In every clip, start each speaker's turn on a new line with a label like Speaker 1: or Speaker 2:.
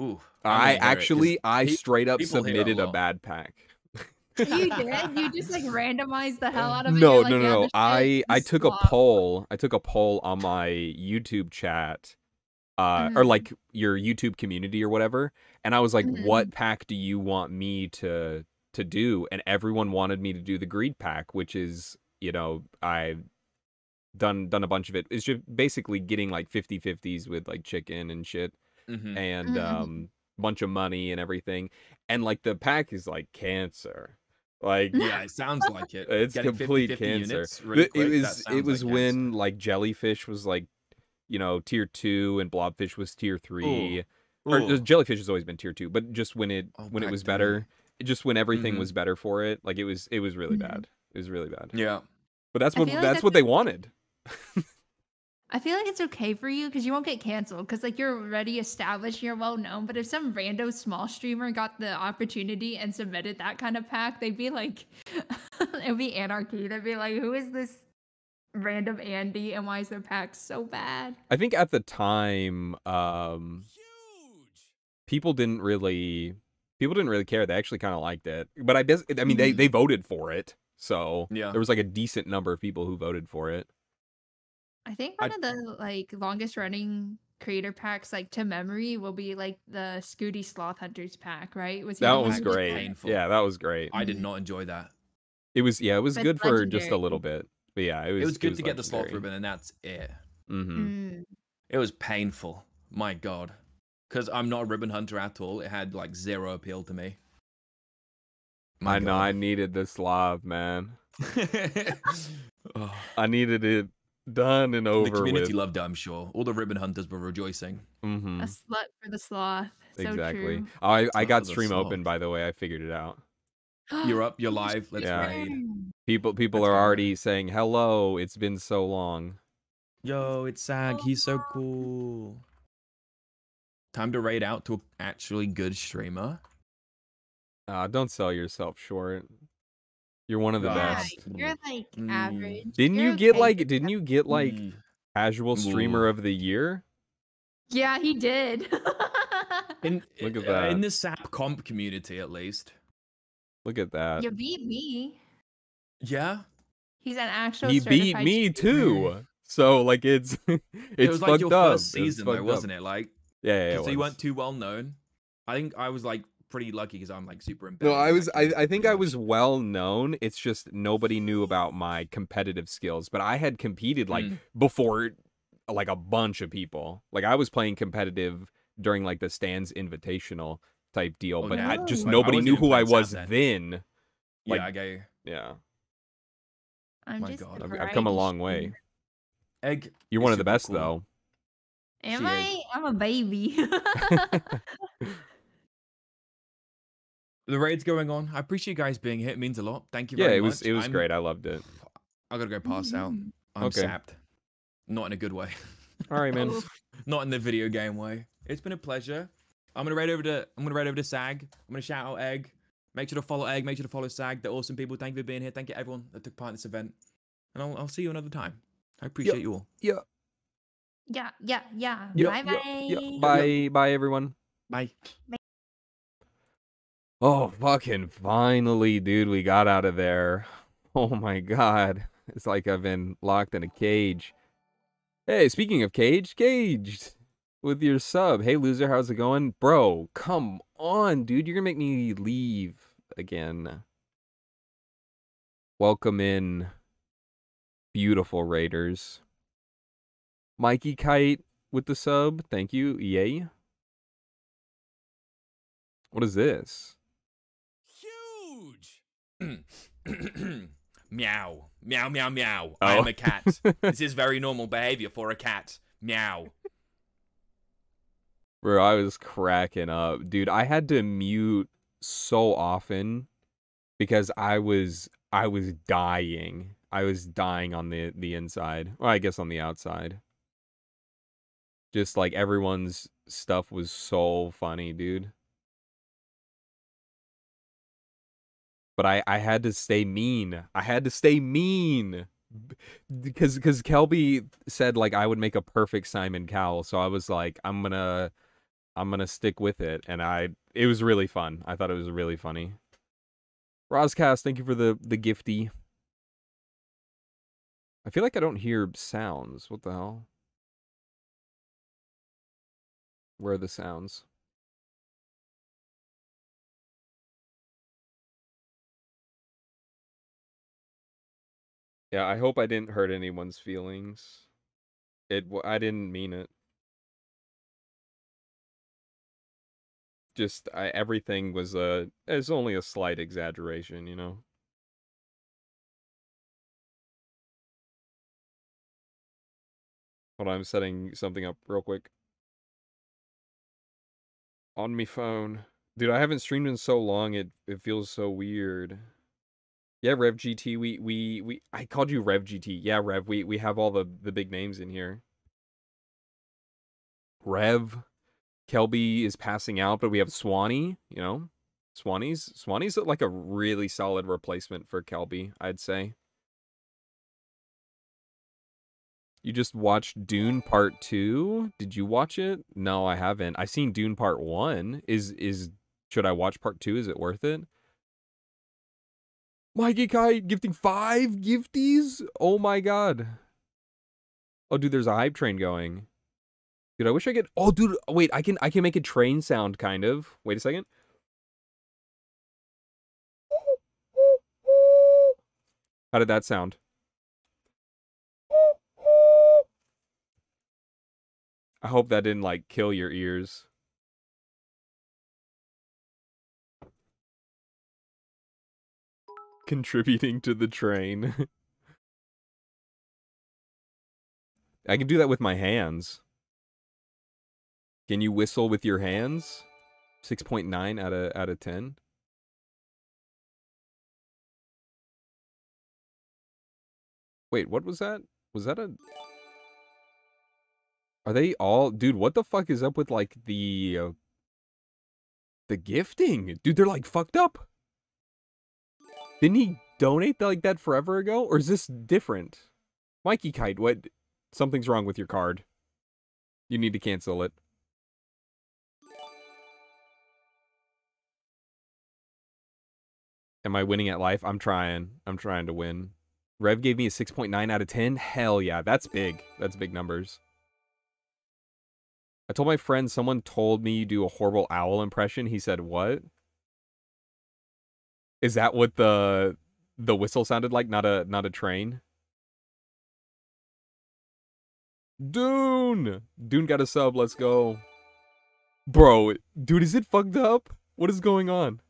Speaker 1: Ooh,
Speaker 2: I
Speaker 1: I'm gonna hear it, 'cause
Speaker 2: actually, I
Speaker 1: pe-
Speaker 2: straight up
Speaker 1: people a
Speaker 2: submitted a, bad pack.
Speaker 3: You did? You just like randomized the hell out of it?
Speaker 2: No,
Speaker 3: like,
Speaker 2: no, no, no. I I
Speaker 3: is
Speaker 2: took a poll. I took a poll on my YouTube chat, uh, or
Speaker 3: Mhm.
Speaker 2: like your YouTube community or whatever, and I was like,
Speaker 3: Mhm.
Speaker 2: "What pack do you want me to to do?" And everyone wanted me to do the greed pack, which is you know I done done a bunch of it. It's just basically getting like 50-50s with like chicken and shit
Speaker 1: Mhm.
Speaker 2: and
Speaker 3: Mhm.
Speaker 2: um bunch of money and everything, and like the pack is like cancer, like.
Speaker 1: Yeah, it sounds like it.
Speaker 2: It's
Speaker 1: Getting
Speaker 2: complete
Speaker 1: 50,
Speaker 2: cancer.
Speaker 1: Really quick,
Speaker 2: it was it was
Speaker 1: like
Speaker 2: when
Speaker 1: cancer.
Speaker 2: like jellyfish was like you know tier two and blobfish was tier three or uh,
Speaker 1: Ooh.
Speaker 2: jellyfish has always been tier two but just when it
Speaker 1: Oh,
Speaker 2: when it was
Speaker 1: three.
Speaker 2: better just when everything
Speaker 1: Mhm.
Speaker 2: was better for it like it was it was really
Speaker 3: Mhm.
Speaker 2: bad it was really bad
Speaker 1: Yeah.
Speaker 2: but that's what
Speaker 3: like
Speaker 2: that's
Speaker 3: that's
Speaker 2: what they wanted
Speaker 3: I feel like it's okay for you because you won't get canceled because like you're already established, you're well known. But if some rando small streamer got the opportunity and submitted that kind of pack, they'd be like, it'd be anarchy. They'd be like, who is this random Andy and why is their pack so bad?
Speaker 2: i think at the time um people didn't really people didn't really care they actually kind of liked it but i guess i mean they
Speaker 3: Mhm.
Speaker 2: they voted for it so
Speaker 1: Yeah.
Speaker 2: there was like a decent number of people who voted for it
Speaker 3: I think
Speaker 1: I-
Speaker 3: one of the like longest running creator packs like to memory will be like the Skoottie Sloth Hunters pack, right? Was
Speaker 2: that was great
Speaker 1: painful.
Speaker 2: yeah that was great
Speaker 1: I did
Speaker 3: Mhm.
Speaker 1: not enjoy that.
Speaker 2: It was yeah, it was
Speaker 3: But
Speaker 2: good for just a little bit. But yeah, it was
Speaker 1: It was good to get the sloth ribbon, and that's it.
Speaker 2: Mhm.
Speaker 3: Mm.
Speaker 1: It was painful. My God. Because I'm not a ribbon hunter at all. It had like zero appeal to me. My
Speaker 2: I know I needed the sloth, man.
Speaker 1: Oh,
Speaker 2: I needed it done and over.
Speaker 1: the community
Speaker 2: with.
Speaker 1: loved it, I'm sure. All the ribbon hunters were rejoicing.
Speaker 2: hmm
Speaker 3: A slut for the sloth. So
Speaker 2: Exactly.
Speaker 3: true.
Speaker 2: I I got
Speaker 1: of the
Speaker 2: stream open by the way. I figured it out.
Speaker 1: You're up, you're live. Let's
Speaker 2: Yeah.
Speaker 1: raid.
Speaker 2: People people
Speaker 1: That's
Speaker 2: are
Speaker 1: fine.
Speaker 2: already saying hello. It's been so long.
Speaker 1: Yo, it's Sag. He's so cool. Time to raid out to an actually good streamer.
Speaker 2: Uh, don't sell yourself short. You're one of the
Speaker 1: Yeah,
Speaker 3: Yeah,
Speaker 2: best.
Speaker 3: you're like
Speaker 1: Mm.
Speaker 3: average.
Speaker 2: Didn't
Speaker 3: You're
Speaker 2: you get
Speaker 3: okay.
Speaker 2: like didn't you get like
Speaker 1: Mm.
Speaker 2: casual streamer
Speaker 1: Ooh.
Speaker 2: of the year?
Speaker 3: Yeah, he did.
Speaker 1: In,
Speaker 2: Look at
Speaker 1: uh, in the SAP comp community, at least.
Speaker 2: Look at that.
Speaker 3: you beat me.
Speaker 1: Yeah.
Speaker 3: He's an actual.
Speaker 2: he beat me
Speaker 3: streamer.
Speaker 2: too. So like it's it's
Speaker 1: it was like your
Speaker 2: up.
Speaker 1: first season, though, wasn't it? Like,
Speaker 2: Yeah, yeah,
Speaker 1: 'cause
Speaker 2: it
Speaker 1: you weren't too well known. I think I was like pretty lucky because I'm like super
Speaker 2: No. I was. I, I think I was well known. It's just nobody knew about my competitive skills. But I had competed like
Speaker 1: Mm.
Speaker 2: before, like a bunch of people. Like I was playing competitive during like the stands invitational type deal.
Speaker 1: Oh,
Speaker 2: but I just
Speaker 3: Like,
Speaker 2: nobody
Speaker 1: wasn't
Speaker 2: knew who I was
Speaker 1: Sap
Speaker 2: then.
Speaker 1: Yeah,
Speaker 2: like-
Speaker 1: I get you.
Speaker 2: Yeah,
Speaker 3: I'm
Speaker 1: My
Speaker 3: just.
Speaker 1: God.
Speaker 3: a
Speaker 2: I've, I've come a long way.
Speaker 1: Egg.
Speaker 2: You're one of the best
Speaker 1: cool.
Speaker 2: though.
Speaker 3: Am
Speaker 1: She
Speaker 3: I?
Speaker 1: is.
Speaker 3: I'm a baby.
Speaker 1: The raid's going on. I appreciate you guys being here. It means a lot. Thank you
Speaker 2: yeah,
Speaker 1: very
Speaker 2: it was
Speaker 1: much.
Speaker 2: it was
Speaker 1: I'm-
Speaker 2: great. I loved it.
Speaker 1: I gotta go pass out. Mm-hmm. I'm
Speaker 2: Okay.
Speaker 1: sapped. Not in a good way.
Speaker 2: All right, man.
Speaker 1: Not in the video game way. It's been a pleasure. I'm gonna raid over to I'm gonna raid over to Sag. I'm gonna shout out Egg. Make sure to follow Egg. Make sure to follow Sag. They're awesome people. Thank you for being here. Thank you everyone that took part in this event. And I'll, I'll see you another time. I appreciate you all.
Speaker 2: Yeah.
Speaker 3: yeah, yeah, yeah.
Speaker 2: Yeah,
Speaker 3: bye
Speaker 2: yeah,
Speaker 3: bye.
Speaker 2: yeah. Bye, bye, everyone.
Speaker 1: Bye.
Speaker 2: Oh, fucking finally, dude, we got out of there. Oh my god. It's like I've been locked in a cage. Hey, speaking of cage, caged with your sub. Hey, loser, how's it going? Bro, come on, dude. You're gonna make me leave again. Welcome in, beautiful Raiders. Mikey Kite with the sub. Thank you. Yay. What is this?
Speaker 1: Meow. Meow, meow, meow. I
Speaker 2: Oh.
Speaker 1: am a cat. this is very normal behavior for a cat. Meow.
Speaker 2: Bro, I was cracking up. Dude, I had to mute so often because I was I was dying. I was dying on the the inside. Well, I guess on the outside. Just like everyone's stuff was so funny, dude. But I I had to stay mean. I had to stay mean. Because because Kelby said like I would make a perfect Simon Cowell, so I was like I'm gonna I'm gonna stick with it, and I it was really fun. I thought it was really funny. Roscast, thank you for the the gifty. I feel like I don't hear sounds. What the hell? Where are the sounds? Yeah, I hope I didn't hurt anyone's feelings. It I didn't mean it. Just I, everything was a it's only a slight exaggeration, you know. Hold on, I'm setting something up real quick. On me phone. Dude, I haven't streamed in so long it it feels so weird. Yeah, Rev GT, we we we I called you Rev GT. Yeah, Rev, we we have all the the big names in here. Rev, Kelby is passing out, but we have Swanee, you know. Swanee's Swanee's like a really solid replacement for Kelby, I'd say. You just watched Dune Part 2? Did you watch it? No, I haven't. I've seen Dune Part 1. Is is should I watch Part 2? Is it worth it? Mikey Kite gifting five gifties? Oh my god. Oh dude, there's a hype train going. Dude, I wish I could Oh dude, wait, I can I can make a train sound kind of. Wait a second. How did that sound? I hope that didn't like kill your ears. Contributing to the train. I can do that with my hands. Can you whistle with your hands? 6.9 out of out of 10. Wait, what was that? Was that a Are they all Dude, what the fuck is up with like the uh, the gifting? Dude, they're like fucked up. Didn't he donate like that forever ago or is this different? Mikey Kite, what something's wrong with your card. You need to cancel it. Am I winning at life? I'm trying. I'm trying to win. Rev gave me a 6.9 out of 10. Hell yeah, that's big. That's big numbers. I told my friend someone told me you do a horrible owl impression. He said, "What? Is that what the the whistle sounded like? Not a not a train?" Dune! Dune got a sub. Let's go. Bro, dude, is it fucked up? What is going on?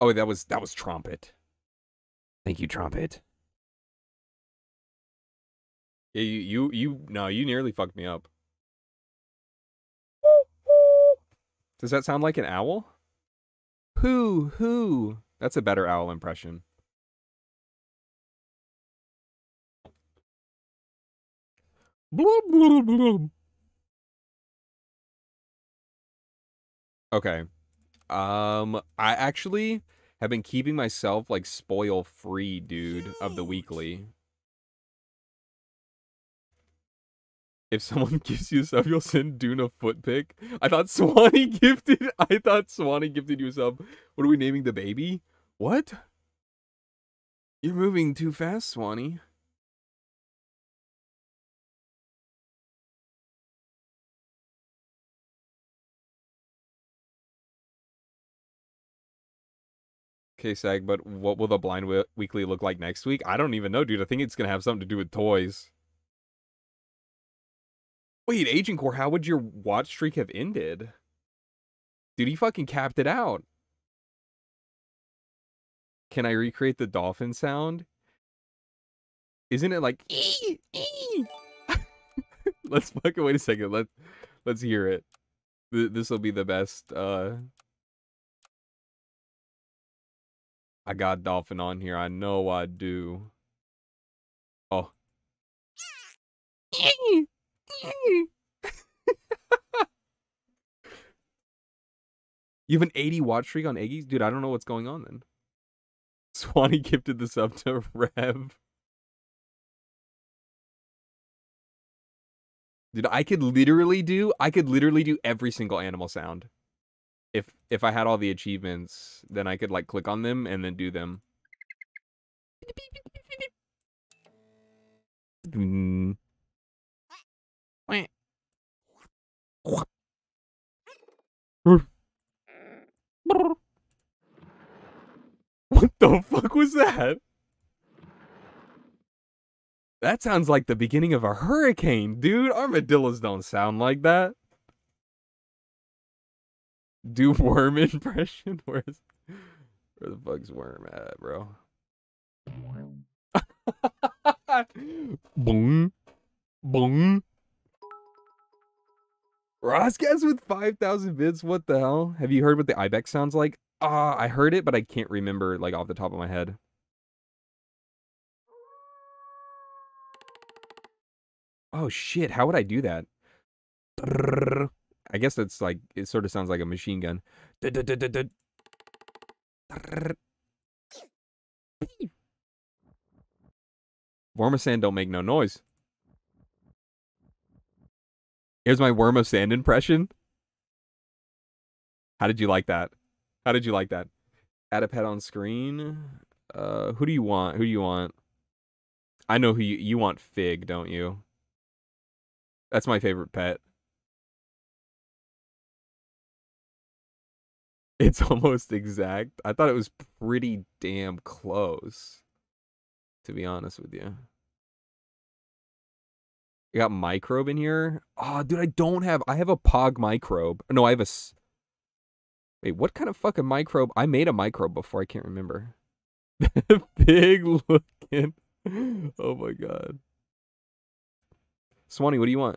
Speaker 2: Oh, that was that was trumpet. Thank you, trumpet. Yeah, you you you no, you nearly fucked me up. Does that sound like an owl? Who who? That's a better owl impression. Blub, blub, blub. Okay. Um, I actually have been keeping myself like spoil free, dude, of the weekly. If someone gives you sub, you'll send Dune a foot. I thought Swanee gifted. I thought Swanee gifted you sub. What are we naming the baby? What? You're moving too fast, Swanee. Okay, Sag, but what will the blind weekly look like next week? I don't even know, dude. I think it's gonna have something to do with toys. Wait, Agent Core, how would your watch streak have ended? Dude, he fucking capped it out. Can I recreate the dolphin sound? Isn't it like ee, ee? Let's fucking wait a second. Let let's hear it. This will be the best uh I got dolphin on here. I know I do. Oh. you have an 80 watch streak on Eggies? Dude, I don't know what's going on then. Swanee gifted the sub to Rev. Dude, I could literally do I could literally do every single animal sound. If if I had all the achievements, then I could like click on them and then do them. Mm. What the fuck was that? That sounds like the beginning of a hurricane, dude. Armadillos don't sound like that. Do worm impression? Where's where the fuck's worm at, bro? boom, boom. Roscast with 5,000 bits? What the hell? Have you heard what the ibex sounds like? Ah, uh, I heard it, but I can't remember, like, off the top of my head. Oh, shit. How would I do that? I guess that's like, it sort of sounds like a machine gun. Worm sand don't make no noise. Here's my worm of sand impression. How did you like that? How did you like that? Add a pet on screen. Uh, who do you want? Who do you want? I know who you you want. Fig, don't you? That's my favorite pet. It's almost exact. I thought it was pretty damn close. To be honest with you. You got microbe in here. Oh, dude, I don't have. I have a pog microbe. No, I have a. Wait, what kind of fucking microbe? I made a microbe before. I can't remember. Big looking. Oh my god. Swanee, what do you want?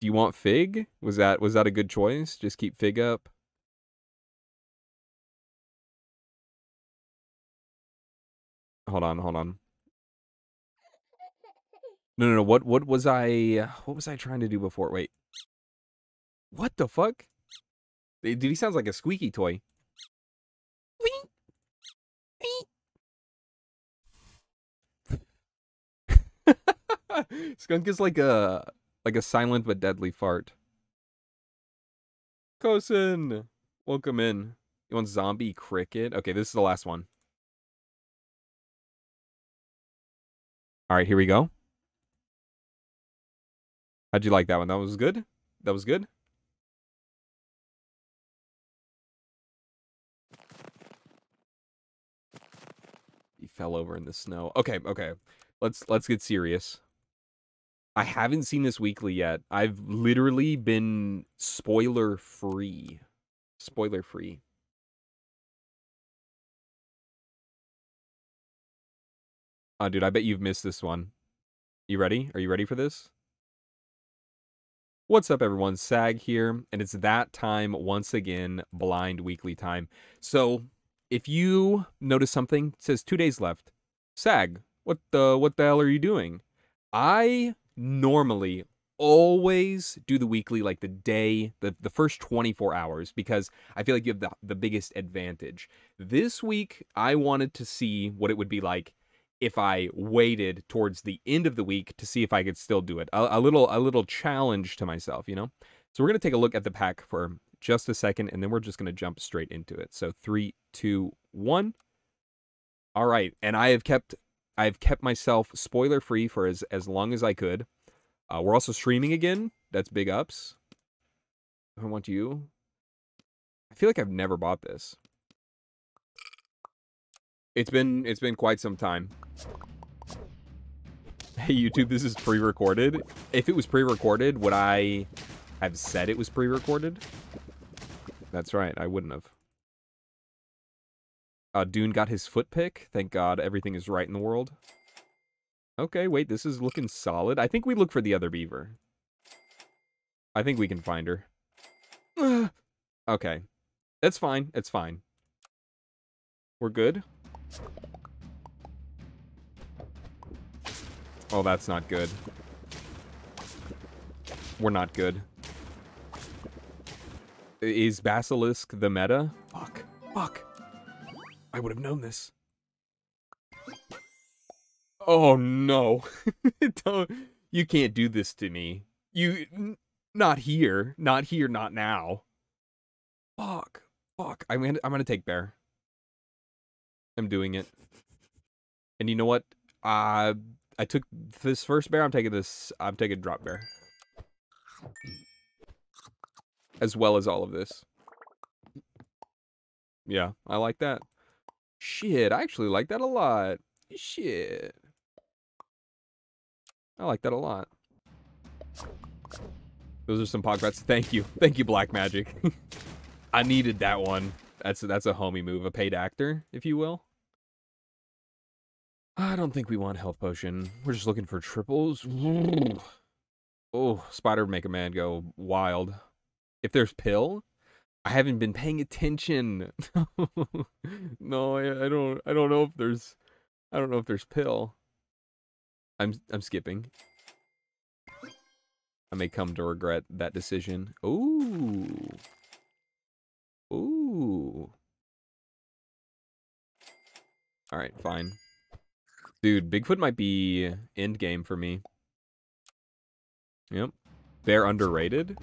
Speaker 2: Do you want Fig? Was that was that a good choice? Just keep Fig up. Hold on, hold on. No, no, no. What what was I what was I trying to do before? Wait. What the fuck? Dude, he sounds like a squeaky toy. Skunk is like a like a silent but deadly fart. Kosen, welcome in. You want zombie cricket? Okay, this is the last one. All right, here we go. How'd you like that one? That was good? That was good? He fell over in the snow. Okay, okay. Let's let's get serious. I haven't seen this weekly yet. I've literally been spoiler free. Spoiler free. Oh, dude, I bet you've missed this one. You ready? Are you ready for this? What's up, everyone? Sag here, and it's that time once again, blind weekly time. So, if you notice something, says two days left. Sag, what the what the hell are you doing? I normally always do the weekly like the day the, the first 24 hours because i feel like you have the, the biggest advantage this week i wanted to see what it would be like if i waited towards the end of the week to see if i could still do it a, a little a little challenge to myself you know so we're to take a look at the pack for just a second and then we're just to jump straight into it so three two one all right and i have kept I've kept myself spoiler free for as, as long as I could. Uh, we're also streaming again. That's big ups. I want you. I feel like I've never bought this. It's been it's been quite some time. Hey YouTube, this is pre-recorded. If it was pre-recorded, would I have said it was pre-recorded? That's right, I wouldn't have. Uh, Dune got his foot pick. Thank God everything is right in the world. Okay, wait, this is looking solid. I think we look for the other beaver. I think we can find her. okay. That's fine. It's fine. We're good. Oh, that's not good. We're not good. Is Basilisk the meta? Fuck. Fuck. I would have known this. Oh no. Don't you can't do this to me. You not here. Not here, not now. Fuck. Fuck. I'm gonna I'm gonna take bear. I'm doing it. And you know what? I I took this first bear, I'm taking this I'm taking drop bear. As well as all of this. Yeah, I like that. Shit, I actually like that a lot. Shit. I like that a lot. Those are some pog bets. Thank you. Thank you, Black Magic. I needed that one. That's a, that's a homie move, a paid actor, if you will. I don't think we want health potion. We're just looking for triples. Oh, spider would make a man go wild. If there's pill, I haven't been paying attention. no, I, I don't. I don't know if there's. I don't know if there's pill. I'm I'm skipping. I may come to regret that decision. Ooh. Ooh. All right, fine. Dude, Bigfoot might be end game for me. Yep. Bear underrated.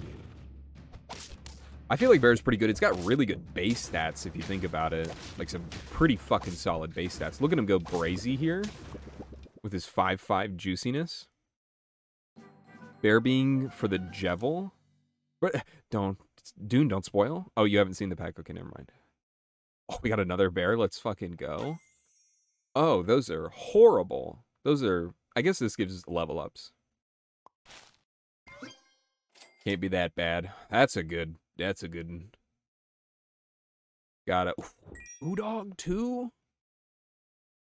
Speaker 2: I feel like Bear's pretty good. It's got really good base stats if you think about it. Like some pretty fucking solid base stats. Look at him go brazy here with his 5-5 juiciness. Bear being for the Jevil. But eh, don't Dune, don't spoil. Oh, you haven't seen the pack. Okay, never mind. Oh, we got another bear. Let's fucking go. Oh, those are horrible. Those are I guess this gives us level ups. Can't be that bad. That's a good that's a good. Got a food dog too?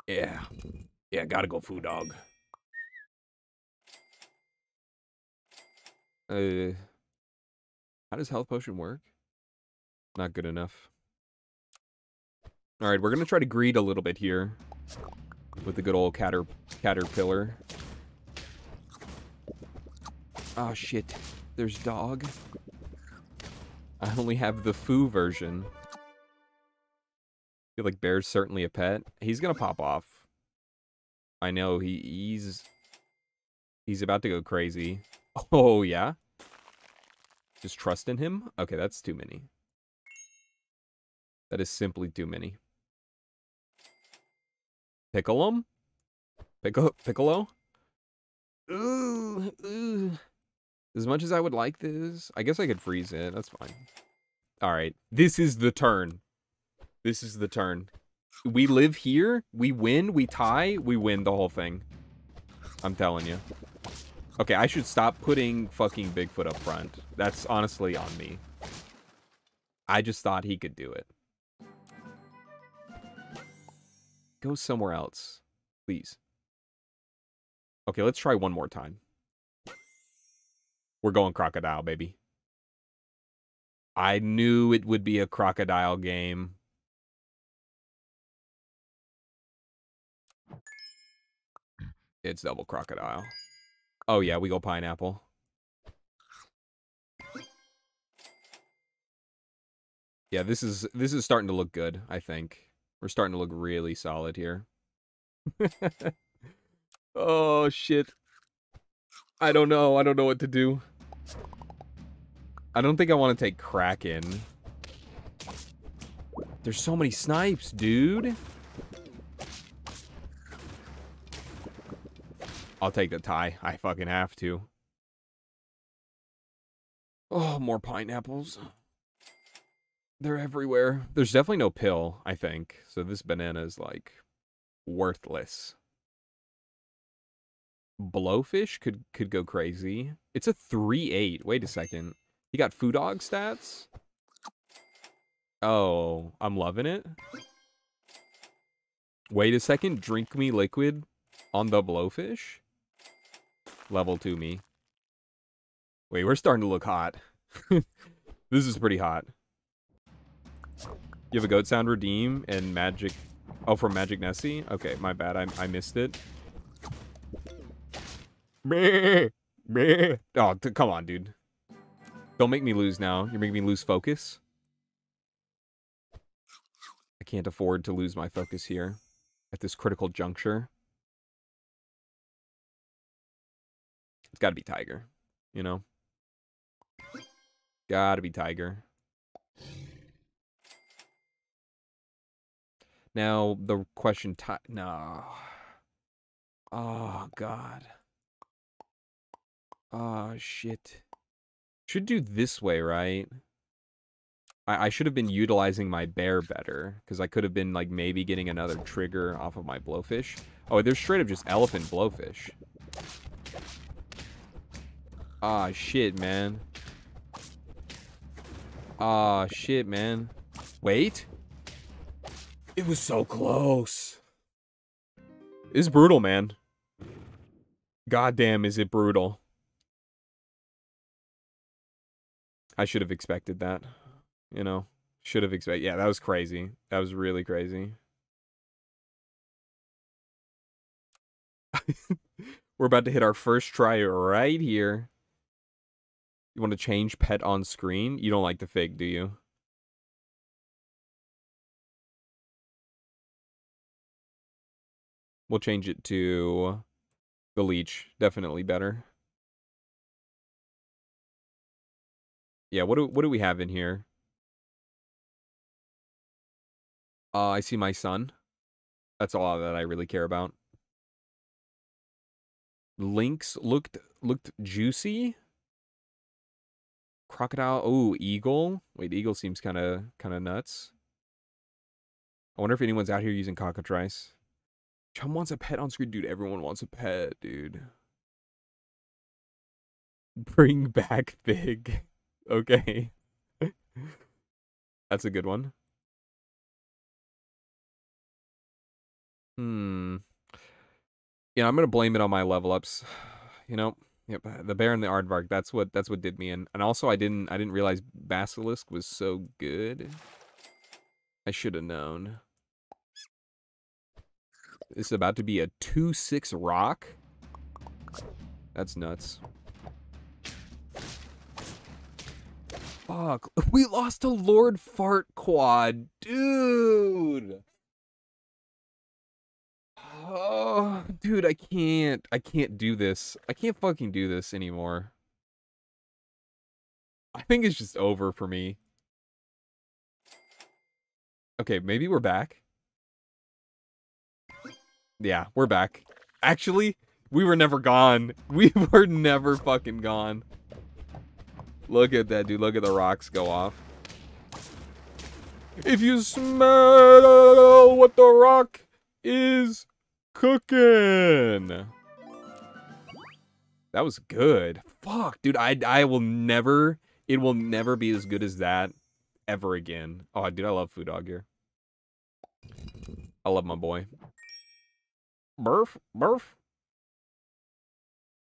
Speaker 2: Yeah. Yeah, gotta go food dog. Uh how does health potion work? Not good enough. Alright, we're gonna try to greed a little bit here. With the good old catter caterpillar. Oh shit. There's dog. I only have the foo version. feel like Bear's certainly a pet. He's gonna pop off. I know, he, he's... He's about to go crazy. Oh, yeah? Just trust in him? Okay, that's too many. That is simply too many. Pickle him? Pickle Piccolo? Ooh, ooh. As much as I would like this, I guess I could freeze it. That's fine. All right. This is the turn. This is the turn. We live here. We win. We tie. We win the whole thing. I'm telling you. Okay, I should stop putting fucking Bigfoot up front. That's honestly on me. I just thought he could do it. Go somewhere else. Please. Okay, let's try one more time. We're going crocodile, baby. I knew it would be a crocodile game. It's double crocodile. Oh yeah, we go pineapple. Yeah, this is this is starting to look good, I think. We're starting to look really solid here. oh shit. I don't know. I don't know what to do. I don't think I want to take Kraken. There's so many snipes, dude. I'll take the tie. I fucking have to. Oh, more pineapples. They're everywhere. There's definitely no pill, I think. So this banana is like worthless. Blowfish could could go crazy. It's a 3-8. Wait a second. He got food dog stats? Oh, I'm loving it. Wait a second. Drink me liquid on the blowfish? Level 2 me. Wait, we're starting to look hot. this is pretty hot. You have a goat sound redeem and magic... Oh, from Magic Nessie? Okay, my bad. I, I missed it. Oh, come on, dude. Don't make me lose now. You're making me lose focus. I can't afford to lose my focus here at this critical juncture. It's got to be Tiger, you know? Got to be Tiger. Now, the question... Ti no. Oh, God. Oh, shit. Should do this way, right? I, I should have been utilizing my bear better. Because I could have been, like, maybe getting another trigger off of my blowfish. Oh, there's straight up just elephant blowfish. Ah, shit, man. Ah, shit, man. Wait. It was so close. It's brutal, man. Goddamn, is it brutal. I should have expected that. You know, should have expected. Yeah, that was crazy. That was really crazy. We're about to hit our first try right here. You want to change pet on screen? You don't like the fig, do you? We'll change it to the leech. Definitely better. Yeah, what do what do we have in here? Uh, I see my son. That's all that I really care about. Lynx looked looked juicy. Crocodile. Oh, eagle. Wait, eagle seems kind of kind of nuts. I wonder if anyone's out here using cockatrice. Chum wants a pet on screen, dude. Everyone wants a pet, dude. Bring back Big. Okay. That's a good one. Hmm. Yeah, I'm gonna blame it on my level ups. You know, yep, the bear and the aardvark. That's what that's what did me in. And also, I didn't I didn't realize basilisk was so good. I should have known. This is about to be a 2-6 rock. That's nuts. Fuck. We lost to Lord Fart Quad. Dude. Oh, dude, I can't. I can't do this. I can't fucking do this anymore. I think it's just over for me. Okay, maybe we're back. Yeah, we're back. Actually, we were never gone. We were never fucking gone. Look at that, dude. Look at the rocks go off. If you smell what the rock is cooking. That was good. Fuck, dude. I I will never. It will never be as good as that ever again. Oh, dude, I love Food Dog here. I love my boy. Burf, burf.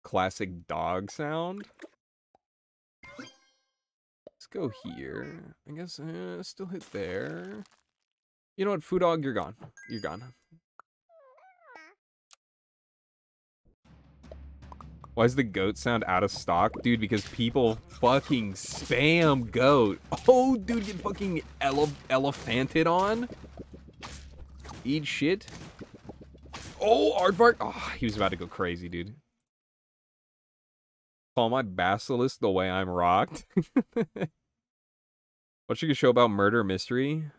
Speaker 2: Classic dog sound. Let's go here. I guess uh, still hit there. You know what, Food Dog, you're gone. You're gone. Why is the goat sound out of stock? Dude, because people fucking spam goat. Oh, dude, get fucking ele elephanted on? Eat shit? Oh, Aardvark. Oh, he was about to go crazy, dude. Call my basilisk the way I'm rocked. what you can show about murder mystery?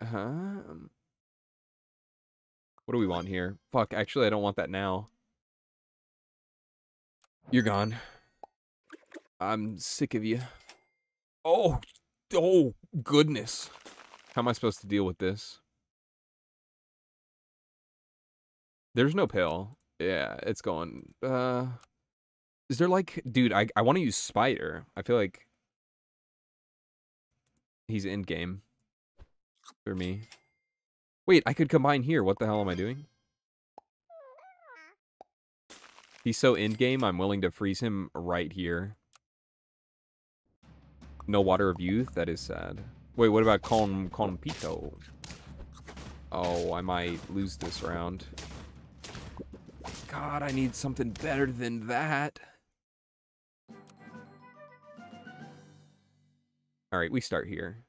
Speaker 2: Uh, what do we want here? Fuck, actually, I don't want that now. You're gone. I'm sick of you. Oh, oh, goodness. How am I supposed to deal with this? There's no pill. Yeah, it's going. Uh, is there like, dude? I I want to use spider. I feel like he's in game for me. Wait, I could combine here. What the hell am I doing? He's so in-game, I'm willing to freeze him right here. No Water of Youth? That is sad. Wait, what about Con Compito? Oh, I might lose this round. God, I need something better than that. Alright, we start here.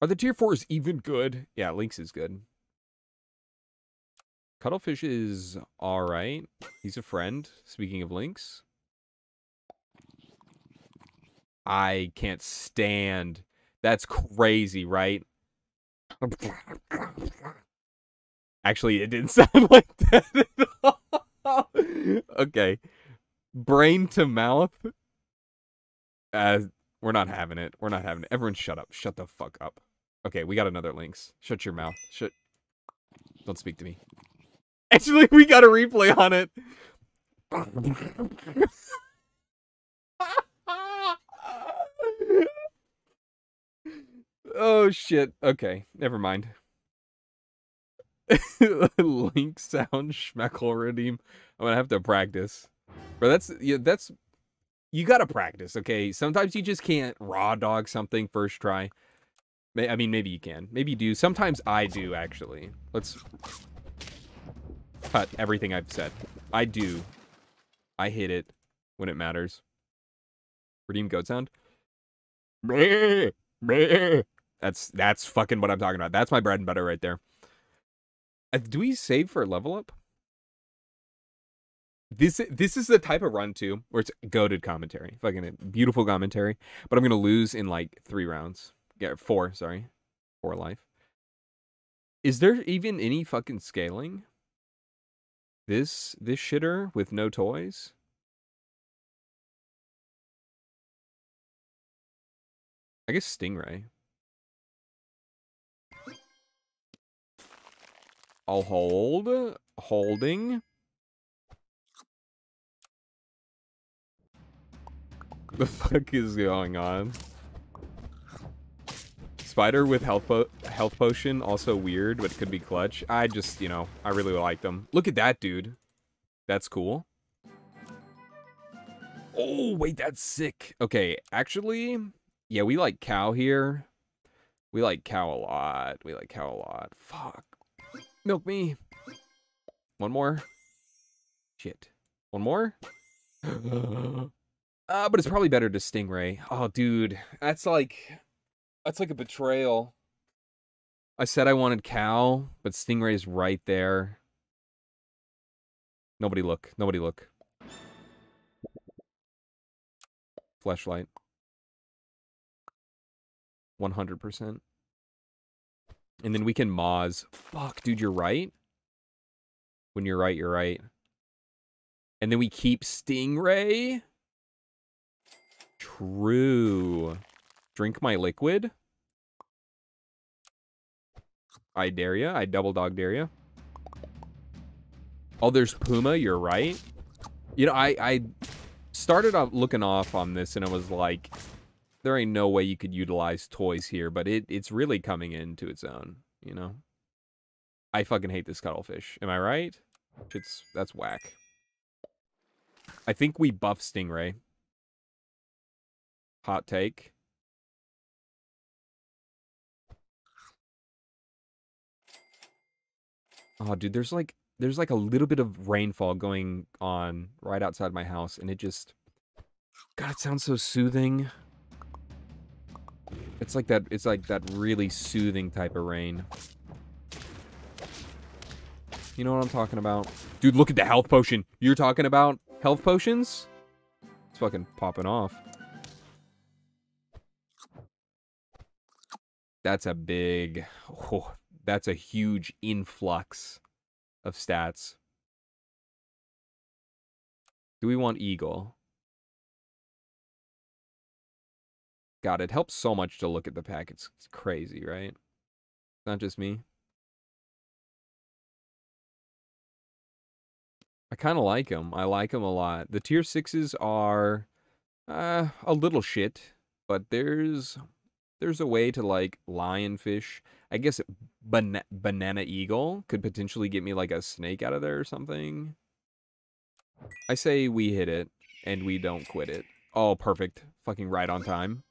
Speaker 2: Are the tier 4s even good? Yeah, Lynx is good. Cuttlefish is all right. He's a friend. Speaking of links, I can't stand. That's crazy, right? Actually, it didn't sound like that okay. Brain to mouth. Uh, we're not having it. We're not having it. Everyone shut up. Shut the fuck up. Okay, we got another Lynx. Shut your mouth. Shut. Don't speak to me. Actually, we got a replay on it. oh shit. Okay, never mind. Link sound schmeckle redeem. I'm gonna have to practice. But that's yeah, that's you gotta practice, okay? Sometimes you just can't raw dog something first try. I mean, maybe you can. Maybe you do. Sometimes I do, actually. Let's cut everything I've said. I do. I hit it when it matters. Redeem goat sound. That's that's fucking what I'm talking about. That's my bread and butter right there. Uh, do we save for a level up? This this is the type of run too where it's goaded commentary, fucking beautiful commentary. But I'm gonna lose in like three rounds. Yeah, four. Sorry, four life. Is there even any fucking scaling? This this shitter with no toys. I guess Stingray. I'll hold. Holding. The fuck is going on? Spider with health po health potion, also weird, but could be clutch. I just, you know, I really like them. Look at that, dude. That's cool. Oh, wait, that's sick. Okay, actually, yeah, we like cow here. We like cow a lot. We like cow a lot. Fuck. Milk me. One more. Shit. One more? uh, but it's probably better to Stingray. Oh, dude. That's like... That's like a betrayal. I said I wanted cow, but Stingray's right there. Nobody look. Nobody look. Fleshlight. 100%. And then we can Moz. Fuck, dude, you're right. When you're right, you're right. And then we keep Stingray. True. Drink my liquid. I dare ya. I double dog dare ya. Oh, there's Puma. You're right. You know, I, I started off looking off on this and I was like, there ain't no way you could utilize toys here, but it it's really coming into its own, you know? I fucking hate this cuttlefish. Am I right? It's that's whack. I think we buff Stingray. Hot take. Oh, dude, there's like there's like a little bit of rainfall going on right outside my house, and it just God, it sounds so soothing. It's like that. It's like that really soothing type of rain. You know what I'm talking about? Dude, look at the health potion. You're talking about health potions? It's fucking popping off. That's a big... Oh, that's a huge influx of stats. Do we want Eagle? God, it helps so much to look at the pack. It's, it's crazy, right? Not just me. I kind of like them. I like them a lot. The tier sixes are uh, a little shit, but there's there's a way to like lionfish. I guess ban banana eagle could potentially get me like a snake out of there or something. I say we hit it and we don't quit it. Oh, perfect. Fucking right on time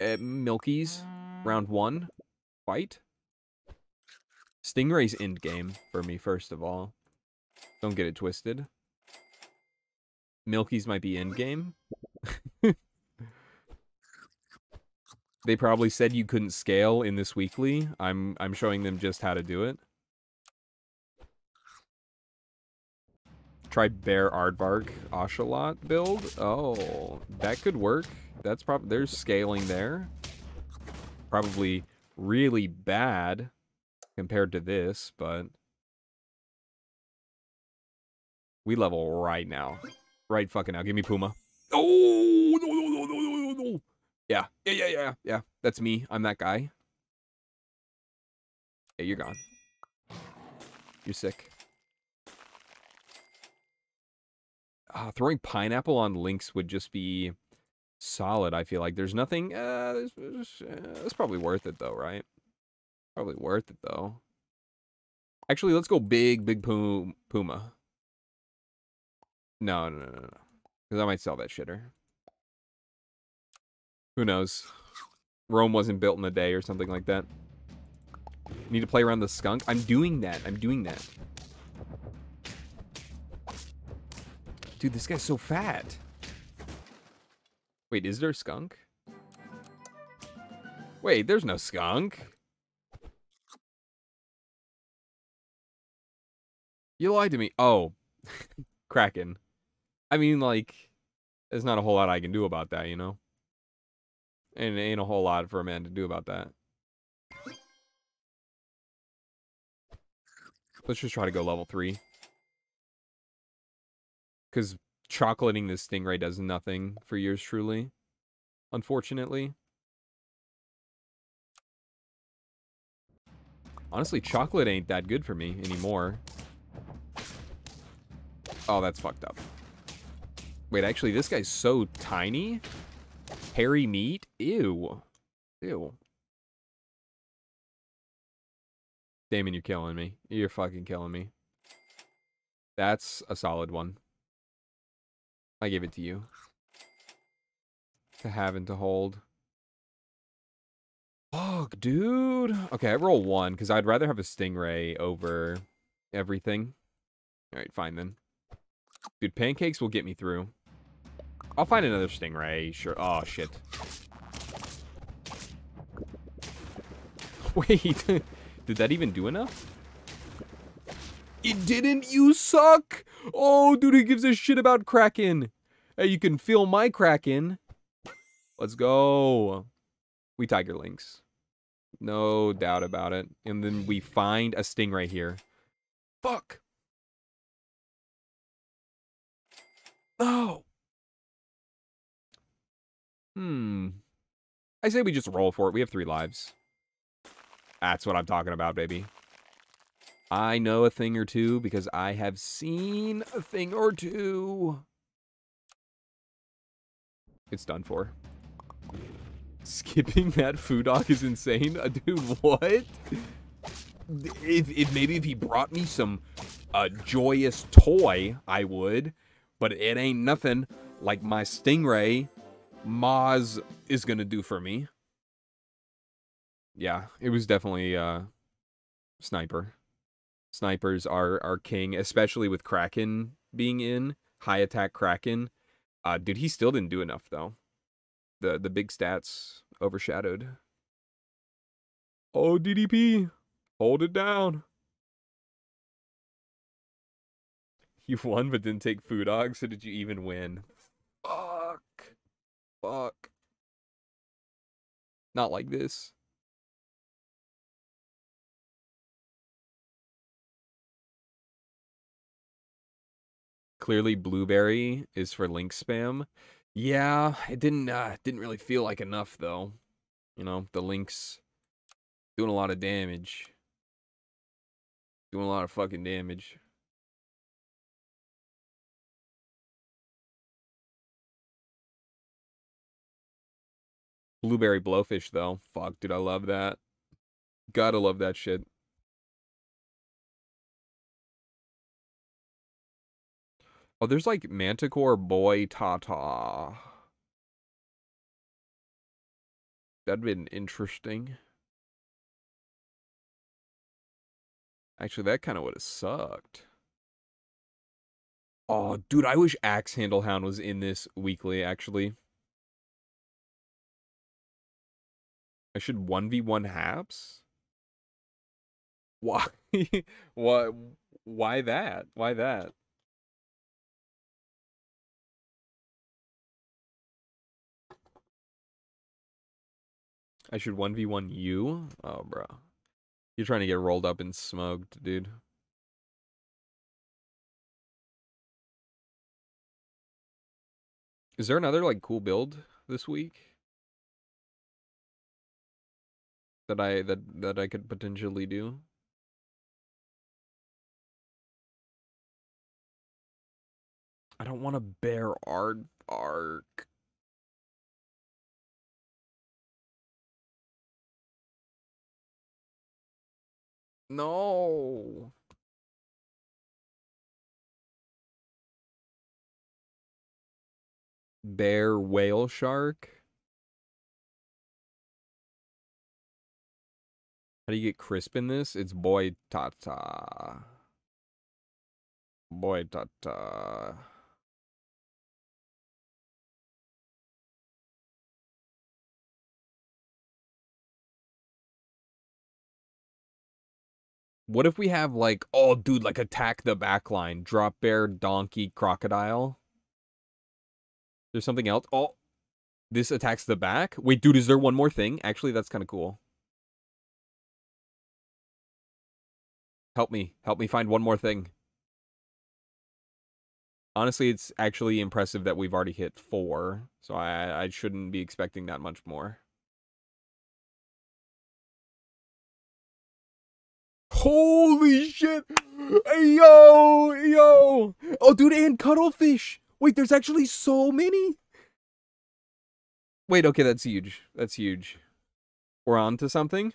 Speaker 2: uh, Milky's round one fight. Stingray's end game for me, first of all. Don't get it twisted. Milky's might be end game. they probably said you couldn't scale in this weekly. I'm I'm showing them just how to do it. Try Bear Aardvark Ocelot build. Oh, that could work. That's probably there's scaling there. Probably really bad compared to this, but we level right now. Right fucking now. Give me Puma. Oh no no no no no no no. Yeah. Yeah, yeah, yeah, yeah. That's me. I'm that guy. Hey, you're gone. You're sick. Uh, throwing pineapple on Lynx would just be solid, I feel like. There's nothing... Uh, uh, it's probably worth it, though, right? Probably worth it, though. Actually, let's go big, big Puma. No, no, no, no. Because I might sell that shitter. Who knows? Rome wasn't built in a day or something like that. Need to play around the skunk? I'm doing that. I'm doing that. Dude, this guy's so fat. Wait, is there skunk? Wait, there's no skunk. You lied to me. Oh, Kraken. I mean, like, there's not a whole lot I can do about that, you know? And it ain't a whole lot for a man to do about that. Let's just try to go level 3. Because chocolating this stingray does nothing for yours truly. Unfortunately. Honestly, chocolate ain't that good for me anymore. Oh, that's fucked up. Wait, actually, this guy's so tiny. Hairy meat? Ew. Ew. Damon, you're killing me. You're fucking killing me. That's a solid one. I give it to you. To have and to hold. Fuck, dude. Okay, I roll one, because I'd rather have a stingray over everything. Alright, fine then. Dude, pancakes will get me through. I'll find another stingray, sure. Oh, shit. Wait, did that even do enough? It didn't, you suck! Oh, dude, he gives a shit about Kraken. Hey, you can feel my Kraken. Let's go. We Tiger Lynx. No doubt about it. And then we find a stingray here. Fuck. Oh. Hmm. I say we just roll for it. We have three lives. That's what I'm talking about, baby. I know a thing or two because I have seen a thing or two. It's done for. Skipping that Foo Dog is insane. Uh, dude, what? If, if maybe if he brought me some uh, joyous toy, I would. But it ain't nothing like my stingray Moz is gonna do for me. Yeah, it was definitely uh sniper. Snipers are are king, especially with Kraken being in high attack Kraken. Uh, dude, he still didn't do enough though. The the big stats overshadowed. Oh DDP, hold it down. You won but didn't take Foo Dog, so did you even win? Fuck. Fuck. Not like this. Clearly blueberry is for Lynx spam. Yeah, it didn't uh didn't really feel like enough though. You know, the Lynx doing a lot of damage. Doing a lot of fucking damage. Blueberry blowfish though. Fuck, dude, I love that. Gotta love that shit. Oh, there's like Manticore Boitata. That'd been interesting. Actually, that kind of would have sucked. Oh, dude, I wish Axe Handle Hound was in this weekly, actually. I should 1v1 Haps? Why? what? Why that? Why that? I should 1v1 you? Oh, bro. You're trying to get rolled up and smoked, dude. Is there another, like, cool build this week? That I, that, that I could potentially do? I don't want to bear arc. No. Bear whale shark. How do you get crisp in this? It's boy tata. Boitata. What if we have like, oh, dude, like attack the backline, drop bear, donkey, crocodile? There's something else. Oh, this attacks the back. Wait, dude, is there one more thing? Actually, that's kind of cool. Help me. Help me find one more thing. Honestly, it's actually impressive that we've already hit four, so I, I shouldn't be expecting that much more. Holy shit! Yo, yo! Oh, dude, and cuttlefish! Wait, there's actually so many? Wait, okay, that's huge. That's huge. We're on to something?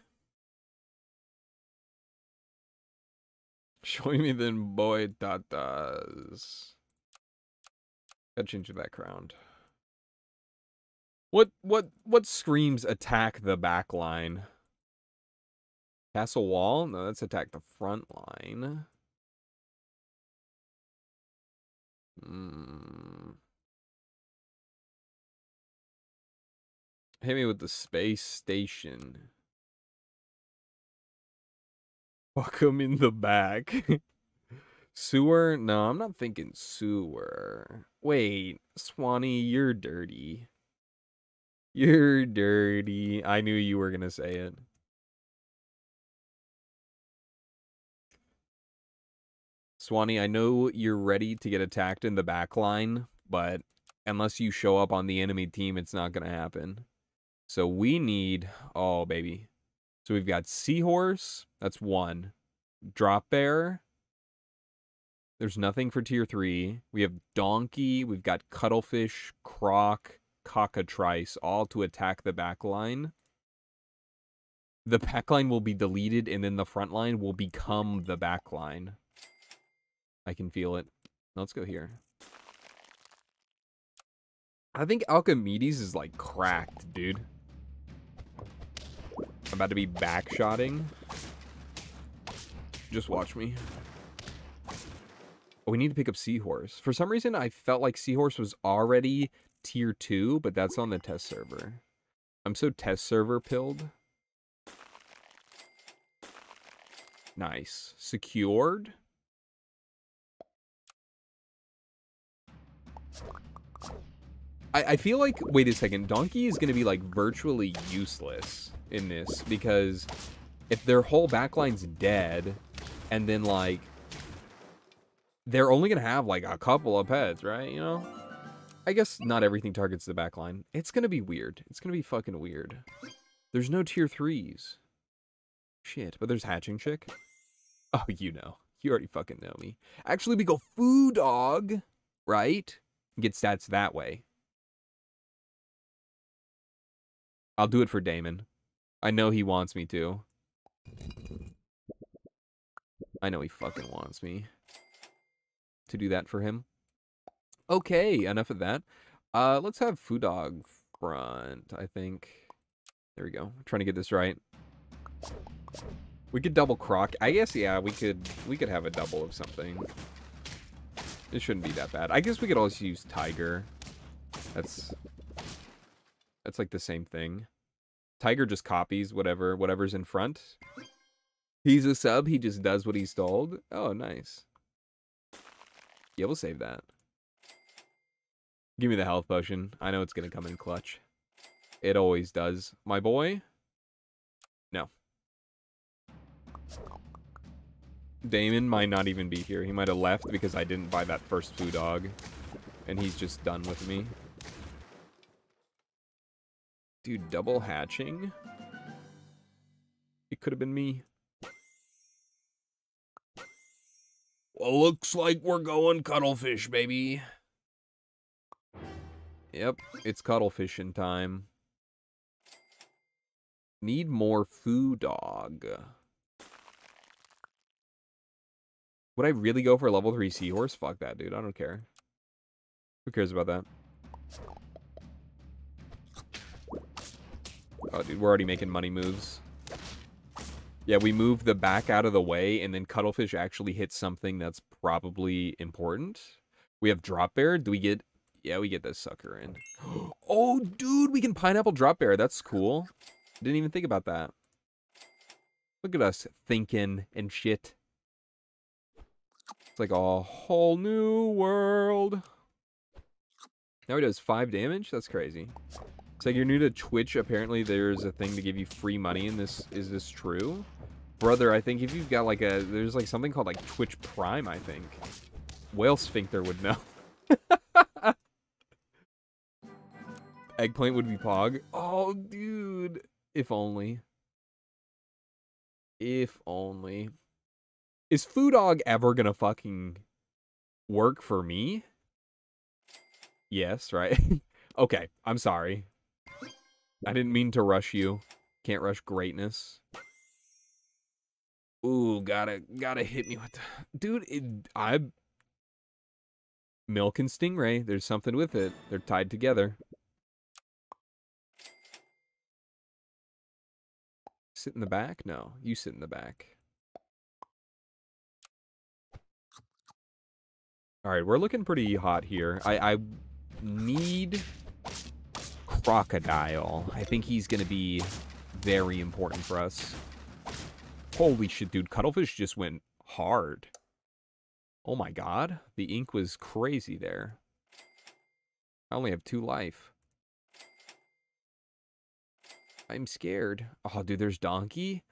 Speaker 2: Showing me then Boitatas. Gotta change the background. What what what screams attack the back line? Castle wall? No, that's attack the front line. Hmm. Hit me with the space station. Fuck him in the back. sewer? No, I'm not thinking sewer. Wait, Swanee, you're dirty. You're dirty. I knew you were gonna say it. Swanee, I know you're ready to get attacked in the back line, but unless you show up on the enemy team, it's not going to happen. So we need, oh, baby. So we've got Seahorse, that's one. Drop Bear, there's nothing for tier three. We have Donkey, we've got Cuttlefish, Croc, Cockatrice, all to attack the back line. The back line will be deleted, and then the front line will become the back line. I can feel it. Let's go here. I think Alchemedes is like cracked, dude. I'm about to be backshotting. Just watch me. Oh, we need to pick up Seahorse. For some reason, I felt like Seahorse was already tier 2, but that's on the test server. I'm so test server pilled. Nice. Secured. I, I feel like, wait a second, Donkey is going to be like virtually useless in this because if their whole backline's dead and then like they're only going to have like a couple of pets, right? You know? I guess not everything targets the backline. It's going to be weird. It's going to be fucking weird. There's no tier threes. Shit, but there's Hatching Chick. Oh, you know. You already fucking know me. Actually, we go Foo Dog, right? Get stats that way. I'll do it for Damon. I know he wants me to. I know he fucking wants me to do that for him. Okay, enough of that. Uh, let's have Foo Dog front, I think. There we go. I'm trying to get this right. We could double croc. I guess, yeah, we could we could have a double of something. It shouldn't be that bad. I guess we could also use Tiger. That's that's like the same thing. Tiger just copies whatever whatever's in front. He's a sub, he just does what he's told. Oh, nice. Yeah, we'll save that. Give me the health potion. I know it's gonna come in clutch. It always does. My boy, Damon might not even be here. He might have left because I didn't buy that first Foo Dog. And he's just done with me. Dude, double hatching? It could have been me. Well, looks like we're going cuttlefish, baby. Yep, it's cuttlefishing time. Need more Foo Dog. Would I really go for a level 3 seahorse? Fuck that, dude. I don't care. Who cares about that? Oh, dude, we're already making money moves. Yeah, we move the back out of the way, and then Cuttlefish actually hits something that's probably important. We have Drop Bear. Do we get... Yeah, we get this sucker in. Oh, dude, we can Pineapple Drop Bear. That's cool. Didn't even think about that. Look at us thinking and shit. It's like a whole new world. Now he does five damage? That's crazy. It's like you're new to Twitch. Apparently there's a thing to give you free money in this. Is this true? Brother, I think if you've got like a... There's like something called like Twitch Prime, I think. Whale Sphincter would know. Eggplant would be Pog. Oh, dude. If only. If only. Is Foo Dog ever gonna fucking work for me? Yes, right? okay, I'm sorry. I didn't mean to rush you. Can't rush greatness. Ooh, gotta gotta hit me with the dude. It, I milk and stingray. There's something with it. They're tied together. Sit in the back? No, you sit in the back. All right, we're looking pretty hot here. I, I need Crocodile. I think he's going to be very important for us. Holy shit, dude. Cuttlefish just went hard. Oh my god. The ink was crazy there. I only have two life. I'm scared. Oh, dude, there's Donkey.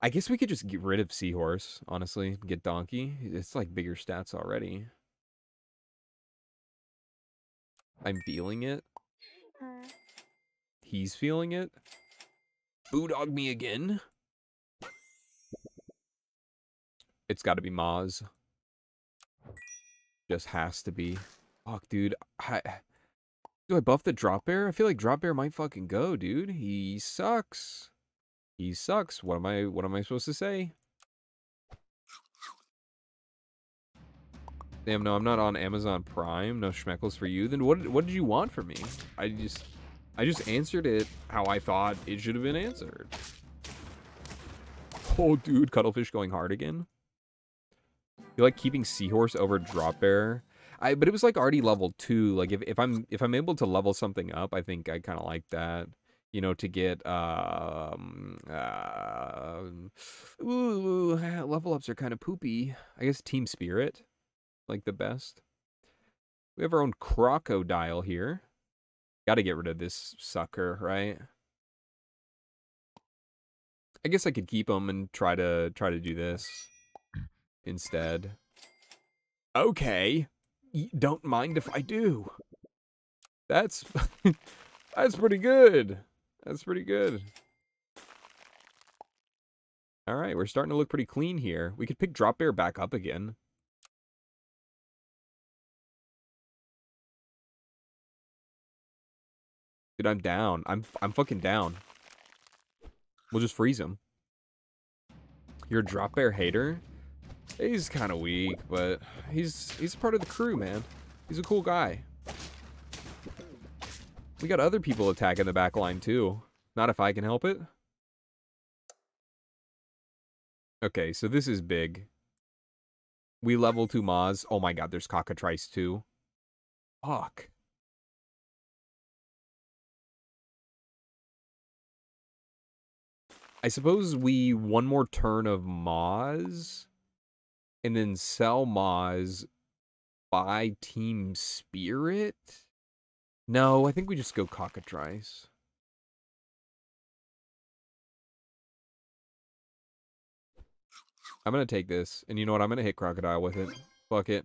Speaker 2: I guess we could just get rid of Seahorse, honestly. Get Donkey. It's like bigger stats already. I'm feeling it. Mm. He's feeling it. Foo Dog me again. It's got to be Maz. Just has to be. Fuck, dude. I, do I buff the Drop Bear? I feel like Drop Bear might fucking go, dude. He sucks. He sucks. What am I what am I supposed to say? Damn, no, I'm not on Amazon Prime. No schmeckles for you. Then what what did you want from me? I just I just answered it how I thought it should have been answered. Oh, dude, Cuttlefish going hard again. You like keeping Seahorse over Drop Bear? I but it was like already level two. Like if, if I'm if I'm able to level something up, I think I kind of like that. You know, to get um uh, ooh, level ups are kind of poopy. I guess Team Spirit, like the best. We have our own crocodile here. Got to get rid of this sucker, right? I guess I could keep him and try to try to do this instead. Okay don't mind if I do. That's that's pretty good. That's pretty good. All right, we're starting to look pretty clean here. We could pick Drop Bear back up again. Dude, I'm down. I'm I'm fucking down. We'll just freeze him. You're a Drop Bear hater? He's kind of weak, but he's he's part of the crew, man. He's a cool guy. We got other people attacking the back line, too. Not if I can help it. Okay, so this is big. We level 2 Maz. Oh my god, there's Cockatrice, too. Fuck. I suppose we one more turn of Maz and then sell Maz, buy Team Spirit? No, I think we just go Cockatrice. I'm gonna take this, and you know what? I'm gonna hit crocodile with it. Fuck it.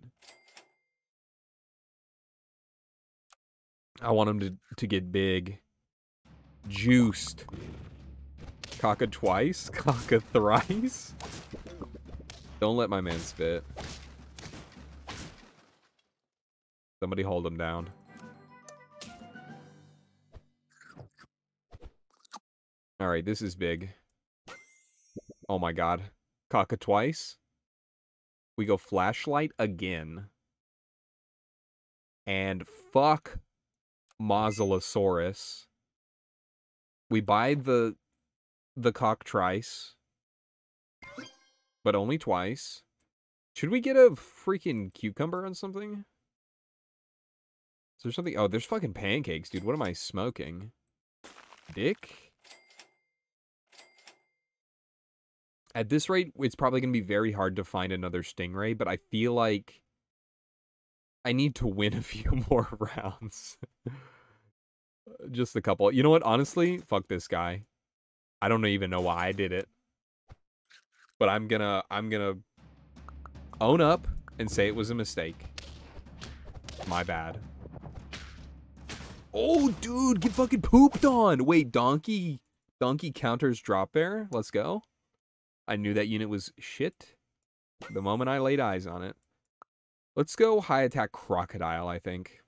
Speaker 2: I want him to to get big, juiced. Caca twice, caca thrice. Don't let my man spit. Somebody hold him down. Alright, this is big. Oh my god. Caca twice. We go flashlight again. And fuck Mosalosaurus. We buy the the cockatrice. But only twice. Should we get a freaking cucumber on something? Is there something? Oh, there's fucking pancakes, dude. What am I smoking? Dick? At this rate, it's probably going to be very hard to find another stingray, but I feel like I need to win a few more rounds. Just a couple. You know what? Honestly, fuck this guy. I don't even know why I did it. But I'm gonna I'm gonna own up and say it was a mistake. My bad. Oh, dude, get fucking pooped on. Wait, donkey donkey counters drop bear. Let's go. I knew that unit was shit the moment I laid eyes on it. Let's go high attack crocodile, I think.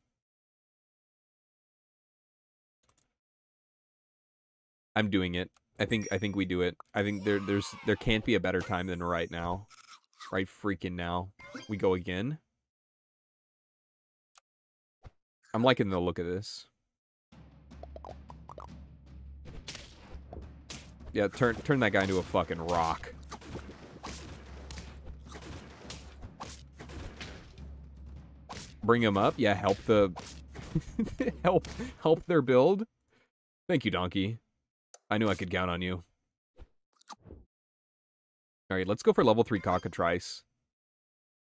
Speaker 2: I'm doing it. I think I think we do it. I think there there's there can't be a better time than right now. Right freaking now. We go again. I'm liking the look of this. Yeah, turn turn that guy into a fucking rock. Bring him up. Yeah, help the help help their build. Thank you, donkey. I knew I could count on you. All right, let's go for level 3 cockatrice.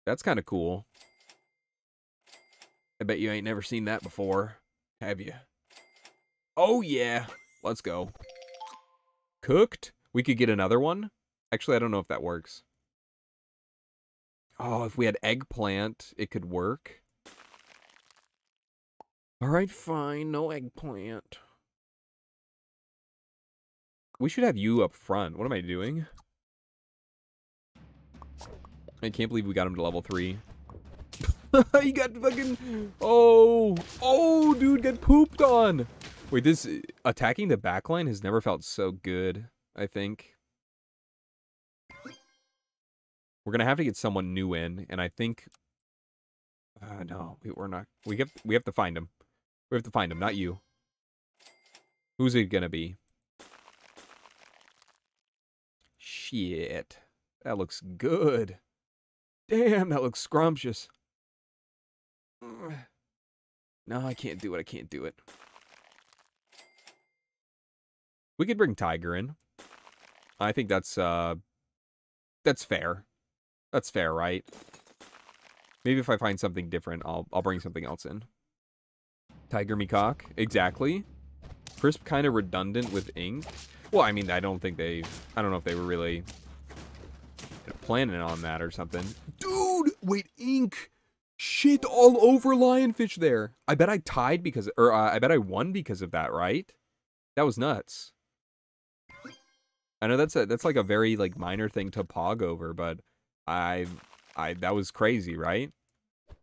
Speaker 2: That's kind of cool. I bet you ain't never seen that before, have you? Oh, yeah. Let's go. Cooked? We could get another one? Actually, I don't know if that works. Oh, if we had eggplant, it could work. All right, fine. No eggplant. We should have you up front. What am I doing? I can't believe we got him to level 3. he got fucking... Oh! Oh, dude, got pooped on! Wait, this... Attacking the backline has never felt so good, I think. We're gonna have to get someone new in, and I think... Uh, no, we, we're not... We have, we have to find him. We have to find him, not you. Who's it gonna be? Shit. That looks good. Damn, that looks scrumptious. No, I can't do it. I can't do it. We could bring Tiger in. I think that's, uh... That's fair. That's fair, right? Maybe if I find something different, I'll, I'll bring something else in. Tiger Mecock. Exactly. Crisp kind of redundant with ink. Well, I mean, I don't think they... I don't know if they were really planning on that or something. Dude! Wait, ink! Shit all over lionfish there. I bet I tied because... Or uh, I bet I won because of that, right? That was nuts. I know that's a, that's like a very like minor thing to pog over, but I I that was crazy, right? All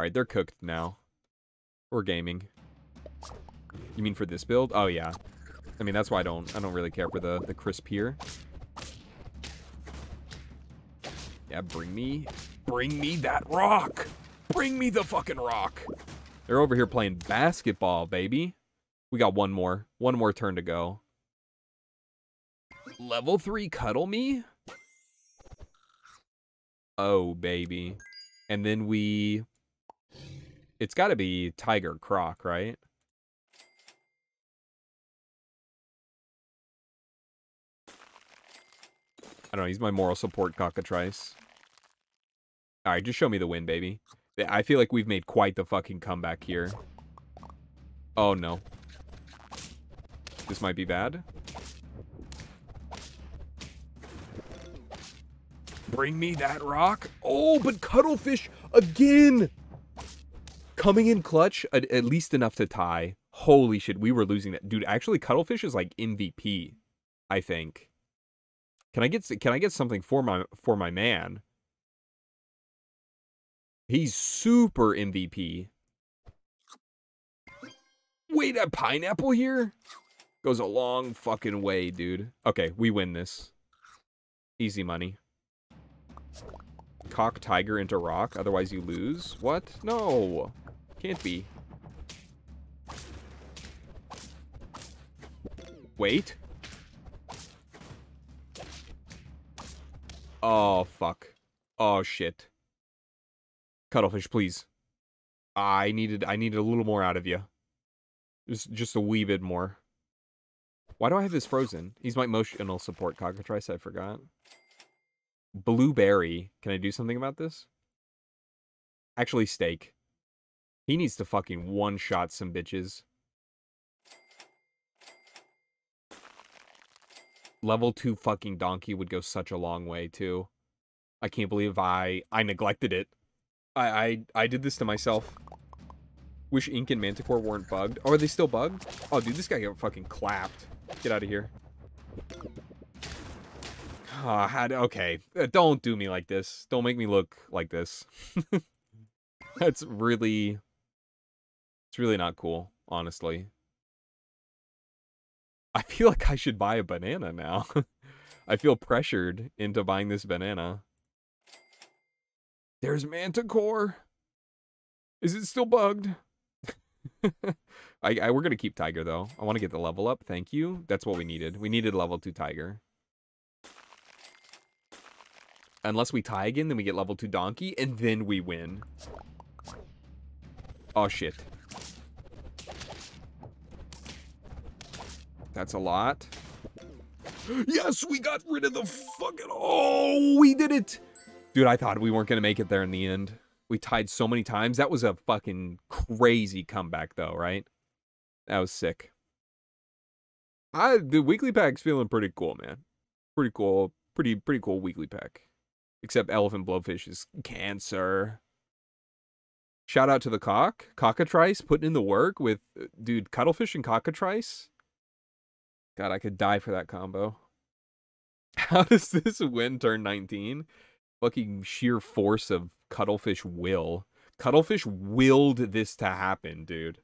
Speaker 2: right, they're cooked now. We're gaming. You mean for this build? Oh yeah. I mean that's why I don't I don't really care for the the crisp here. Yeah, bring me bring me that rock. Bring me the fucking rock. They're over here playing basketball, baby. We got one more. One more turn to go. Level 3 cuddle me? Oh, baby. And then we... It's got to be Tiger Croc, right? I don't know. He's my moral support cockatrice. All right, just show me the win, baby. I feel like we've made quite the fucking comeback here. Oh, no. This might be bad. Bring me that rock. Oh, but Cuttlefish again! Coming in clutch, at, at least enough to tie. Holy shit, we were losing that. Dude, actually, Cuttlefish is like MVP, I think. Can I get can I get something for my for my man? He's super MVP. Wait, a pineapple here? Goes a long fucking way, dude. Okay, we win this. Easy money. Cock tiger into rock, otherwise you lose. What? No. Can't be. Wait. Oh, fuck. Oh, shit. Cuttlefish, please. I needed I needed a little more out of you. Just just a wee bit more. Why do I have this frozen? He's my emotional support cockatrice, I forgot. Blueberry. Can I do something about this? Actually, steak. He needs to fucking one-shot some bitches. Level 2 fucking donkey would go such a long way, too. I can't believe I I neglected it. I I, I did this to myself. Wish Ink and Manticore weren't bugged. Oh, are they still bugged? Oh, dude, this guy got fucking clapped. Get out of here. Oh, had, okay, uh, don't do me like this. Don't make me look like this. That's really... It's really not cool, honestly. I feel like I should buy a banana now. I feel pressured into buying this banana. There's Manticore. Is it still bugged? I, I, we're gonna keep Tiger though. I want to get the level up. Thank you. That's what we needed. We needed level two Tiger. Unless we tie again, then we get level two Donkey, and then we win. Oh shit. That's a lot. Yes, we got rid of the fucking... Oh, we did it! Dude, I thought we weren't to make it there in the end. We tied so many times. That was a fucking crazy comeback, though, right? That was sick. I The weekly pack's feeling pretty cool, man. Pretty cool. Pretty, pretty cool weekly pack. Except Elephant Blowfish is cancer. Shout out to the cock. Cockatrice putting in the work with, uh, dude, Cuttlefish and Cockatrice. God, I could die for that combo. How does this win turn 19? Fucking sheer force of Cuttlefish will. Cuttlefish willed this to happen, dude.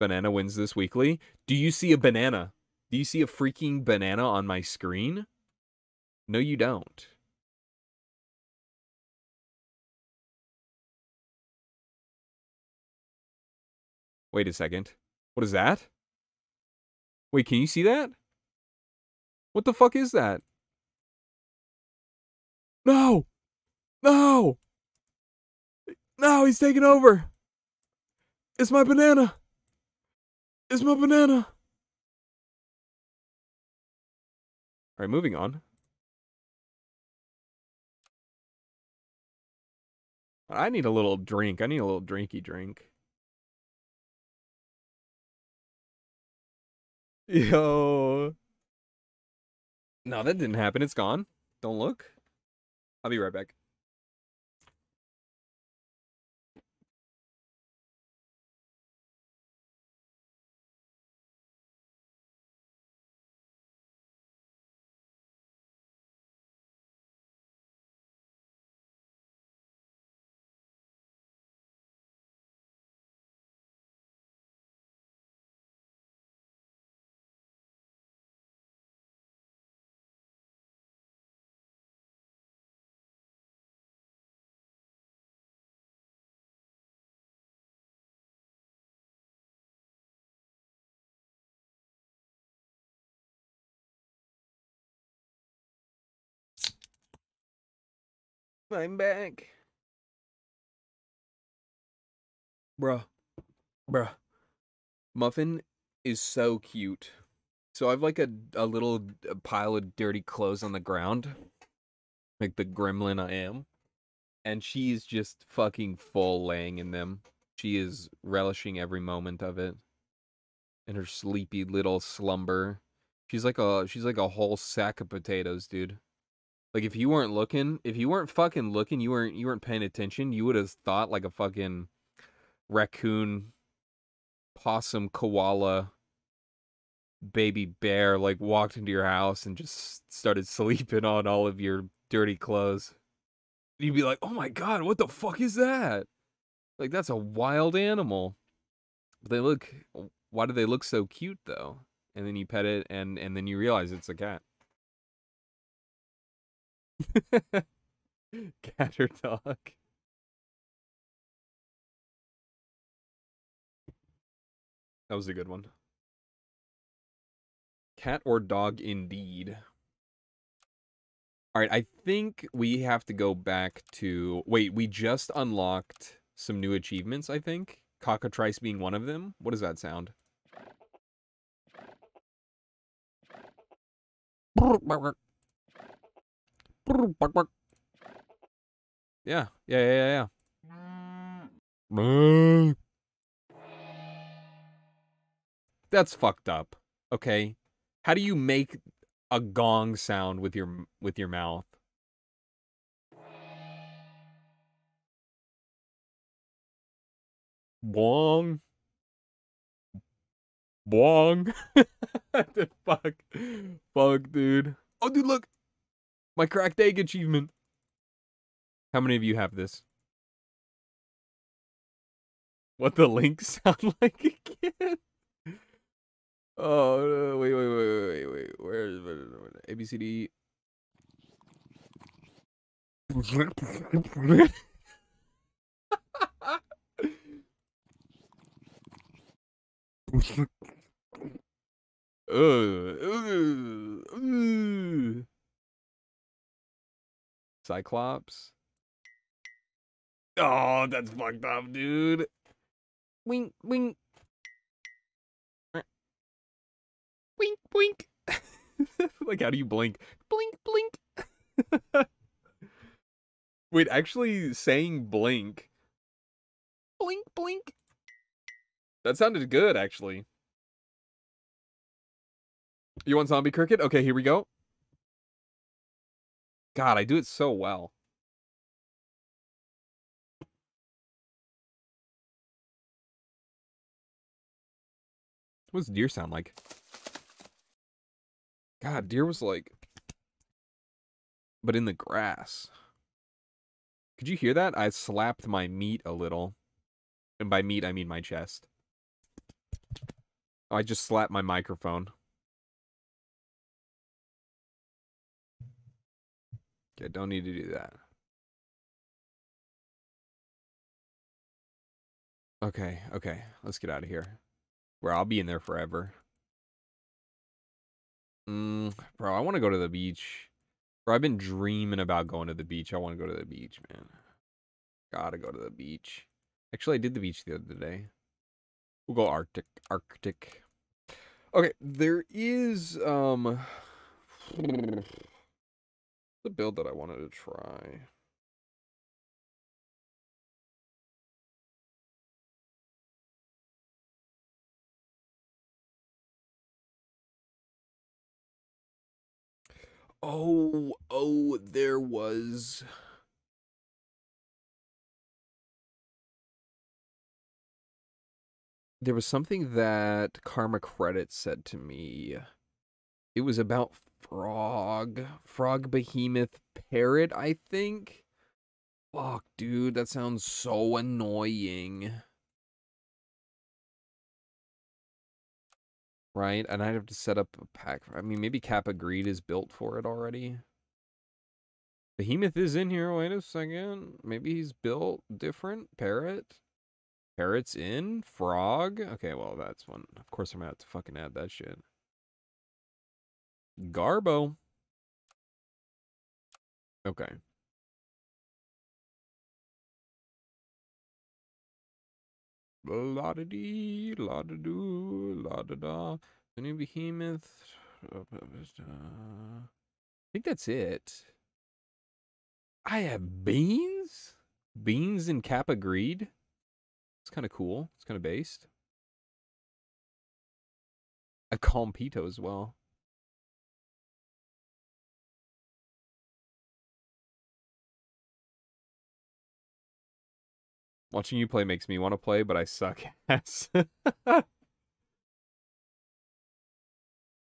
Speaker 2: Banana wins this weekly. Do you see a banana? Do you see a freaking banana on my screen? No, you don't. Wait a second. What is that? Wait, can you see that? What the fuck is that? No! No! No, he's taking over! It's my banana! It's my banana! Alright, moving on. I need a little drink. I need a little drinky drink. Yo. No, that didn't happen. It's gone. Don't look. I'll be right back. I'm back. Bruh. Bruh. Muffin is so cute. So I've like a, a little pile of dirty clothes on the ground. Like the gremlin I am. And she's just fucking full laying in them. She is relishing every moment of it. in her sleepy little slumber. She's like a she's like a whole sack of potatoes, dude. Like if you weren't looking, if you weren't fucking looking, you weren't you weren't paying attention, you would have thought like a fucking raccoon, possum, koala, baby bear like walked into your house and just started sleeping on all of your dirty clothes. You'd be like, "Oh my god, what the fuck is that?" Like that's a wild animal. But they look why do they look so cute though? And then you pet it and and then you realize it's a cat. Cat or dog. That was a good one. Cat or dog indeed. All right, I think we have to go back to Wait, we just unlocked some new achievements, I think. Cockatrice being one of them. What does that sound? Yeah, yeah, yeah, yeah. yeah. That's fucked up. Okay. How do you make a gong sound with your with your mouth? Bong. Bong. fuck. Fuck, dude. Oh, dude, look. My cracked egg achievement. How many of you have this? What the Lynx sound like again? Oh, no, wait, wait, wait, wait, wait. Where is it? A, B, C, D. Cyclops. Oh, that's fucked up, dude. Wink, wink. Uh. Wink, wink. like, how do you blink? Blink, blink. Wait, actually saying blink. Blink, blink. That sounded good, actually. You want zombie cricket? Okay, here we go. God, I do it so well. What's deer sound like? God, deer was like... But in the grass. Could you hear that? I slapped my meat a little. And by meat, I mean my chest. I just slapped my microphone. Okay, don't need to do that. Okay, okay. Let's get out of here. Where I'll be in there forever. Mm, bro, I want to go to the beach. Bro, I've been dreaming about going to the beach. I want to go to the beach, man. Gotta go to the beach. Actually, I did the beach the other day. We'll go Arctic. Arctic. Okay, there is um the build that I wanted to try. Oh, oh, there was there was something that Karma Credit said to me. It was about frog, frog behemoth parrot, I think. Fuck, dude, that sounds so annoying. Right, and I'd have to set up a pack. I mean, maybe Kappa Greed is built for it already. Behemoth is in here. Wait a second. Maybe he's built different. Parrot. Parrot's in? Frog? Okay, well, that's one. Of course, I'm gonna have to fucking add that shit. Garbo. Okay. La da dee, la da do, la da da. The new behemoth. Oh, I think that's it. I have beans? Beans and Kappa Greed? It's kind of cool. It's kind of based. A Compito as well. Watching you play makes me want to play, but I suck ass.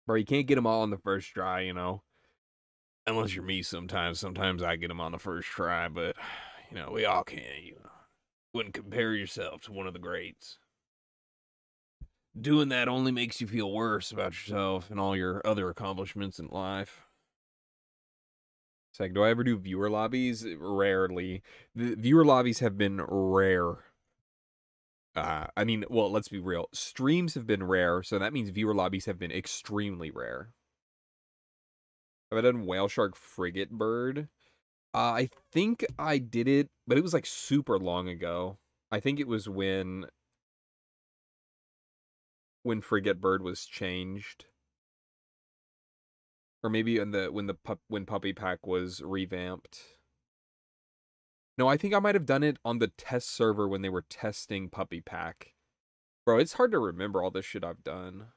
Speaker 2: Bro, you can't get them all on the first try, you know. Unless you're me sometimes. Sometimes I get them on the first try, but, you know, we all can't. you know. Wouldn't compare yourself to one of the greats. Doing that only makes you feel worse about yourself and all your other accomplishments in life. It's like, do I ever do viewer lobbies? Rarely. The viewer lobbies have been rare. Uh, I mean, well, let's be real. Streams have been rare, so that means viewer lobbies have been extremely rare. Have I done Whale Shark Frigate Bird? Uh, I think I did it, but it was like super long ago. I think it was when when Frigate Bird was changed. Or maybe in the when the pup when Puppy Pack was revamped. No, I think I might have done it on the test server when they were testing Puppy Pack. Bro, it's hard to remember all this shit I've done.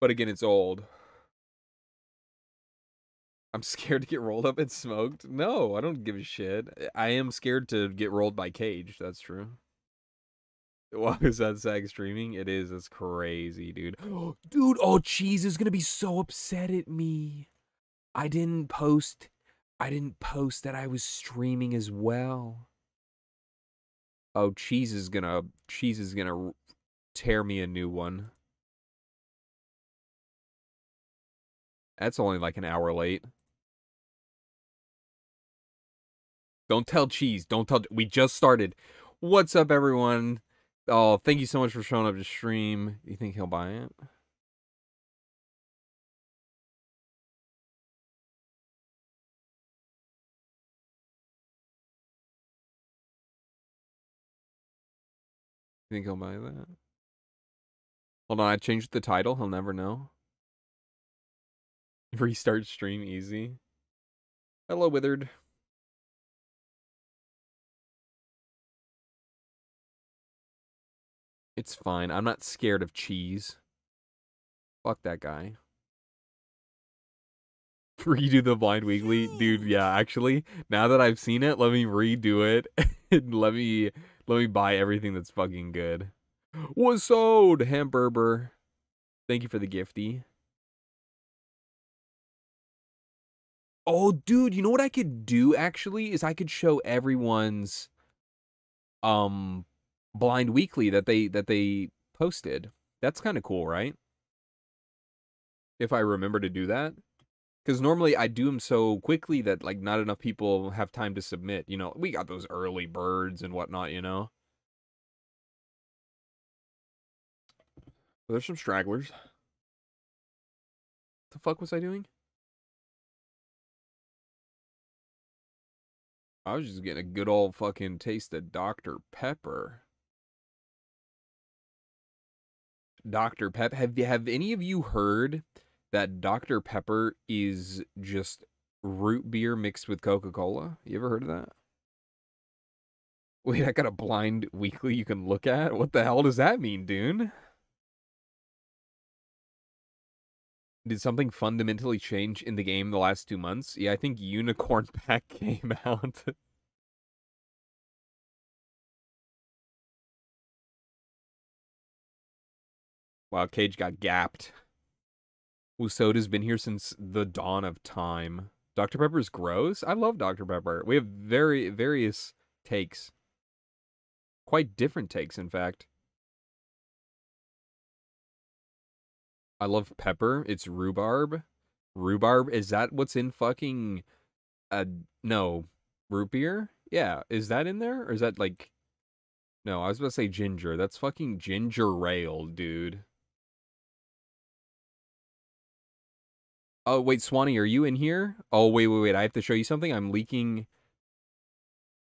Speaker 2: But again, it's old. I'm scared to get rolled up and smoked. No, I don't give a shit. I am scared to get rolled by Cage. That's true. Why is that Sag streaming? It is. It's crazy, dude. dude, oh, Cheese is gonna be so upset at me. I didn't post. I didn't post that I was streaming as well. Oh, Cheese is gonna. Cheese is gonna tear me a new one. That's only like an hour late. Don't tell Cheese. Don't tell. We just started. What's up, everyone? Oh, thank you so much for showing up to stream. You think he'll buy it? You think he'll buy that? Hold on, I changed the title. He'll never know. Restart stream easy. Hello, Withered. It's fine. I'm not scared of cheese. Fuck that guy. Redo the blind weekly, dude. Yeah, actually, now that I've seen it, let me redo it let me let me buy everything that's fucking good. Was sold, Hamburger. Thank you for the gifty. Oh, dude, you know what I could do actually is I could show everyone's um blind weekly that they that they posted. That's kind of cool, right? If I remember to do that. Because normally I do them so quickly that like not enough people have time to submit. You know, we got those early birds and whatnot, you know. But there's some stragglers. What the fuck was I doing? I was just getting a good old fucking taste of Dr. Pepper. Dr. Pep. Have have any of you heard that Dr. Pepper is just root beer mixed with Coca-Cola? You ever heard of that? Wait, I got a blind weekly you can look at? What the hell does that mean, Dune? Did something fundamentally change in the game the last two months? Yeah, I think Unicorn Pack came out. Wow, Cage got gapped. Usoda's been here since the dawn of time. Dr. Pepper's gross? I love Dr. Pepper. We have very various takes. Quite different takes, in fact. I love pepper. It's rhubarb. Rhubarb, is that what's in fucking uh no, root beer? Yeah, is that in there or is that like No, I was about to say ginger. That's fucking ginger ale, dude. Oh, wait, Swanee, are you in here? Oh, wait, wait, wait. I have to show you something. I'm leaking.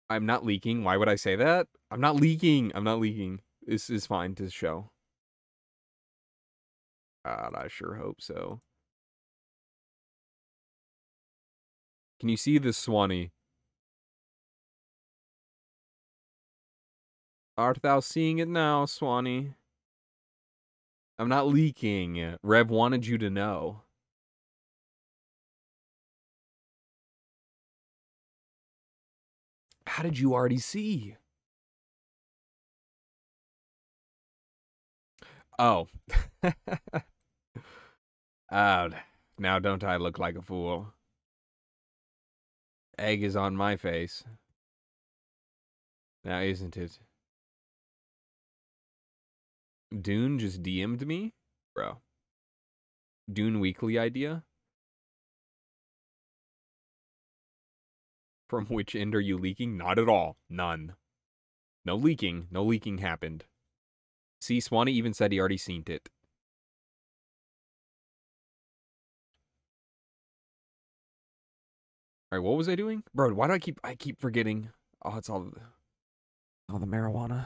Speaker 2: I'm not leaking. Why would I say that? I'm not leaking. I'm not leaking. This is fine to show. God, I sure hope so. Can you see this, Swanee? Art thou seeing it now, Swanee? I'm not leaking. Rev wanted you to know. How did you already see? Oh. oh, now don't I look like a fool? Egg is on my face. Now isn't it? Dune just DM'd me? Bro. Dune Weekly idea? From which end are you leaking? Not at all. None. No leaking. No leaking happened. See, Swanee even said he already seen it. Alright, what was I doing? Bro, why do I keep I keep forgetting? Oh, it's all all the marijuana.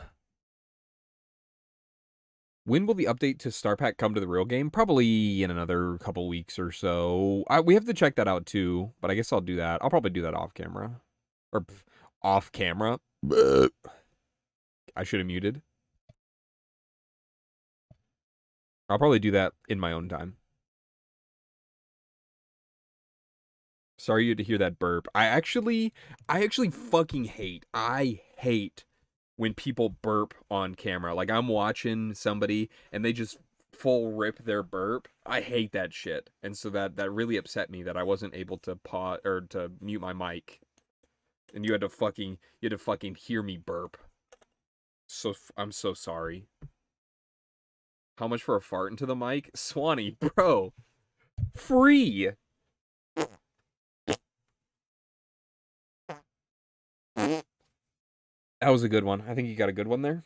Speaker 2: When will the update to Star Pack come to the real game? Probably in another couple weeks or so. I, we have to check that out too, but I guess I'll do that. I'll probably do that off camera. Or pff, off camera. I should have muted. I'll probably do that in my own time. Sorry you had to hear that burp. I actually, I actually fucking hate, I hate when people burp on camera. Like I'm watching somebody and they just full rip their burp. I hate that shit. And so that that really upset me that I wasn't able to pause or to mute my mic. And you had to fucking you had to fucking hear me burp. So I'm so sorry. How much for a fart into the mic? Swanee, bro. Free. That was a good one. I think you got a good one there.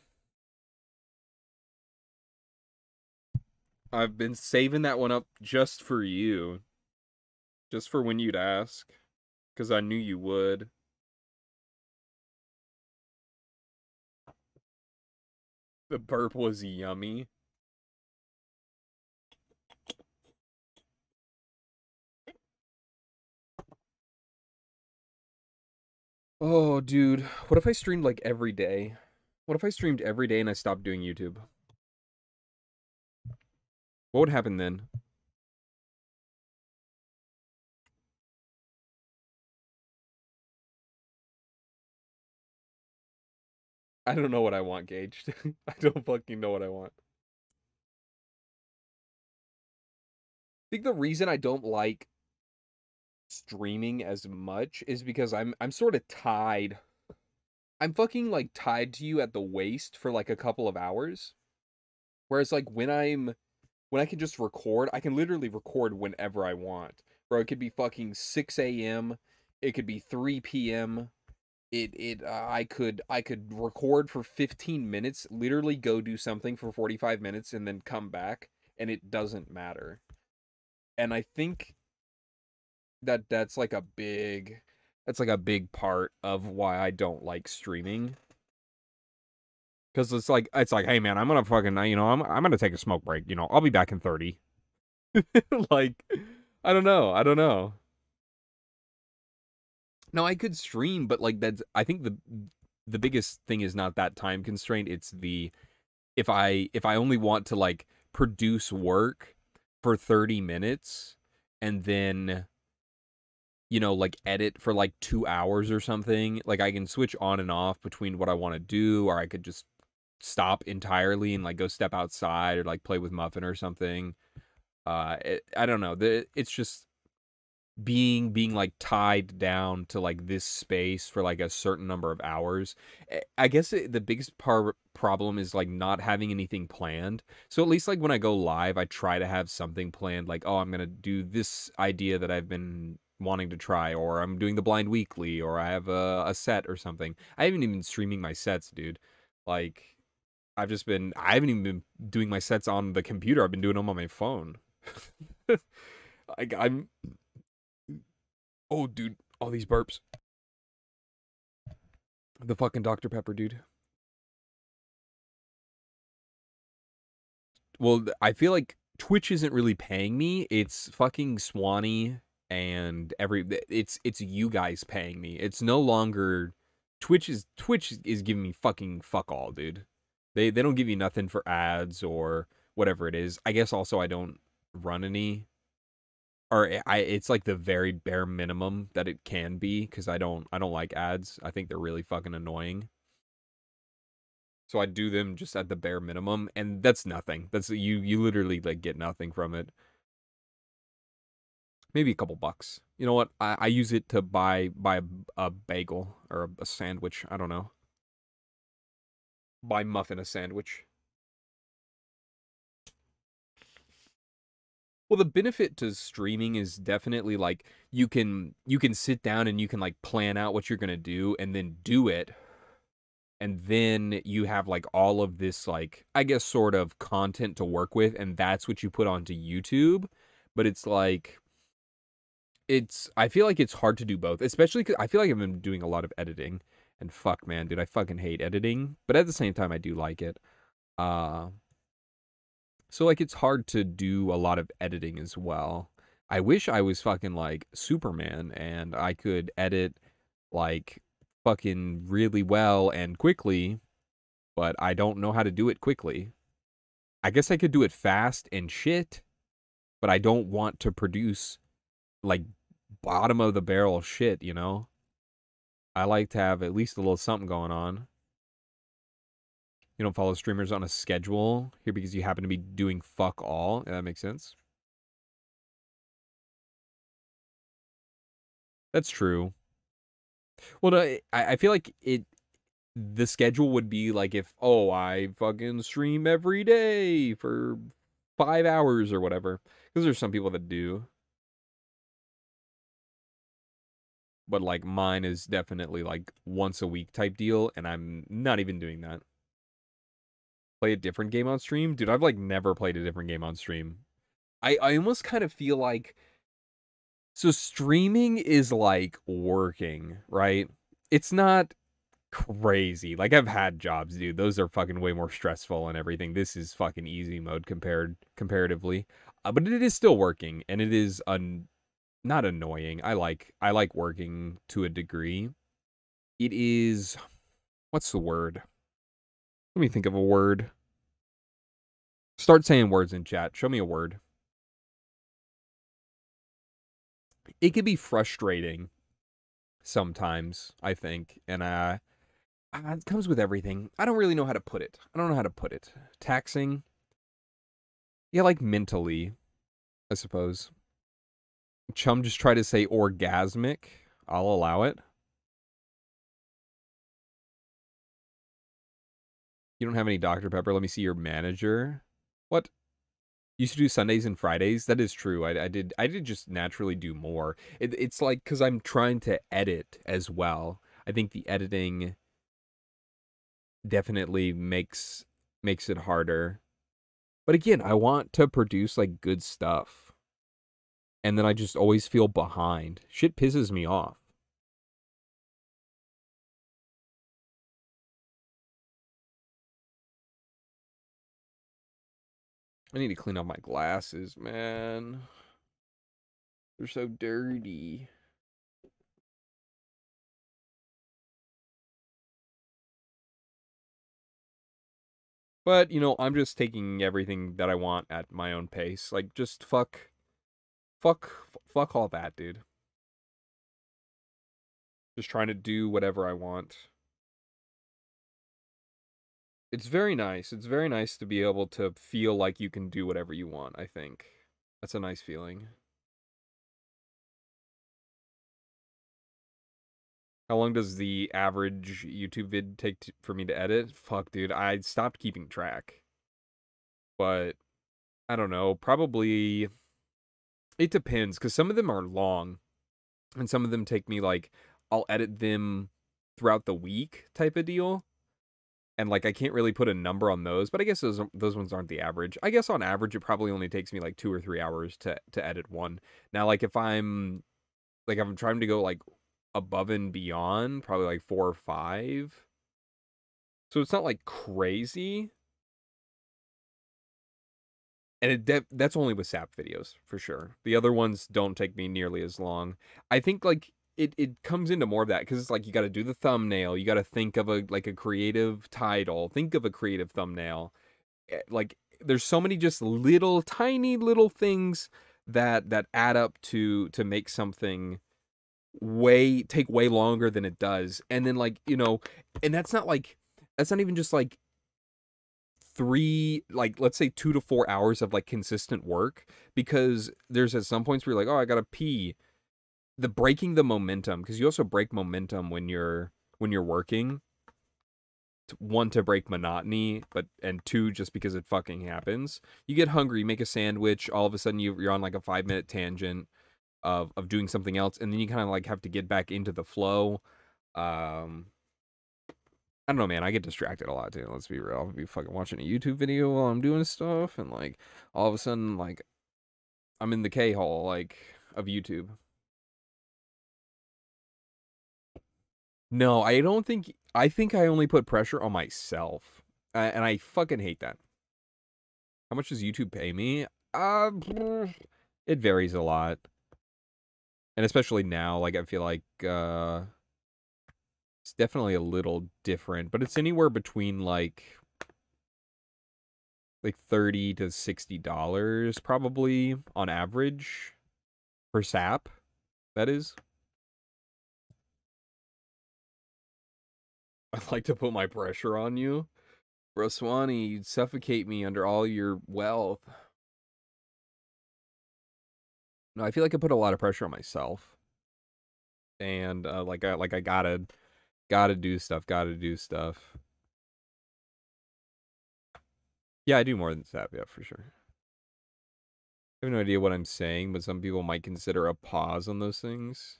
Speaker 2: I've been saving that one up just for you. Just for when you'd ask. Because I knew you would. The burp was yummy. Oh, dude. What if I streamed like every day? What if I streamed every day and I stopped doing YouTube? What would happen then? I don't know what I want, Gage. I don't fucking know what I want. I think the reason I don't like streaming as much is because I'm I'm sort of tied. I'm fucking like tied to you at the waist for like a couple of hours. Whereas like when I'm when I can just record, I can literally record whenever I want. Bro, it could be fucking 6 a.m. It could be 3 p.m. It it uh, I could I could record for 15 minutes, literally go do something for 45 minutes and then come back and it doesn't matter. And I think that that's like a big that's like a big part of why I don't like streaming. Cause it's like it's like, hey man, I'm gonna fucking uh, you know I'm I'm gonna take a smoke break. You know, I'll be back in thirty. like, I don't know, I don't know. No, I could stream, but like that's I think the the biggest thing is not that time constraint. It's the if I if I only want to like produce work for thirty minutes and then you know, like edit for like two hours or something. Like I can switch on and off between what I want to do, or I could just stop entirely and like go step outside or like play with Muffin or something. Uh, it, I don't know. The it's just being being like tied down to like this space for like a certain number of hours. Eh, I guess it, the biggest part problem is like not having anything planned. So at least like when I go live, I try to have something planned. Like, oh, I'm gonna do this idea that I've been wanting to try, or I'm doing the blind weekly, or I have a, a set or something. I haven't even been streaming my sets, dude. Like, I've just been, I haven't even been doing my sets on the computer. I've been doing them on my phone. like, I'm, oh, dude, all these burps. The fucking Dr. Pepper, dude. Well, I feel like Twitch isn't really paying me. It's fucking Swanee and every it's it's you guys paying me. It's no longer Twitch is Twitch is giving me fucking fuck all, dude. They they don't give you nothing for ads or whatever it is. I guess also I don't run any or I it's like the very bare minimum that it can be cuz I don't I don't like ads. I think they're really fucking annoying. So I do them just at the bare minimum and that's nothing. That's you you literally like get nothing from it. Maybe a couple bucks. You know what? I, I use it to buy buy a, a bagel or a, a sandwich. I don't know. Buy muffin a sandwich. Well, the benefit to streaming is definitely like you can you can sit down and you can like plan out what you're to do and then do it. And then you have like all of this like I guess sort of content to work with and that's what you put onto YouTube, but it's like it's I feel like it's hard to do both, especially cuz I feel like I've been doing a lot of editing and fuck man, dude, I fucking hate editing, but at the same time I do like it. Uh so like it's hard to do a lot of editing as well. I wish I was fucking like Superman and I could edit like fucking really well and quickly, but I don't know how to do it quickly. I guess I could do it fast and shit, but I don't want to produce like bottom of the barrel shit, you know? I like to have at least a little something going on. You don't follow streamers on a schedule here because you happen to be doing fuck all. Yeah, that makes sense. That's true. Well, I I feel like it. The schedule would be like if oh I fucking stream every day for five hours or whatever. Because there's some people that do. But like mine is definitely like once a week type deal, and I'm not even doing that play a different game on stream, dude, I've like never played a different game on stream. I I almost kind of feel like so streaming is like working, right? It's not crazy. Like I've had jobs, dude. Those are fucking way more stressful and everything. This is fucking easy mode compared comparatively. Uh, but it is still working and it is un not annoying. I like I like working to a degree. It is what's the word? Let me think of a word. Start saying words in chat. Show me a word. It can be frustrating sometimes, I think. And uh, it comes with everything. I don't really know how to put it. I don't know how to put it. Taxing. Yeah, like mentally, I suppose. Chum just tried to say orgasmic. I'll allow it. You don't have any Dr. Pepper. Let me see your manager. What? You used to do Sundays and Fridays. That is true. I, I did. I did just naturally do more. It, it's like because I'm trying to edit as well. I think the editing definitely makes makes it harder. But again, I want to produce like good stuff. And then I just always feel behind. Shit pisses me off. I need to clean up my glasses, man. They're so dirty. But, you know, I'm just taking everything that I want at my own pace. Like, just fuck. Fuck. Fuck all that, dude. Just trying to do whatever I want it's very nice. It's very nice to be able to feel like you can do whatever you want, I think. That's a nice feeling. How long does the average YouTube vid take for me to edit? Fuck, dude. I stopped keeping track. But, I don't know. Probably, it depends. Because some of them are long. And some of them take me, like, I'll edit them throughout the week type of deal and like I can't really put a number on those, but I guess those those ones aren't the average. I guess on average it probably only takes me like 2 or 3 hours to to edit one. Now like if I'm like if I'm trying to go like above and beyond, probably like 4 or 5. So it's not like crazy. And it that's only with SAP videos for sure. The other ones don't take me nearly as long. I think like it it comes into more of that because it's like you got to do the thumbnail, you got to think of a like a creative title, think of a creative thumbnail. Eh, Like there's so many just little tiny little things that that add up to to make something way take way longer than it does. And then like, you know, and that's not like that's not even just like three like let's say 2 to 4 hours of like consistent work because there's at some points where you're like, "Oh, I got to pee." The breaking the momentum because you also break momentum when you're when you're working. One to break monotony, but and two just because it fucking happens. You get hungry, make a sandwich, all of a sudden you you're on like a 5 minute tangent of of doing something else and then you kind of like have to get back into the flow. Um I don't know, man. I get distracted a lot too. Let's be real. I'll be fucking watching a YouTube video while I'm doing stuff, and like all of a sudden, like I'm in the K hole, like of YouTube. No, I don't think. I think I only put pressure on myself, and I fucking hate that. How much does YouTube pay me? Uh, it varies a lot, and especially now, like I feel like uh it's definitely a little different, but it's anywhere between like like 30 to 60 dollars probably on average per SAP that is I'd like to put my pressure on you. Roswani, you'd suffocate me under all your wealth. No, I feel like I put a lot of pressure on myself. And uh, like I like I gotta gotta do stuff, gotta do stuff. Yeah, I do more than SAP, yeah, for sure. I have no idea what I'm saying, but some people might consider a pause on those things.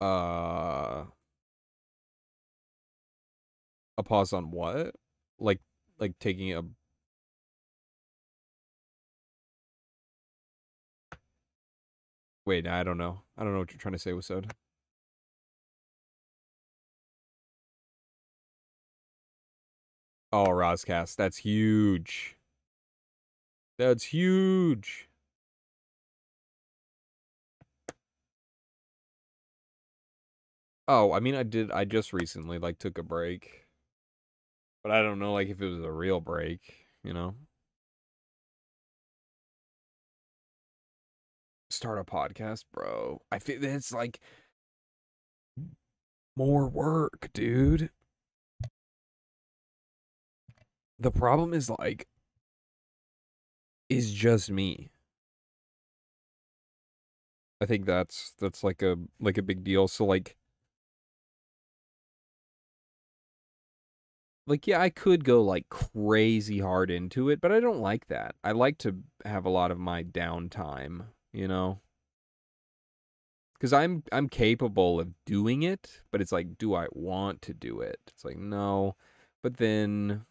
Speaker 2: Uh a pause on what? Like like taking a Wait, I don't know. I don't know what you're trying to say, Wasod. Oh, Roscast, that's huge. That's huge. Oh, I mean, I did. I just recently like took a break, but I don't know like if it was a real break. You know, start a podcast, bro. I feel it's like more work, dude. The problem is like is just me. I think that's that's like a like a big deal. So like like yeah, I could go like crazy hard into it, but I don't like that. I like to have a lot of my downtime, you know? Cuz I'm I'm capable of doing it, but it's like do I want to do it? It's like no. But then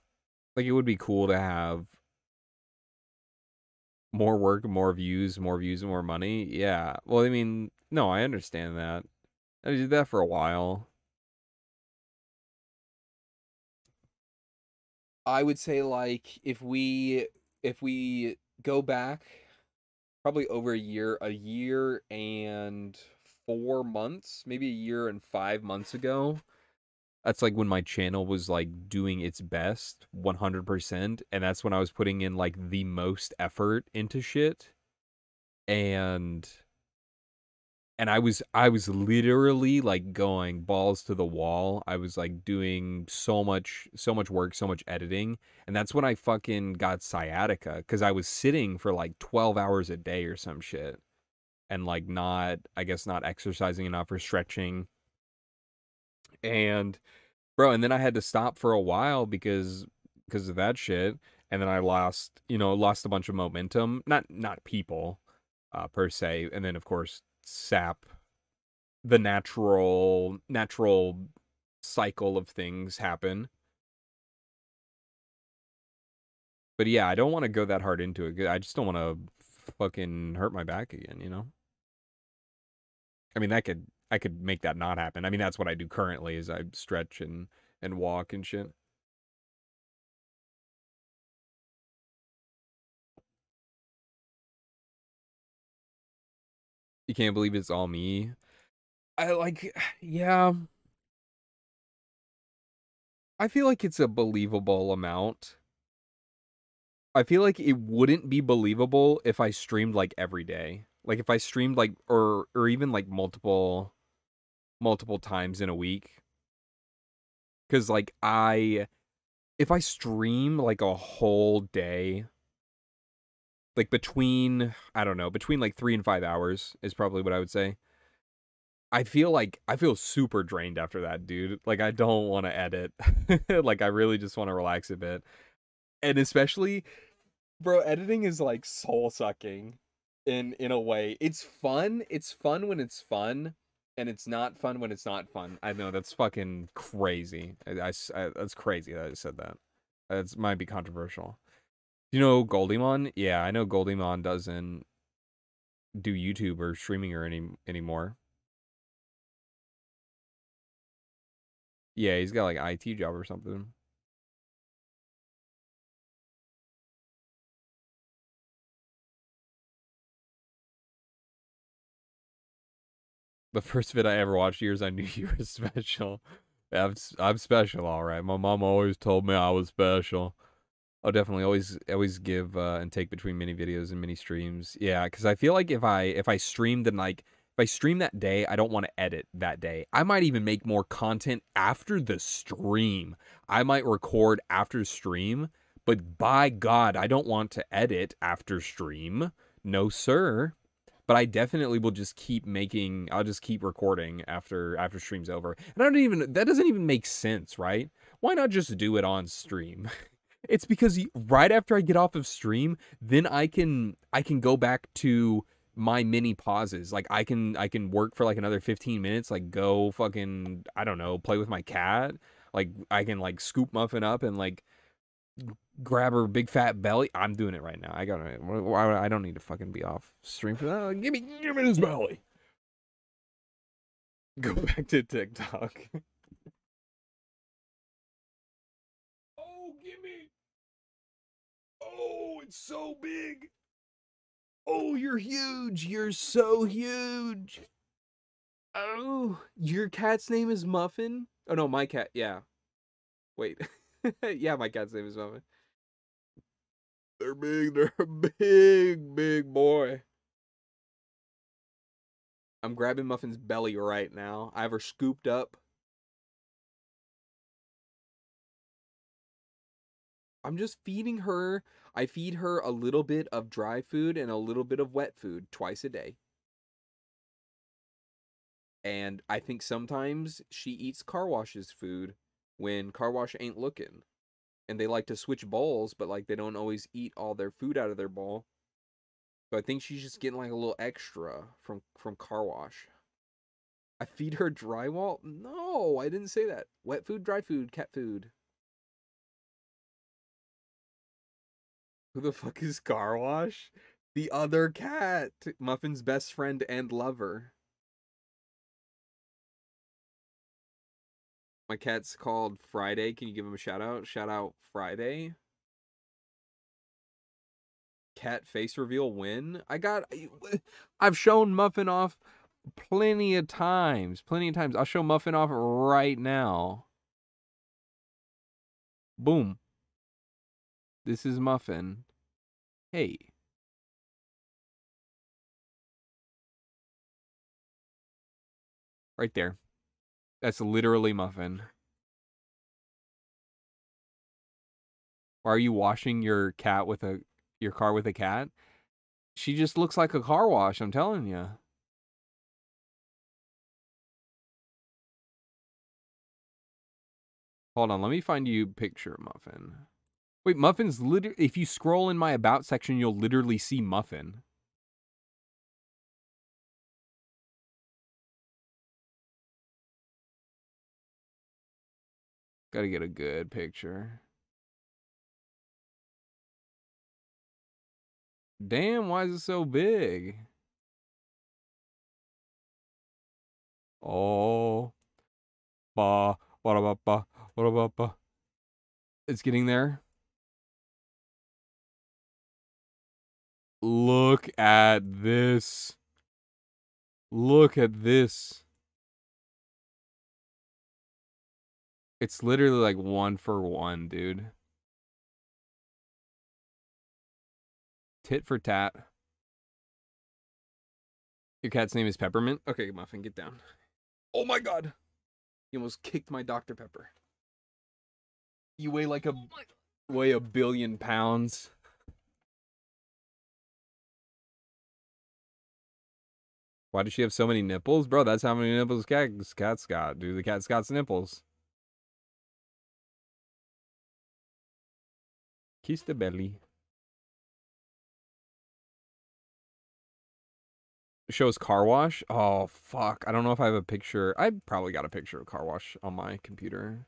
Speaker 2: like it would be cool to have more work, more views, more views, and more money. Yeah. Well, I mean, no, I understand that. I did that for a while. I would say like if we if we go back probably over a year, a year and 4 months, maybe a year and 5 months ago, that's like when my channel was like doing its best 100% and that's when I was putting in like the most effort into shit and and I was I was literally like going balls to the wall. I was like doing so much so much work, so much editing, and that's when I fucking got sciatica cuz I was sitting for like 12 hours a day or some shit and like not I guess not exercising enough or stretching. And bro, and then I had to stop for a while because because of that shit and then I lost, you know, lost a bunch of momentum. Not not people uh per se, and then of course SAP the natural natural cycle of things happen. But yeah, I don't want to go that hard into it. I just don't want to fucking hurt my back again, you know? I mean, that could I could make that not happen. I mean, that's what I do currently is I stretch and and walk and shit. You can't believe it's all me. I like, yeah. I feel like it's a believable amount. I feel like it wouldn't be believable if I streamed like every day. Like if I streamed like or or even like multiple multiple times in a week. Cuz like I if I stream like a whole day like between I don't know, between like 3 and 5 hours is probably what I would say. I feel like I feel super drained after that, dude. Like I don't want to edit. like I really just want to relax a bit. And especially bro, editing is like soul sucking in in a way. It's fun. It's fun when it's fun and it's not fun when it's not fun. I know that's fucking crazy. I, I, I that's crazy that I said that. That might be controversial. You know Goldymon? Yeah, I know Goldymon doesn't do YouTube or streaming or any anymore. Yeah, he's got like IT job or something. The first vid I ever watched years I knew you were special. I'm, I'm special, all right. My mom always told me I was special. I'll definitely always always give uh, and take between mini videos and mini streams. Yeah, because I feel like if I if I streamed and like if I stream that day, I don't want to edit that day. I might even make more content after the stream. I might record after stream, but by God, I don't want to edit after stream. No, sir. But I definitely will just keep making. I'll just keep recording after after stream's over. And I don't even. That doesn't even make sense, right? Why not just do it on stream? it's because right after I get off of stream, then I can I can go back to my mini pauses. Like I can I can work for like another 15 minutes, like go fucking I don't know, play with my cat. Like I can like scoop muffin up and like grab her big fat belly. I'm doing it right now. I got. I don't need to fucking be off stream for that. Uh, give me give me this belly. Go back to TikTok. oh, give me. Oh, it's so big. Oh, you're huge. You're so huge. Oh, your cat's name is Muffin? Oh, no, my cat. Yeah. Wait. yeah, my cat's name is Muffin. They're big. They're a big, big boy. I'm grabbing Muffin's belly right now. I have her scooped up. I'm just feeding her I feed her a little bit of dry food and a little bit of wet food twice a day. And I think sometimes she eats car wash's food when car wash ain't looking. And they like to switch bowls, but like they don't always eat all their food out of their bowl. So I think she's just getting like a little extra from from car wash. I feed her drywall? No, I didn't say that. Wet food, dry food, cat food. Who the fuck is Car Wash? The other cat, Muffin's best friend and lover. My cat's called Friday. Can you give him a shout out? Shout out Friday. Cat face reveal win. I got. I've shown Muffin off plenty of times. Plenty of times. I'll show Muffin off right now. Boom. This is Muffin. Hey. Right there. That's literally Muffin. Why are you washing your cat with a your car with a cat? She just looks like a car wash, I'm telling you. Hold on, let me find you picture Muffin. Wait, Muffin's literally. If you scroll in my about section, you'll literally see Muffin. Gotta get a good picture. Damn, why is it so big? Oh. Ba, ba, ba, ba, ba, ba, ba. It's getting there. Look at this. Look at this. It's literally like one for one, dude. Tit for tat. Your cat's name is Peppermint? Okay, Muffin, get down. Oh my god. You almost kicked my Dr. Pepper. You weigh like a oh weigh a billion pounds. Why does she have so many nipples? Bro, that's how many nipples cat's, cat's got, dude. The cat's got nipples. Kiss the belly. Shows car wash. Oh fuck! I don't know if I have a picture. I probably got a picture of car wash on my computer.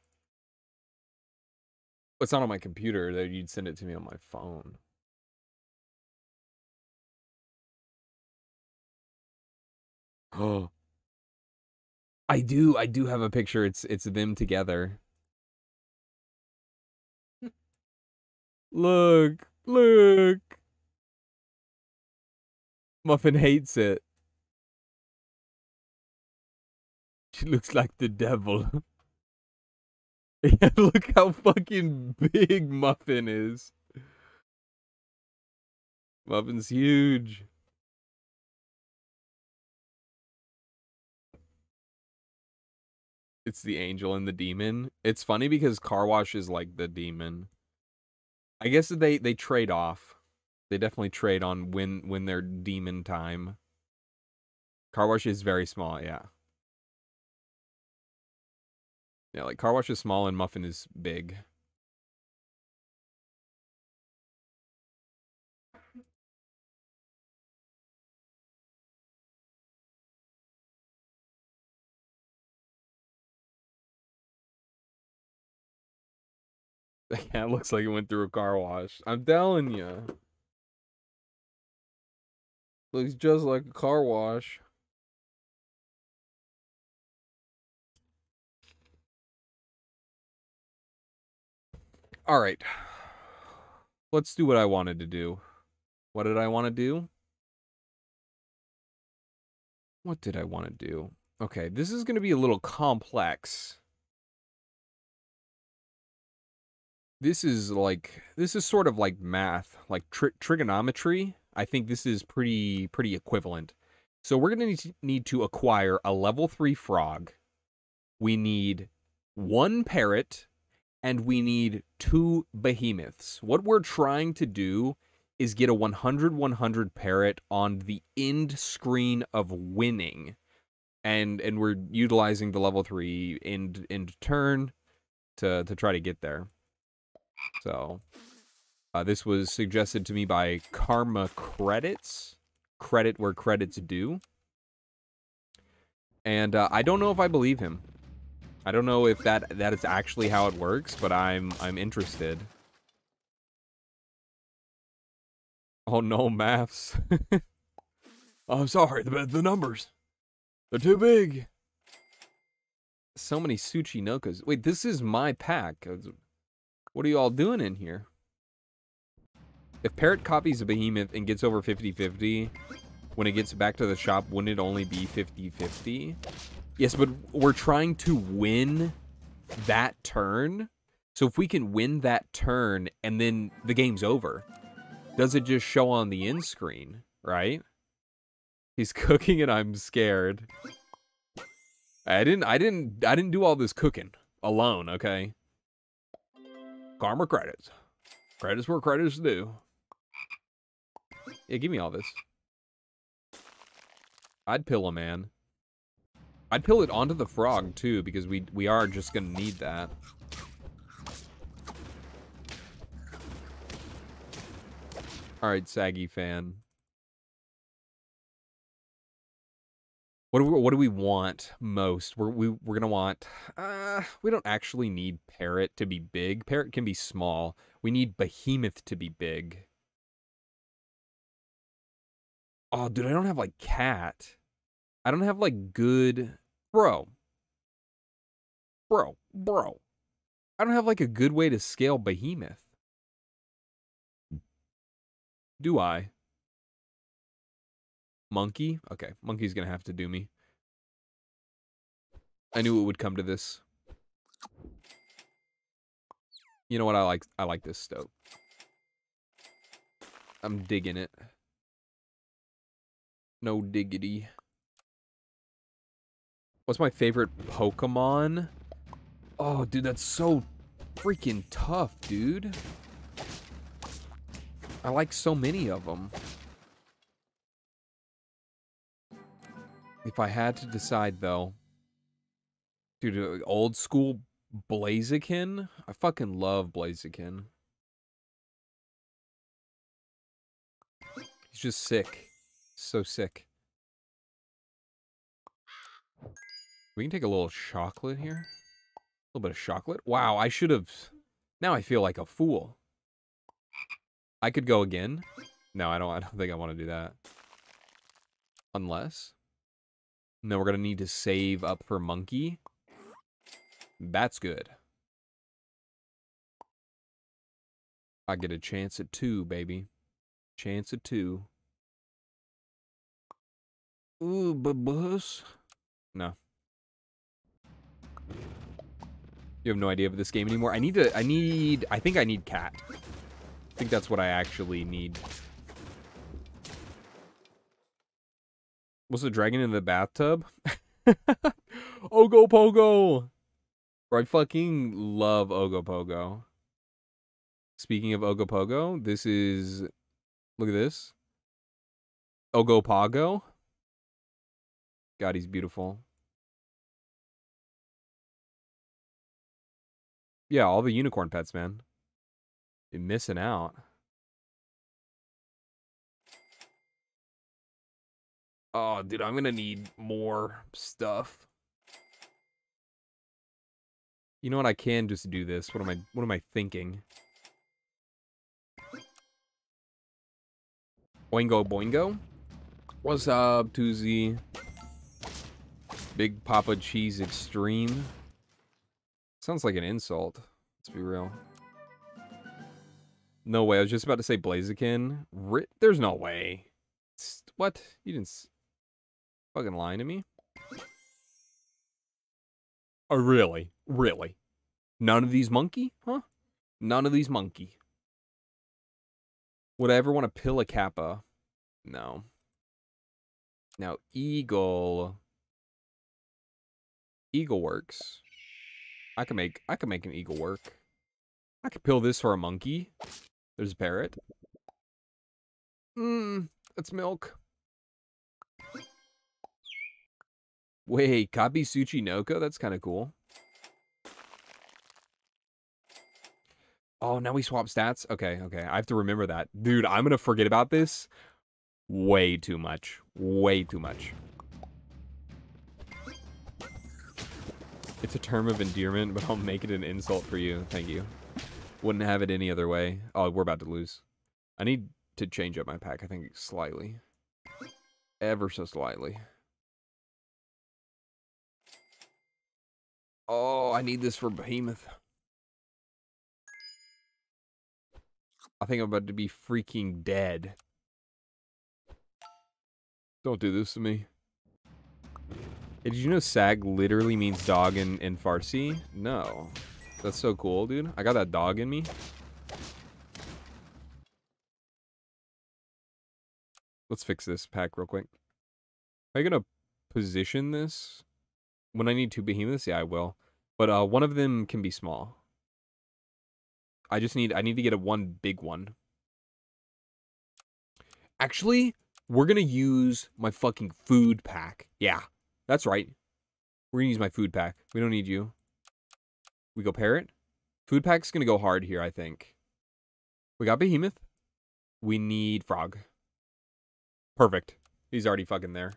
Speaker 2: It's not on my computer. That you'd send it to me on my phone. Oh, I do. I do have a picture. It's it's them together. Look, look. Muffin hates it. She looks like the devil. yeah, look how fucking big Muffin is. Muffin's huge. It's the angel and the demon. It's funny because car wash is like the demon. I guess they they trade off. They definitely trade on when when they're demon time. Car wash is very small, yeah. Yeah, like car wash is small and muffin is big. That cat looks like it went through a car wash. I'm telling you. Looks just like a car wash. All right. Let's do what I wanted to do. What did I want to do? What did I want to do? Okay, this is going to be a little complex. This is like this is sort of like math, like tri trigonometry. I think this is pretty pretty equivalent. So we're gonna need to, acquire a level three frog. We need one parrot, and we need two behemoths. What we're trying to do is get a 100 100 parrot on the end screen of winning. And and we're utilizing the level 3 end end turn to to try to get there. So, uh, this was suggested to me by Karma Credits. Credit where credit's due. And uh, I don't know if I believe him. I don't know if that that is actually how it works, but I'm I'm interested. Oh no, maths. I'm sorry, the the numbers. They're too big. So many Tsuchinokos. Wait, this is my pack. What are you all doing in here? If Parrot copies a Behemoth and gets over 50-50, when it gets back to the shop, wouldn't it only be 50-50? Yes, but we're trying to win that turn. So if we can win that turn and then the game's over, does it just show on the end screen, right? He's cooking and I'm scared. I didn't I didn't I didn't do all this cooking alone, okay? Karma credits. Credits where credits due. Yeah, give me all this. I'd pill a man. I'd pill it onto the frog, too, because we, we are just gonna need that. Alright, Saggy fan. What do we, what do we want most? We're we, we're gonna want. Uh, we don't actually need parrot to be big. Parrot can be small. We need behemoth to be big. Oh, dude, I don't have like cat. I don't have like good, bro. Bro, bro. I don't have like a good way to scale behemoth. Do I? Monkey? Okay, monkey's gonna have to do me. I knew it would come to this. You know what? I like I like this stoat. I'm digging it. No diggity. What's my favorite Pokemon? Oh, dude, that's so freaking tough, dude. I like so many of them. If I had to decide, though, dude, old school Blaziken. I fucking love Blaziken. He's just sick. So sick. We can take a little chocolate here. A little bit of chocolate. Wow, I should have... Now I feel like a fool. I could go again. No, I don't. I don't think I want to do that. Unless... No, we're going to need to save up for monkey. That's good. I get a chance at two, baby. Chance at two. Ooh, bus. No. You have no idea of this game anymore. I need to. I need. I think I need cat. I think that's what I actually need. Was the dragon in the bathtub? Ogopogo! I fucking love Ogopogo. Speaking of Ogopogo, this is look at this. Ogopogo. God, he's beautiful. Yeah, all the unicorn pets, man. You're missing out. Oh, dude, I'm gonna need more stuff. You know what? I can just do this. What am I? What am I thinking? Boingo Boingo. What's up, Tuzi? Big Papa Cheese Extreme. Sounds like an insult. Let's be real. No way. I was just about to say Blaziken. There's no way. What? You didn't fucking lying to me? Oh, really? Really? None of these monkey? Huh? None of these monkey. Would I ever want to pill a kappa? No. Now, eagle. Eagle works. I can make I can make an eagle work. I could pill this for a monkey. There's a parrot. Mmm, that's milk. Wait, Kabisuchi Noko? That's kind of cool. Oh, now we swap stats? Okay, okay. I have to remember that. Dude, I'm going to forget about this way too much. Way too much. It's a term of endearment, but I'll make it an insult for you. Thank you. Wouldn't have it any other way. Oh, we're about to lose. I need to change up my pack, I think, slightly. Ever so slightly. Oh, I need this for Behemoth. I think I'm about to be freaking dead. Don't do this to me. Hey, did you know sag literally means dog in, in Farsi? No. That's so cool, dude. I got that dog in me. Let's fix this pack real quick. Are you going to position this? When I need two behemoths, yeah, I will. But uh, one of them can be small. I just need, I need to get a one big one. Actually, we're to use my fucking food pack. Yeah, that's right. We're to use my food pack. We don't need you. We go parrot. Food pack's to go hard here, I think. We got behemoth. We need frog. Perfect. He's already fucking there.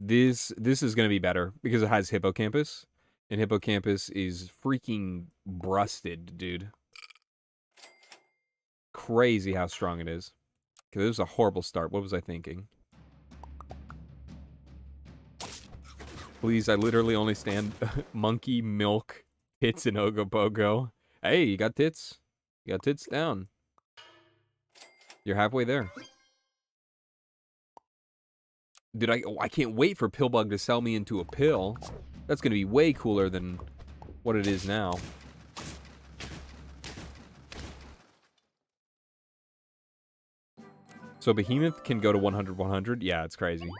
Speaker 2: This this is gonna be better because it has hippocampus, and hippocampus is freaking brusted, dude. Crazy how strong it is. Cause it was a horrible start. What was I thinking? Please, I literally only stand monkey, milk, tits, and ogopogo. Hey, you got tits. You got tits down. You're halfway there. Dude, I, I can't wait for Pillbug to sell me into a pill. That's going to be way cooler than what it is now. So Behemoth can go to 100, 100. Yeah, it's crazy.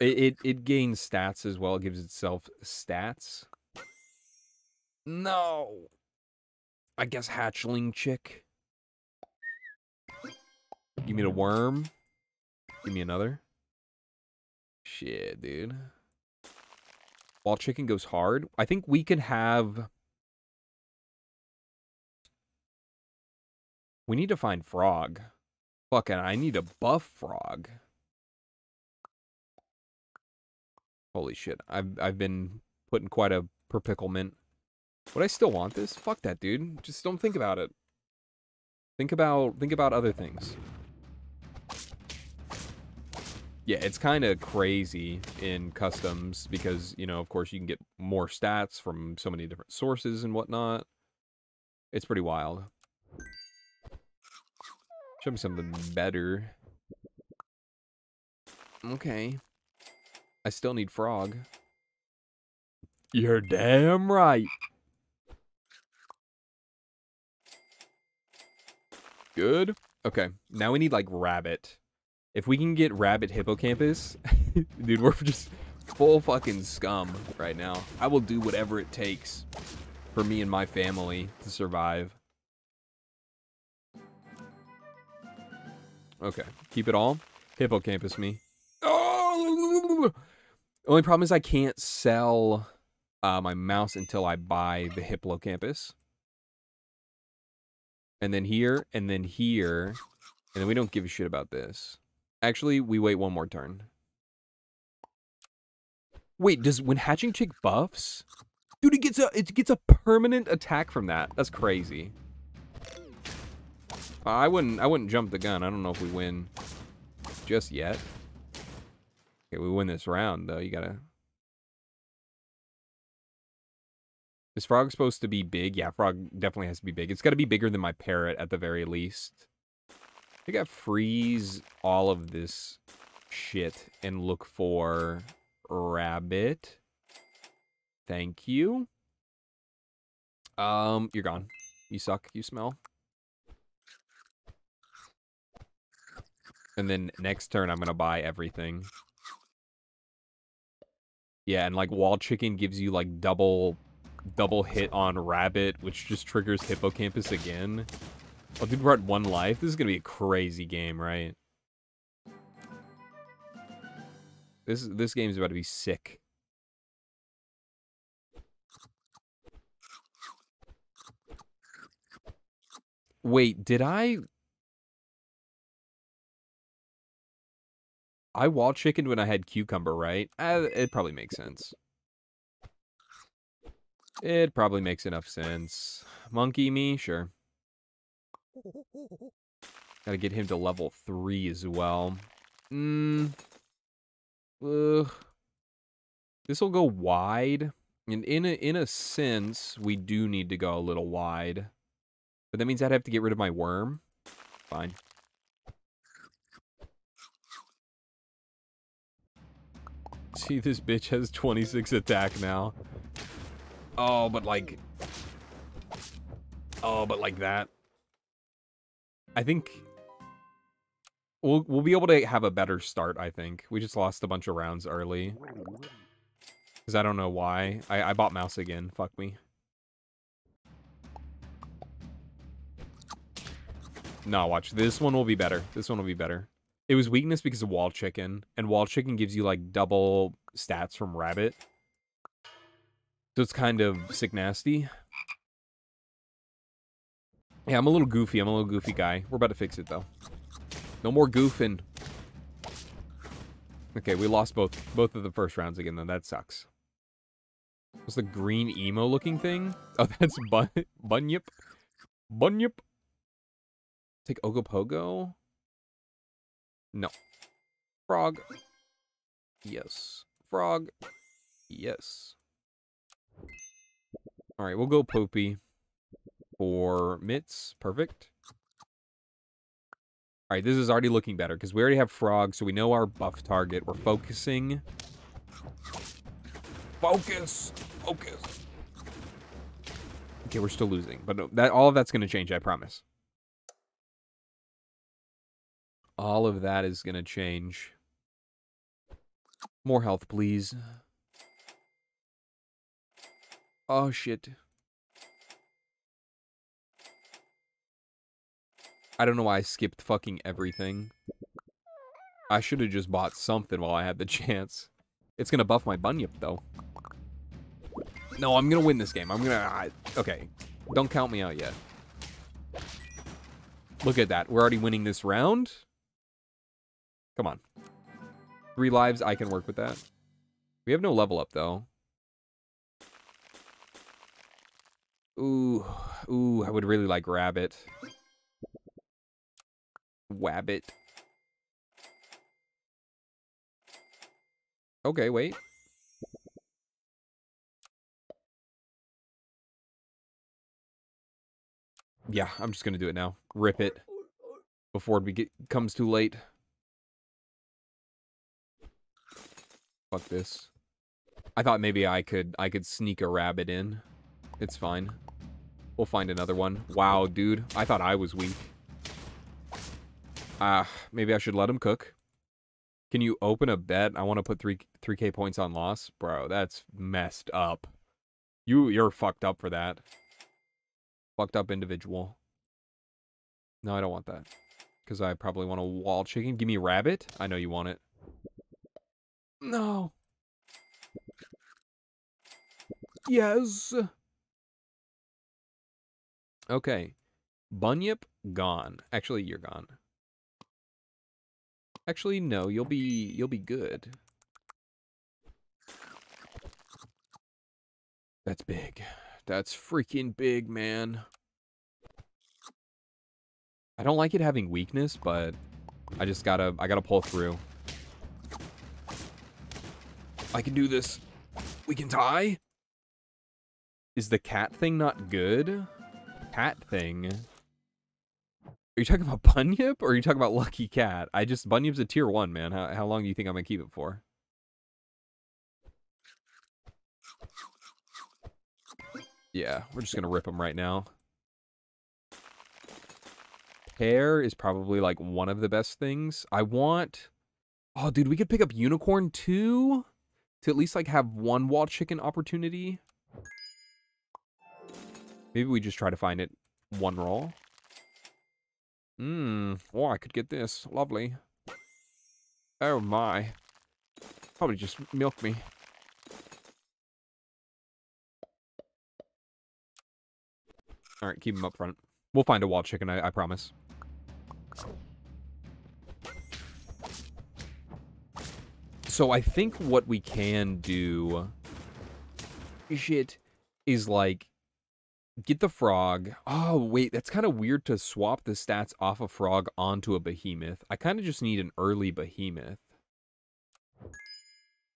Speaker 2: It, it, it gains stats as well. It gives itself stats. No. I guess hatchling chick. Give me the worm. Give me another. Shit, dude. While chicken goes hard, I think we can have... We need to find frog. Fucking, I need a buff frog. Holy shit. I've I've been putting quite a perpiclement. Would I still want this? Fuck that, dude. Just don't think about it. Think about think about other things. Yeah, it's kind of crazy in customs because, you know, of course you can get more stats from so many different sources and whatnot. It's pretty wild. Show me something better. Okay. I still need frog. You're damn right. Good. Okay. Now we need like rabbit. If we can get rabbit hippocampus, dude, we're just full fucking scum right now. I will do whatever it takes for me and my family to survive. Okay, keep it all. Hippocampus me. Oh! Only problem is I can't sell uh, my mouse until I buy the Hippocampus. And then here, and then here. And then we don't give a shit about this. Actually, we wait one more turn. Wait, does when hatching chick buffs? Dude, it gets a it gets a permanent attack from that. That's crazy. I wouldn't I wouldn't jump the gun. I don't know if we win just yet. Okay, we win this round though. You gotta. Is frog supposed to be big? Yeah, frog definitely has to be big. It's got to be bigger than my parrot at the very least. I think I freeze all of this shit and look for rabbit. Thank you. Um, you're gone. You suck. You smell. And then next turn, I'm going to buy everything. Yeah, and like wall chicken gives you like double double hit on rabbit, which just triggers hippocampus again. Oh, dude, we're at one life. This is gonna be a crazy game, right? This this game's about to be sick. Wait, did I I wall chickened when I had cucumber, right? Uh, it probably makes sense. It probably makes enough sense. Monkey me? Sure. Gotta get him to level 3 as well. Mm. Ugh. This will go wide. And in a, in a sense, we do need to go a little wide. But that means I'd have to get rid of my worm. Fine. See, this bitch has 26 attack now. Oh, but like... Oh, but like that. I think... We'll, we'll be able to have a better start, I think. We just lost a bunch of rounds early. Because I don't know why. I, I bought mouse again. Fuck me. No, watch. This one will be better. This one will be better. It was weakness because of wall chicken, and wall chicken gives you like double stats from rabbit. So it's kind of sick nasty. Yeah, I'm a little goofy. I'm a little goofy guy. We're about to fix it though. No more goofing. Okay, we lost both both of the first rounds again though. That sucks. What's the green emo looking thing? Oh, that's bun Bunyip. Bunyip. Take Ogopogo. No. Frog. Yes. Frog. Yes. Alright, we'll go Poopy for Mitts. Perfect. All right, this is already looking better because we already have frog, so we know our buff target. We're focusing. Focus, focus. Okay, we're still losing, but that all of that's going to change. I promise. All of that is going to change. More health, please. Oh, shit. I don't know why I skipped fucking everything. I should have just bought something while I had the chance. It's gonna buff my bunyip, though. No, I'm gonna win this game. I'm gonna... I, okay. Don't count me out yet. Look at that. We're already winning this round. Come on. Three lives, I can work with that. We have no level up, though. Ooh, ooh, I would really like Rabbit. Wabbit. Okay, wait. Yeah, I'm just gonna do it now. Rip it before it be comes too late. Fuck this. I thought maybe I could I could sneak a rabbit in. It's fine. We'll find another one. Wow, dude. I thought I was weak. Ah, uh, maybe I should let him cook. Can you open a bet? I want to put 3 3k points on loss. Bro, that's messed up. You you're fucked up for that. Fucked up individual. No, I don't want that. Because I probably want a wall chicken. Give me rabbit. I know you want it. No. Yes. Okay. Bunyip, gone. Actually, you're gone. Actually, no, you'll be you'll be good. That's big. That's freaking big, man. I don't like it having weakness, but I just gotta I gotta pull through. I can do this. We can tie. Is the cat thing not good? Cat thing. Are you talking about Bunyip or are you talking about Lucky Cat? I just Bunyip's a tier one, man. How how long do you think I'm gonna keep it for? Yeah, we're just gonna rip him right now. Pear is probably like one of the best things. I want. Oh, dude, we could pick up Unicorn too to at least like have one wall chicken opportunity. Maybe we just try to find it one roll. Mmm. Oh, I could get this. Lovely. Oh my. Probably just milk me. Alright, keep him up front. We'll find a wild chicken, I, I promise. So I think what we can do... Shit. Is like get the frog. Oh, wait, that's kind of weird to swap the stats off a frog onto a behemoth. I kind of just need an early behemoth.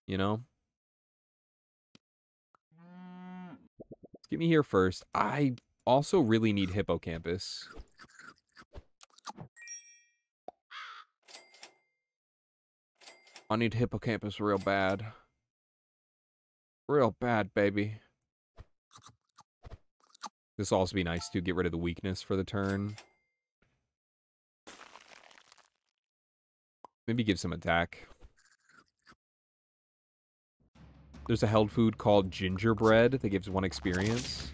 Speaker 2: You know? get me here first. I also really need hippocampus. I need hippocampus real bad. Real bad, baby. This will also be nice to get rid of the weakness for the turn. Maybe give some attack. There's a held food called gingerbread that gives one experience.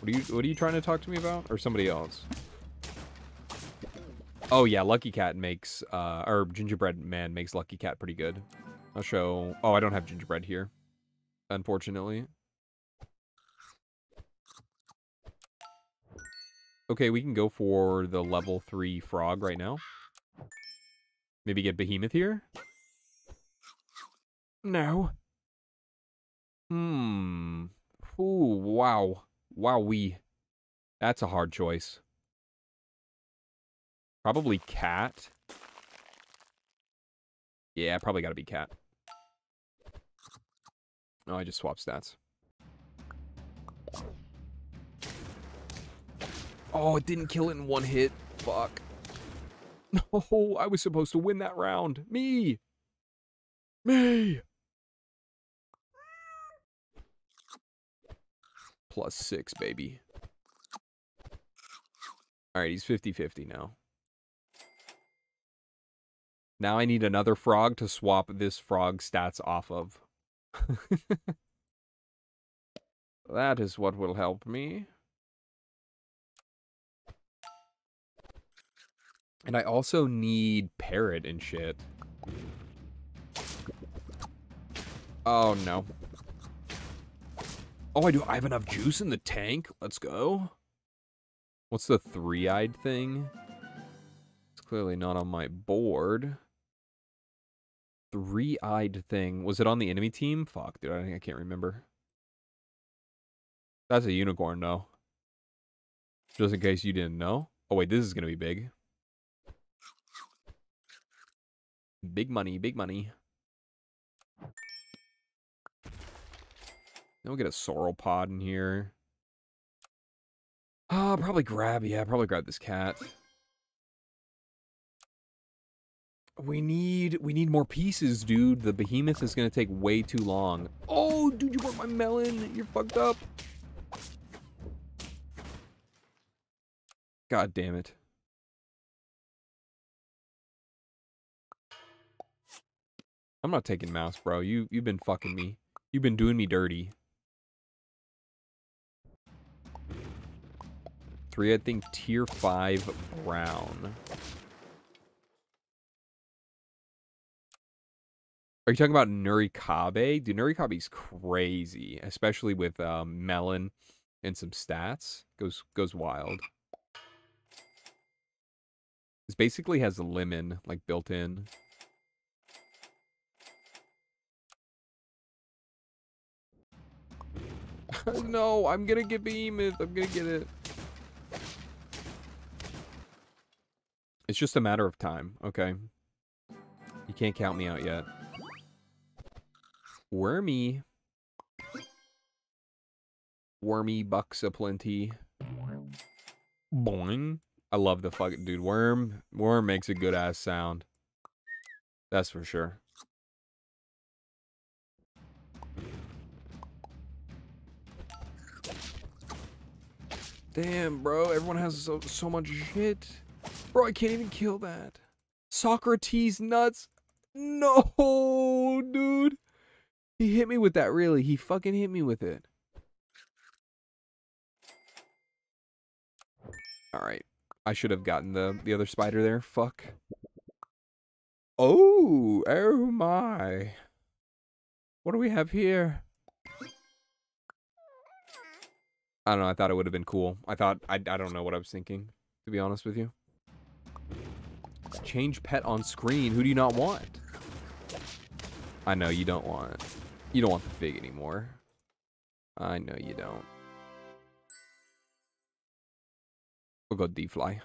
Speaker 2: What are you what are you trying to talk to me about? Or somebody else? Oh yeah, Lucky Cat makes uh or gingerbread man makes Lucky Cat pretty good. I'll show oh I don't have gingerbread here. Unfortunately. Okay, we can go for the level 3 frog right now. Maybe get Behemoth here? No. Hmm. Ooh, wow. Wow, we. That's a hard choice. Probably cat. Yeah, probably gotta be cat. Oh, I just swapped stats. Oh, it didn't kill it in one hit. Fuck. No, I was supposed to win that round. Me. Me. Plus six, baby. All right, he's 50-50 now. Now I need another frog to swap this frog stats off of. that is what will help me. And I also need parrot and shit. Oh, no. Oh, I do. I have enough juice in the tank. Let's go. What's the three-eyed thing? It's clearly not on my board. Three-eyed thing. Was it on the enemy team? Fuck, dude. I, think I can't remember. That's a unicorn, though. Just in case you didn't know. Oh, wait. This is going to be big. Big money, big money. Then we'll get a sauropod in here. Oh, probably grab, yeah, probably grab this cat. We need, we need more pieces, dude. The behemoth is gonna take way too long. Oh, dude, you want my melon? You're fucked up. God damn it. I'm not taking mouse, bro. You you've been fucking me. You've been doing me dirty. Three, I think tier five brown. Are you talking about Nurikabe? Dude, Nurikabe's crazy, especially with um, melon and some stats. Goes goes wild. This basically has a lemon like built in. no, I'm gonna get Behemoth. I'm gonna get it. It's just a matter of time, okay? You can't count me out yet. Wormy. Wormy bucks aplenty. Boing. I love the fucking dude. Worm. Worm makes a good ass sound. That's for sure. Damn, bro. Everyone has so, so much shit. Bro, I can't even kill that. Socrates nuts. No, dude. He hit me with that, really. He fucking hit me with it. Alright. I should have gotten the, the other spider there. Fuck. Oh, oh my. What do we have here? I don't know. I thought it would have been cool. I thought, I, I don't know what I was thinking, to be honest with you. Change pet on screen. Who do you not want? I know you don't want. You don't want the fig anymore. I know you don't. We'll go D-fly.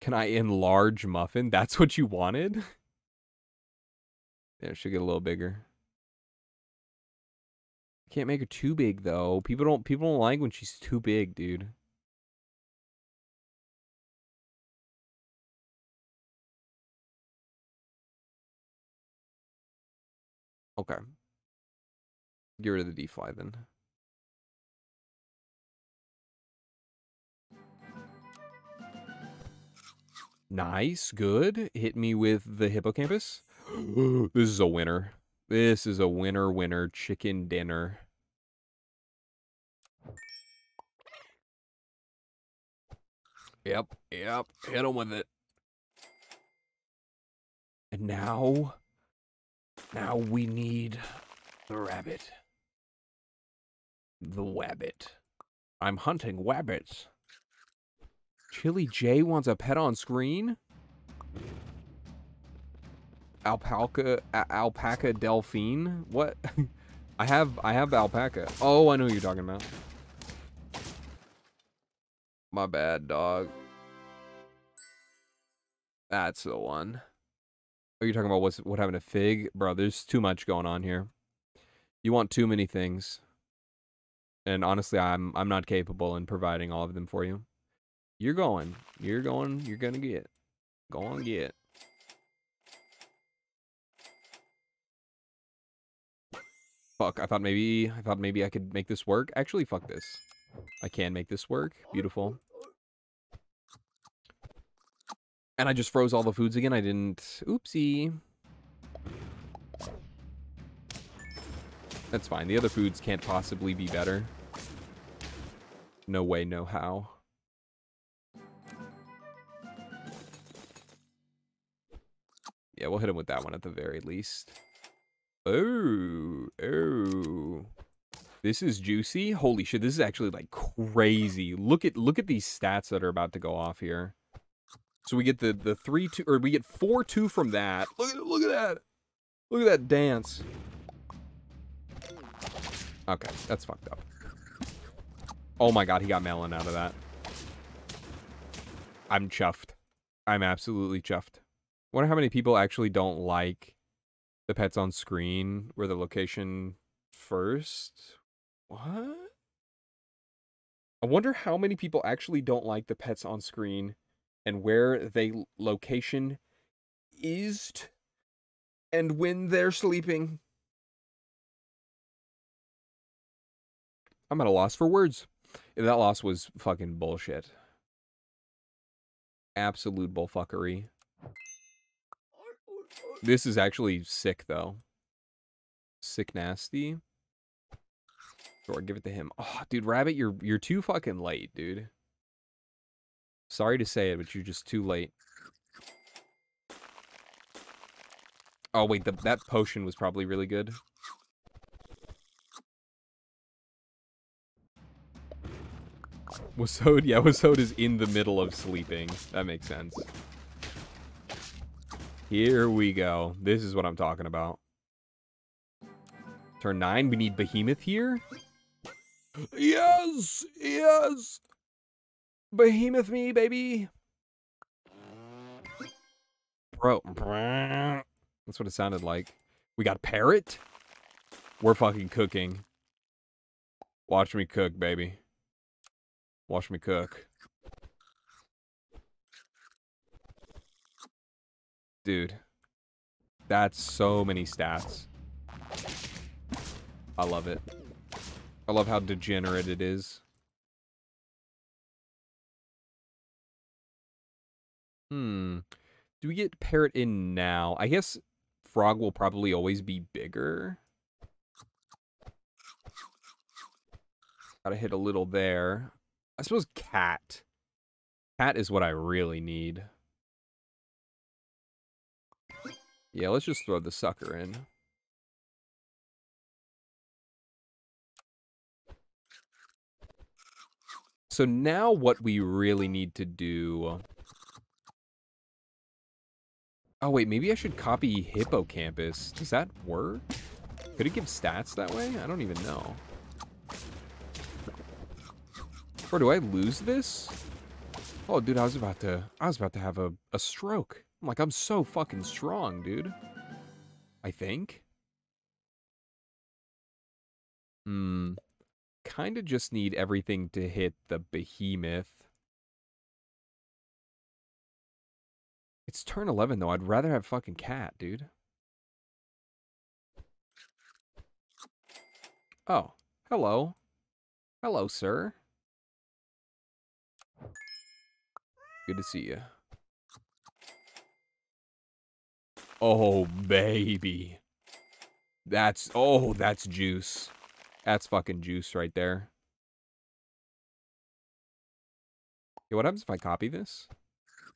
Speaker 2: Can I enlarge Muffin? That's what you wanted? Yeah, it should get a little bigger. Can't make her too big though. People don't people don't like when she's too big, dude. Okay. Get rid of the D-fly then. Nice, good. Hit me with the hippocampus. this is a winner. This is a winner winner chicken dinner. Yep, yep, hit him with it. And now, now we need the rabbit. The wabbit. I'm hunting wabbits. Chili J wants a pet on screen? alpaca alpaca delphine what i have i have alpaca oh i know what you're talking about my bad dog that's the one are you talking about what's what happened to fig bro there's too much going on here you want too many things and honestly i'm i'm not capable in providing all of them for you You're going. You're going. You're gonna get. Go on, get. Fuck, I thought maybe I thought maybe I could make this work. Actually, fuck this. I can make this work. Beautiful. And I just froze all the foods again. I didn't. Oopsie. That's fine. The other foods can't possibly be better. No way, no how. Yeah, we'll hit him with that one at the very least. Oh, oh. This is juicy. Holy shit, this is actually like crazy. Look at look at these stats that are about to go off here. So we get the the 3 2 or we get 4 2 from that. Look at look at that. Look at that dance. Okay, that's fucked up. Oh my god, he got melon out of that. I'm chuffed. I'm absolutely chuffed. Wonder how many people actually don't like the pets on screen where the location first. What? I wonder how many people actually don't like the pets on screen and where they location is and when they're sleeping. I'm at a loss for words. That loss was fucking bullshit. Absolute bullfuckery. This is actually sick, though. Sick nasty. Sure, give it to him. Oh, dude, Rabbit, you're you're too fucking late, dude. Sorry to say it, but you're just too late. Oh, wait, the, that potion was probably really good. Wasode, yeah, Wasode is in the middle of sleeping. That makes sense. Here we go. This is what I'm talking about. Turn 9, we need Behemoth here. Yes! Yes! Behemoth me, baby! Bro. That's what it sounded like. We got Parrot? We're fucking cooking. Watch me cook, baby. Watch me cook. Dude. That's so many stats. I love it. I love how degenerate it is. Hmm. Do we get Parrot in now? I guess Frog will probably always be bigger. Gotta hit a little there. I suppose Cat. Cat is what I really need. Yeah, let's just throw the sucker in. So now what we really need to do... Oh, wait, maybe I should copy Hippocampus. Does that work? Could it give stats that way? I don't even know. Or do I lose this? Oh, dude, I was about to... I was about to have a, a stroke. I'm like, I'm so fucking strong, dude. I think. Hmm. Kind of just need everything to hit the behemoth. It's turn 11, though. I'd rather have fucking cat, dude. Oh. Hello. Hello, sir. Good to see you. Oh, baby. That's, oh, that's juice. That's fucking juice right there. Yeah, what happens if I copy this?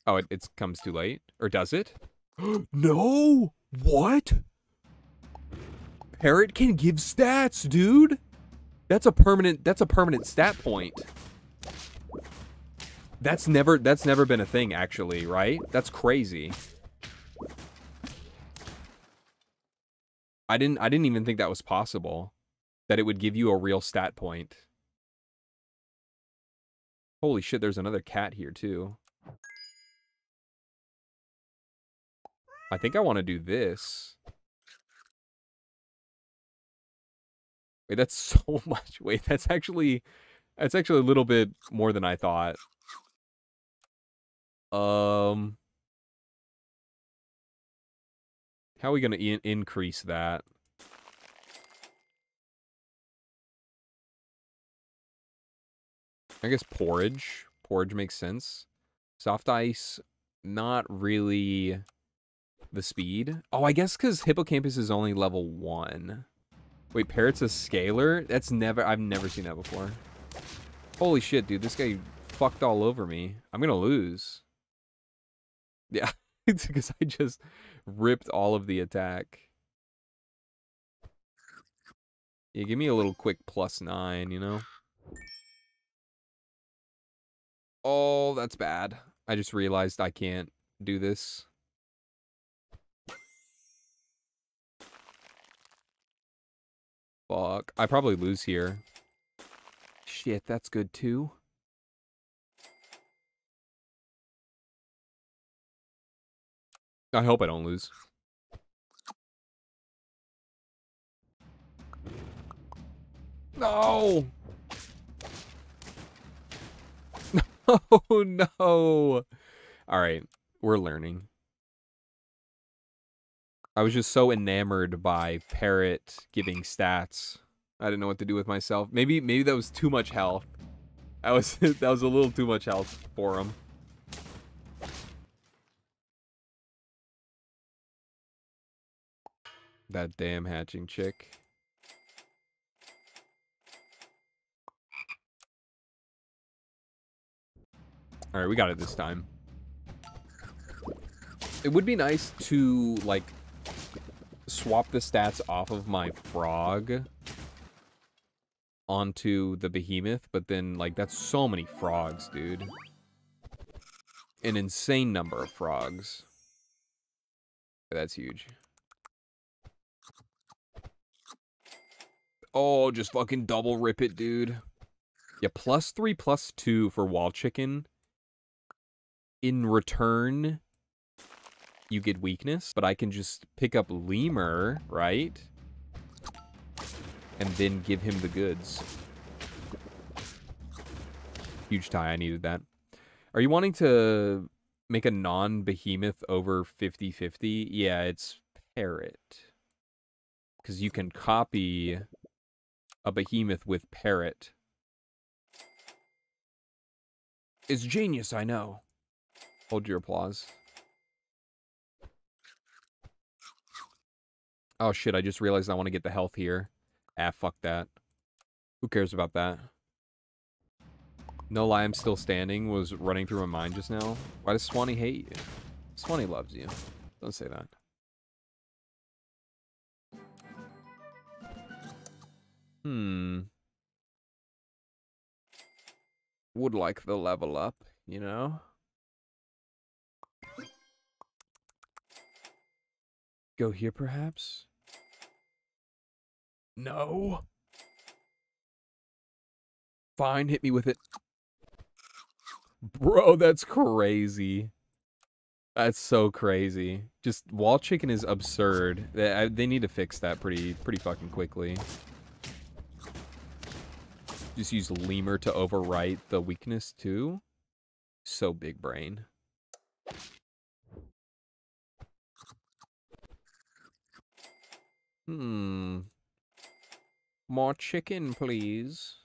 Speaker 2: Oh, it, it comes too late? Or does it? no! What? Parrot can give stats, dude! That's a permanent, that's a permanent stat point. That's never, that's never been a thing, actually, right? That's crazy. I didn't I didn't even think that was possible. That it would give you a real stat point. Holy shit, there's another cat here too. I think I want to do this. Wait, that's so much. Wait, that's actually that's actually a little bit more than I thought. Um, how are we gonna in- increase that? I guess porridge. Porridge makes sense. Soft ice, not really the speed. Oh, I guess because hippocampus is only level one. Wait, parrot's a scalar? That's never. I've never seen that before. Holy shit, dude! This guy fucked all over me. I'm gonna lose. Yeah, it's because I just ripped all of the attack. Yeah, give me a little quick plus nine, you know? Oh, that's bad. I just realized I can't do this. Fuck. I probably lose here. Shit, that's good too. I hope I don't lose. No! Oh no! Alright, we're learning. I was just so enamored by Parrot giving stats. I didn't know what to do with myself. Maybe maybe that was too much health. That was that was a little too much health for him. That damn hatching chick. Alright, we got it this time. It would be nice to, like, swap the stats off of my frog onto the behemoth, but then, like, that's so many frogs, dude. An insane number of frogs. That's huge. Oh, just fucking double rip it, dude. Yeah, plus three, plus two for wall chicken. In return, you get weakness, but I can just pick up Lemur, right? And then give him the goods. Huge tie, I needed that. Are you wanting to make a non-behemoth over 50-50? Yeah, it's Parrot. Because you can copy a behemoth with Parrot. It's genius, I know. Hold your applause. Oh shit, I just realized I want to get the health here. Ah, fuck that. Who cares about that? No lie, I'm still standing was running through my mind just now. Why does Swanee hate you? Swanee loves you. Don't say that. Hmm. Would like the level up, you know? Go here, perhaps? No. Fine, hit me with it. Bro, that's crazy. That's so crazy. Just wall chicken is absurd. They, I, they need to fix that pretty pretty fucking quickly. Just use lemur to overwrite the weakness too. So big brain. Hmm. More chicken, please.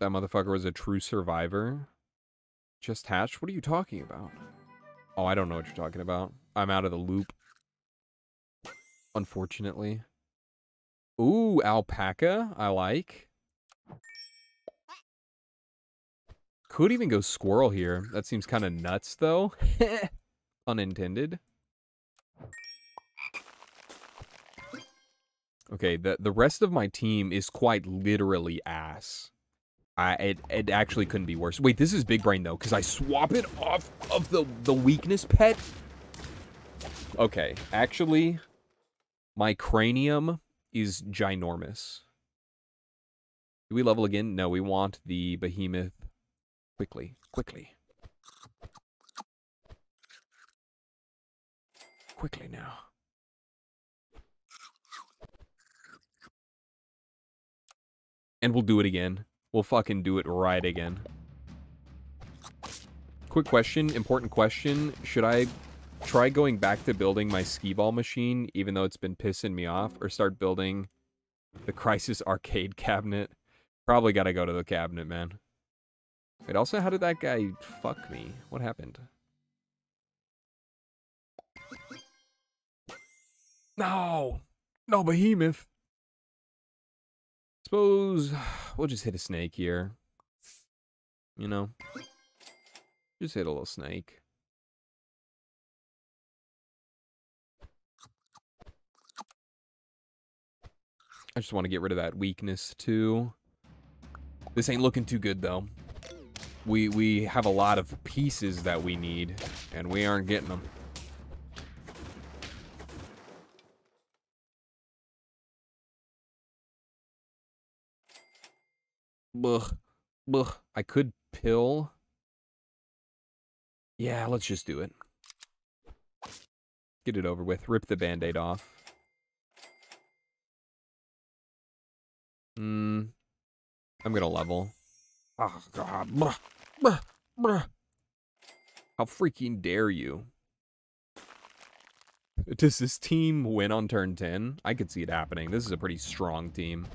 Speaker 2: That motherfucker was a true survivor. Just hatched? What are you talking about? Oh, I don't know what you're talking about. I'm out of the loop. Unfortunately. Ooh, alpaca. I like. Could even go squirrel here. That seems kind of nuts, though. Unintended. Okay, the, the rest of my team is quite literally ass. I it, it actually couldn't be worse. Wait, this is big brain though, because I swap it off of the the weakness pet. Okay, actually, my cranium is ginormous. Do we level again? No, we want the behemoth Quickly, quickly. Quickly now. And we'll do it again. We'll fucking do it right again. Quick question, important question. Should I try going back to building my skee ball machine, even though it's been pissing me off, or start building the Crisis Arcade cabinet? Probably gotta go to the cabinet, man. Wait, also, how did that guy fuck me? What happened? No! No, Behemoth! Suppose we'll just hit a snake here. You know? Just hit a little snake. I just want to get rid of that weakness, too. This ain't looking too good, though. We, we have a lot of pieces that we need, and we aren't getting them. Ugh. Ugh. I could pill. Yeah, let's just do it. Get it over with. Rip the band-aid off. Hmm. I'm gonna level. Oh, God. Bruh. Bruh. Bruh. How freaking dare you? Does this team win on turn 10? I could see it happening. This is a pretty strong team.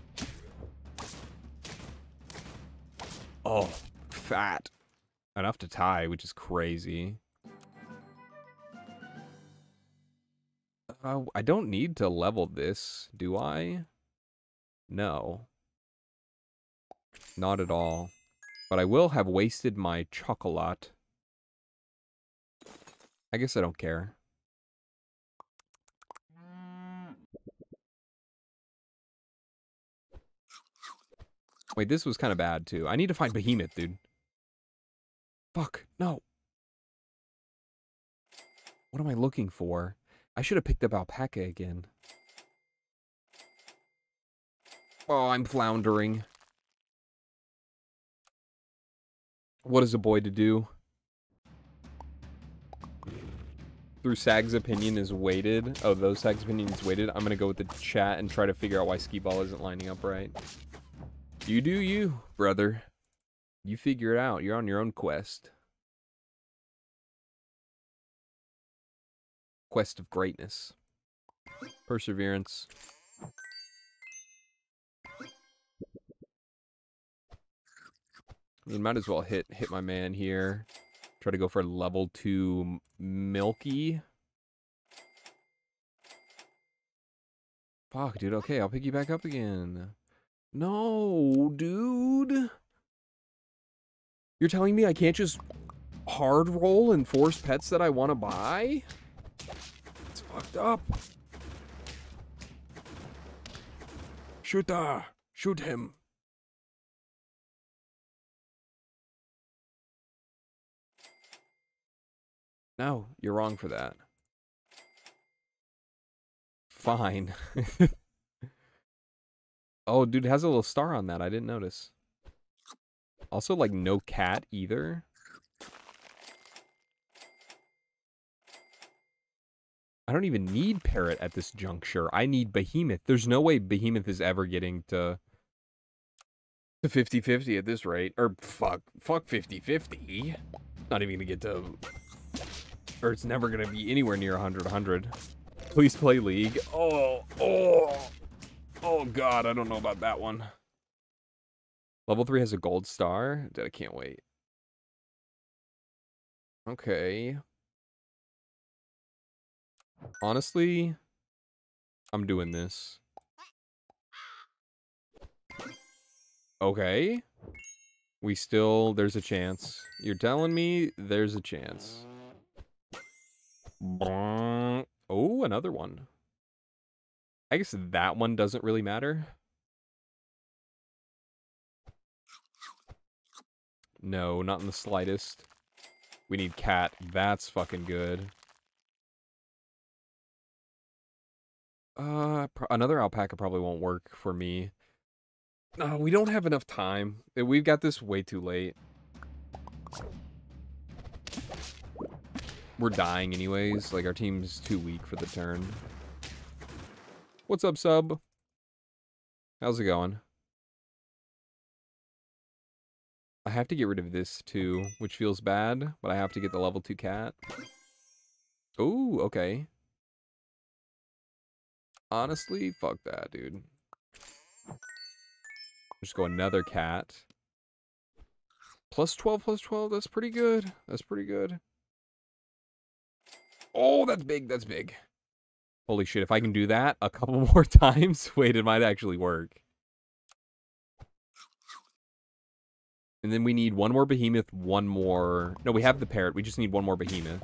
Speaker 2: Oh, fat. Enough to tie, which is crazy. Uh, I don't need to level this, do I? No. Not at all. But I will have wasted my chocolate. I guess I don't care. Wait, this was kind of bad, too. I need to find Behemoth, dude. Fuck, no. What am I looking for? I should have picked up Alpaca again. Oh, I'm floundering. What is a boy to do? Through Sag's opinion is weighted. Oh, those Sag's opinion is weighted. I'm going to go with the chat and try to figure out why Skee Ball isn't lining up right. You do you, brother. You figure it out. You're on your own quest. Quest of greatness. Perseverance. We might as well hit hit my man here. Try to go for level two Milky. Fuck, dude. Okay, I'll pick you back up again. No, dude. You're telling me I can't just hard roll and force pets that I want to buy? It's fucked up. Shoot, uh, shoot him. No, you're wrong for that. Fine. oh, dude, it has a little star on that. I didn't notice. Also, like, no cat either. I don't even need Parrot at this juncture. I need Behemoth. There's no way Behemoth is ever getting to to 50-50 at this rate. Or fuck, fuck 50-50. Not even gonna get to or it's never going to be anywhere near 100 100. Please play League. Oh, oh, oh god, I don't know about that one. Level 3 has a gold star? I can't wait. Okay. Honestly, I'm doing this. Okay. We still, there's a chance. You're telling me there's a chance. Oh, another one. I guess that one doesn't really matter. No, not in the slightest. We need cat. That's fucking good. Uh, another alpaca probably won't work for me. No, we don't have enough time. We've got this way too late. We're dying anyways. Like, our team's too weak for the turn. What's up, sub? How's it going? I have to get rid of this too, which feels bad, but I have to get the level 2 cat. Oh, okay. Honestly, fuck that, dude. Just go another cat. Plus 12, plus 12, that's pretty good. That's pretty good. Oh, that's big, that's big. Holy shit, if I can do that a couple more times, wait, it might actually work. And then we need one more behemoth, one more... No, we have the parrot. We just need one more behemoth.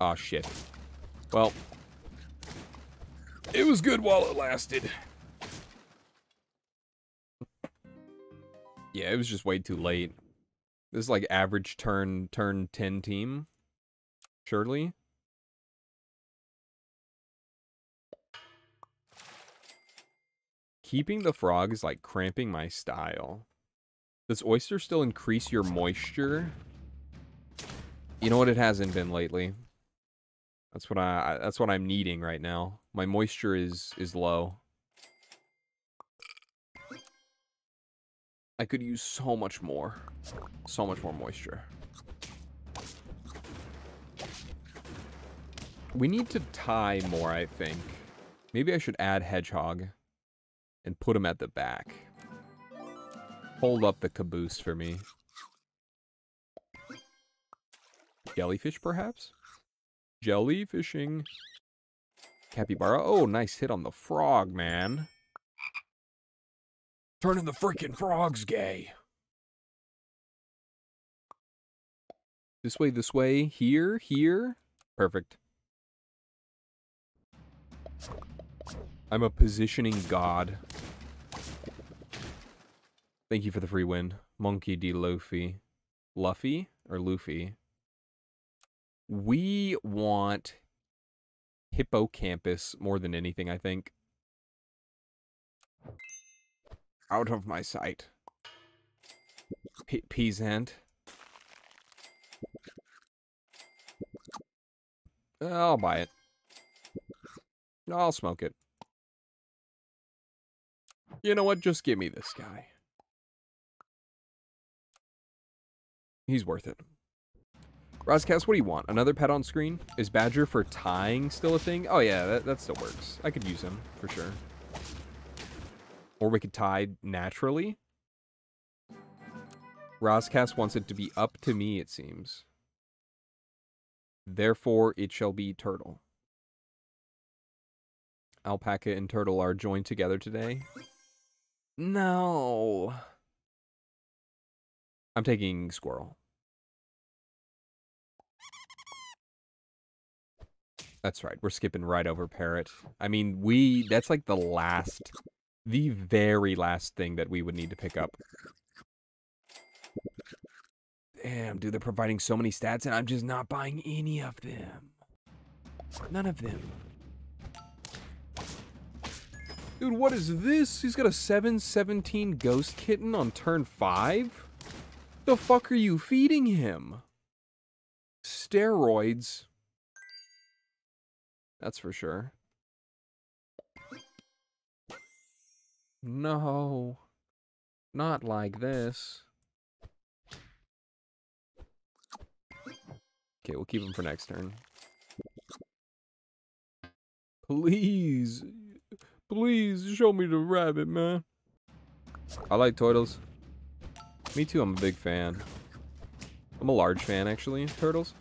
Speaker 2: Oh, shit. Well. It was good while it lasted. Yeah, it was just way too late. This is like average turn, turn 10 team. Surely. Keeping the frog is like cramping my style. Does oyster still increase your moisture? You know what it hasn't been lately. That's what I that's what I'm needing right now. My moisture is is low. I could use so much more. So much more moisture. We need to tie more, I think. Maybe I should add hedgehog and put him at the back. Hold up the caboose for me. Jellyfish, perhaps? Jellyfishing. Capybara. Oh, nice hit on the frog, man. Turning the freaking frogs gay. This way, this way. Here, here. Perfect. I'm a positioning god. Thank you for the free win. Monkey D. Luffy. Luffy or Luffy? We want hippocampus more than anything, I think. Out of my sight. P peasant. I'll buy it. I'll smoke it. You know what? Just give me this guy. He's worth it. Roscast, what do you want? Another pet on screen? Is Badger for tying still a thing? Oh yeah, that, that still works. I could use him, for sure. Or we could tie naturally. Roscast wants it to be up to me, it seems. Therefore, it shall be turtle. Alpaca and turtle are joined together today. No. I'm taking squirrel. That's right. We're skipping right over parrot. I mean, we that's like the last the very last thing that we would need to pick up. Damn, dude, they're providing so many stats and I'm just not buying any of them. None of them. Dude, what is this? He's got a 717 ghost kitten on turn 5? The fuck are you feeding him? Steroids. That's for sure. No. Not like this. Okay, we'll keep him for next turn. Please. Please, show me the rabbit, man. I like turtles. Me too, I'm a big fan. I'm a large fan, actually, turtles.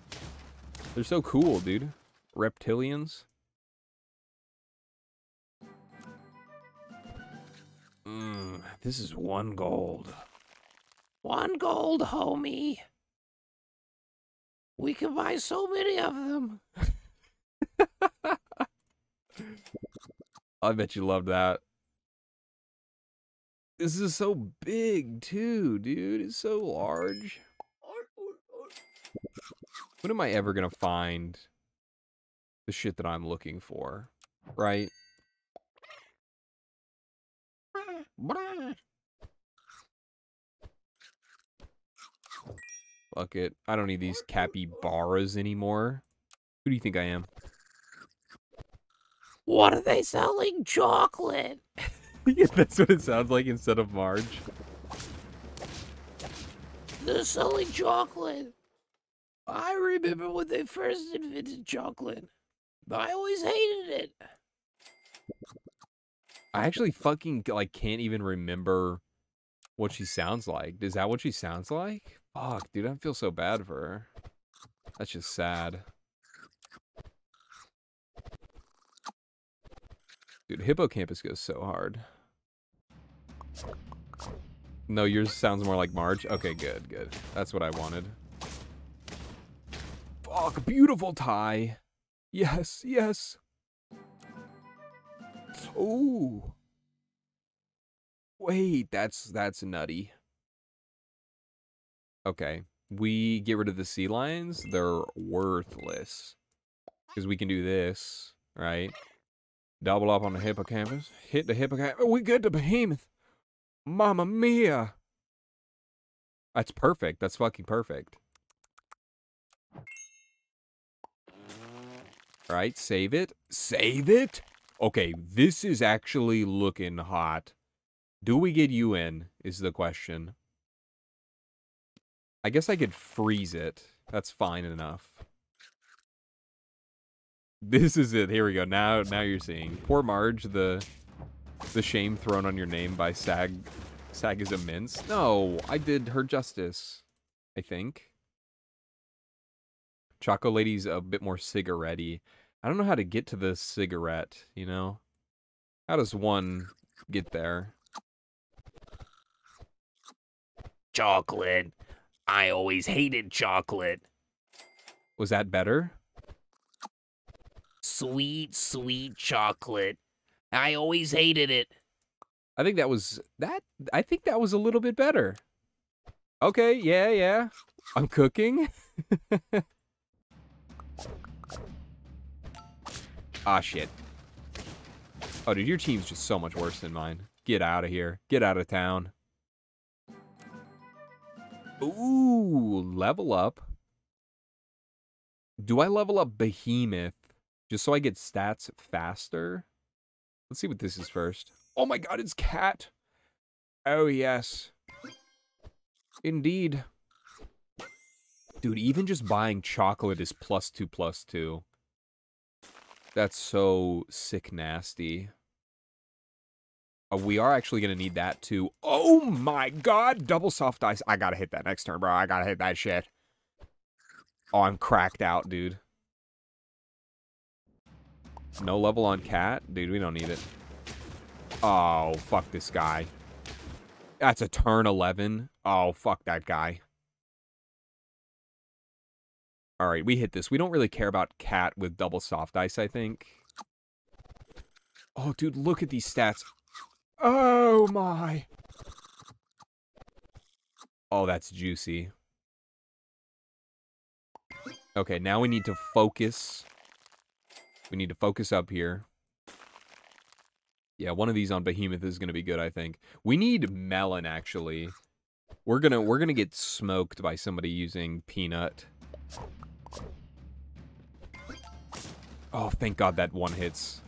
Speaker 2: They're so cool, dude. Reptilians. This is one gold. One gold, homie. We can buy so many of them. I bet you love that. This is so big, too, dude. It's so large. When am I ever going to find the shit that I'm looking for? Right? Fuck it. I don't need these capybaras anymore. Who do you think I am? What are they selling? Chocolate. That's what it sounds like instead of Marge.
Speaker 4: They're selling chocolate. I remember when they first invented chocolate. I always hated it.
Speaker 2: I actually fucking like can't even remember what she sounds like. Is that what she sounds like? Fuck, dude, I feel so bad for her. That's just sad. Dude, Hippocampus goes so hard. No, yours sounds more like Marge. Okay, good, good. That's what I wanted. Fuck, beautiful tie. Yes, yes. Ooh. Wait, that's that's nutty. Okay. We get rid of the sea lions. They're worthless. Because we can do this, right? Double up on the hippocampus. Hit the hippocampus. We get the behemoth. Mamma mia. That's perfect. That's fucking perfect. Right, save it. Save it? Okay, this is actually looking hot. Do we get you in, is the question. I guess I could freeze it. That's fine enough. This is it. Here we go. Now now you're seeing. Poor Marge, the the shame thrown on your name by Sag Sag is immense. No, I did her justice. I think. Choco Lady's a bit more cigarette. I don't know how to get to the cigarette, you know? How does one get there?
Speaker 4: Chocolate. I always hated chocolate.
Speaker 2: Was that better?
Speaker 4: Sweet, sweet chocolate. I always hated it.
Speaker 2: I think that was that I think that was a little bit better. Okay, yeah, yeah. I'm cooking. ah shit. Oh dude, your team's just so much worse than mine. Get out of here. Get out of town. Ooh, level up. Do I level up Behemoth just so I get stats faster? Let's see what this is first. Oh my god, it's cat. Oh, yes. Indeed. Dude, even just buying chocolate is plus two, plus two. That's so sick nasty. Uh, we are actually going to need that too. Oh my god, double soft ice. I gotta hit that next turn, bro. I gotta hit that shit. Oh, I'm cracked out, dude. No level on cat? Dude, we don't need it. Oh, fuck this guy. That's a turn 11. Oh, fuck that guy. All right, we hit this. We don't really care about cat with double soft ice, I think. Oh, dude, look at these stats. Oh, my. Oh, that's juicy. Okay, now we need to focus. We need to focus up here. Yeah, one of these on Behemoth is going to be good, I think. We need melon, actually. We're going to we're to get smoked by somebody using peanut. Oh, thank God that one hits.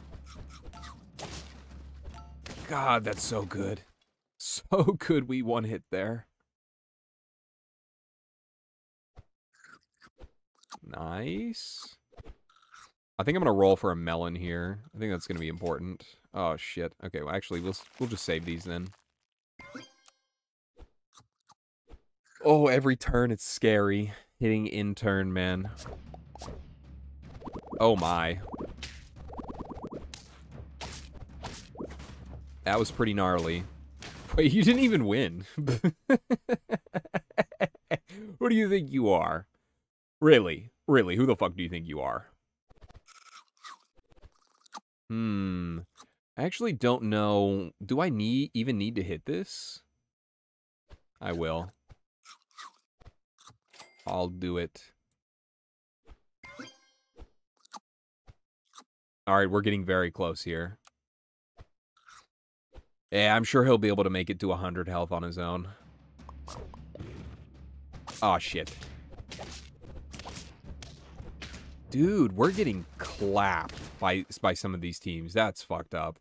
Speaker 2: God, that's so good. So good we one hit there. Nice. I think I'm going to roll for a melon here. I think that's going to be important. Oh, shit. Okay, well, actually, we'll, we'll just save these then. Oh, every turn it's scary. Hitting in turn, man. Oh, my. That was pretty gnarly. Wait, you didn't even win. Who do you think you are? Really? Really? Who the fuck do you think you are? Hmm. I actually don't know. Do I need even need to hit this? I will. I'll do it. Alright, we're getting very close here. Yeah, I'm sure he'll be able to make it to 100 health on his own. Oh shit. Dude, we're getting clapped by by some of these teams. That's fucked up.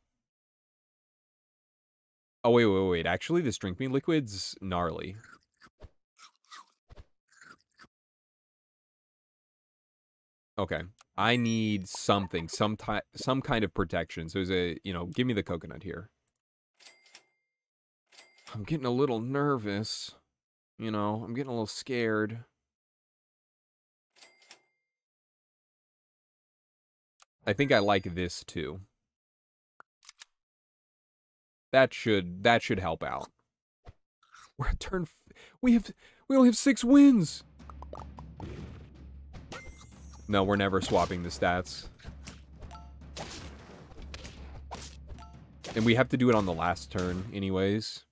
Speaker 2: Oh, wait, wait, wait. Actually, this drink me liquid's gnarly. Okay. I need something, some type, some kind of protection. So is a, you know, give me the coconut here. I'm getting a little nervous. You know, I'm getting a little scared. I think I like this too. That should that should help out. We're at turn. we have we only have six wins. No, we're never swapping the stats. And we have to do it on the last turn anyways.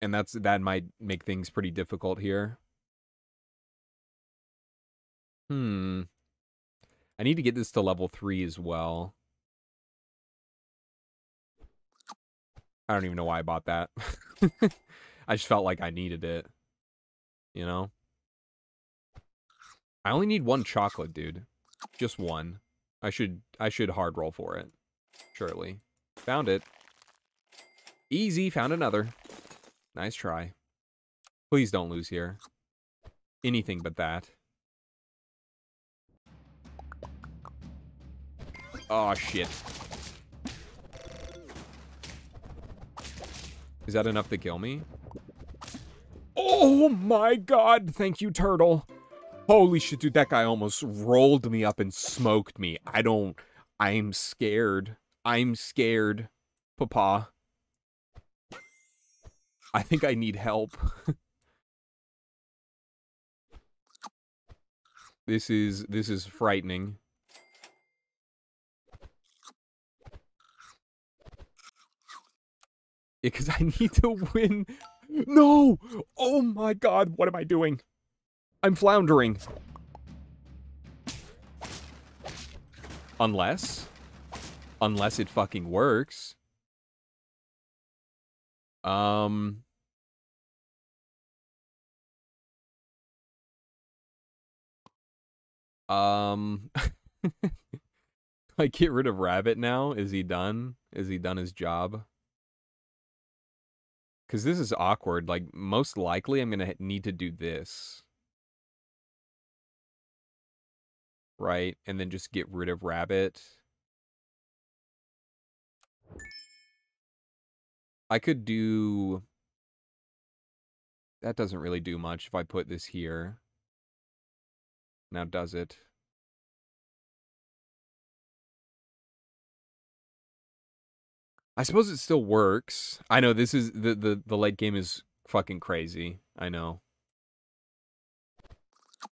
Speaker 2: And that's that might make things pretty difficult here. Hmm. I need to get this to level 3 as well. I don't even know why I bought that. I just felt like I needed it. You know? I only need one chocolate, dude. Just one. I should I should hard roll for it. Surely. Found it. Easy, found another. Nice try. Please don't lose here. Anything but that. Oh, shit. Is that enough to kill me? Oh my god! Thank you, turtle. Holy shit, dude, that guy almost rolled me up and smoked me. I don't... I'm scared. I'm scared, Papa. I think I need help. this is... This is frightening. Because I need to win. No! Oh my god, what am I doing? I'm floundering. Unless... Unless it fucking works. Um... Um... like, get rid of Rabbit now? Is he done? Is he done his job? Because this is awkward. Like, most likely I'm going to need to do this. Right? And then just get rid of Rabbit. I could do... That doesn't really do much if I put this here. Now does it? I suppose it still works. I know this is the the the late game is fucking crazy. I know.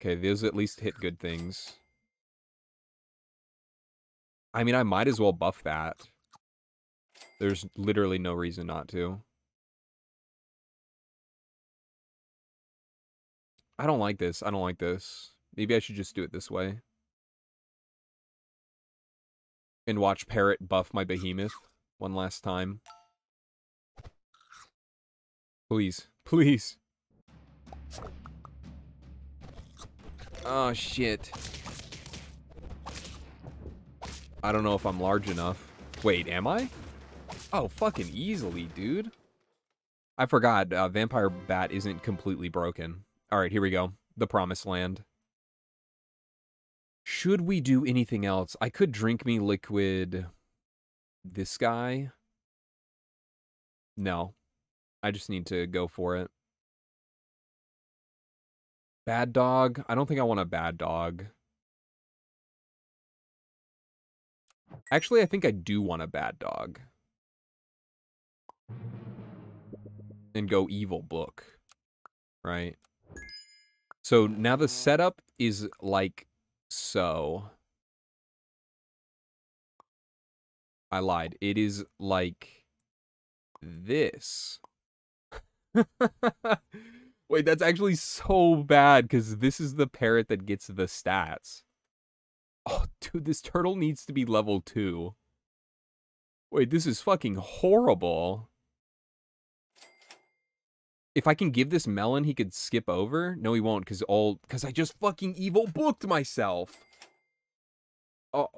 Speaker 2: Okay, those at least hit good things. I mean, I might as well buff that. There's literally no reason not to. I don't like this. I don't like this. Maybe I should just do it this way. And watch Parrot buff my behemoth one last time. Please. Please. Oh, shit. I don't know if I'm large enough. Wait, am I? Oh, fucking easily, dude. I forgot, uh, Vampire Bat isn't completely broken. Alright, here we go. The Promised Land. Should we do anything else? I could drink me liquid this guy. No. I just need to go for it. Bad dog? I don't think I want a bad dog. Actually, I think I do want a bad dog. And go evil book. Right? So now the setup is like so. I lied. It is like this. Wait, that's actually so bad because this is the parrot that gets the stats. Oh, dude, this turtle needs to be level 2. Wait, this is fucking horrible. If I can give this melon, he could skip over? No, he won't, because all because I just fucking evil booked myself. Oh,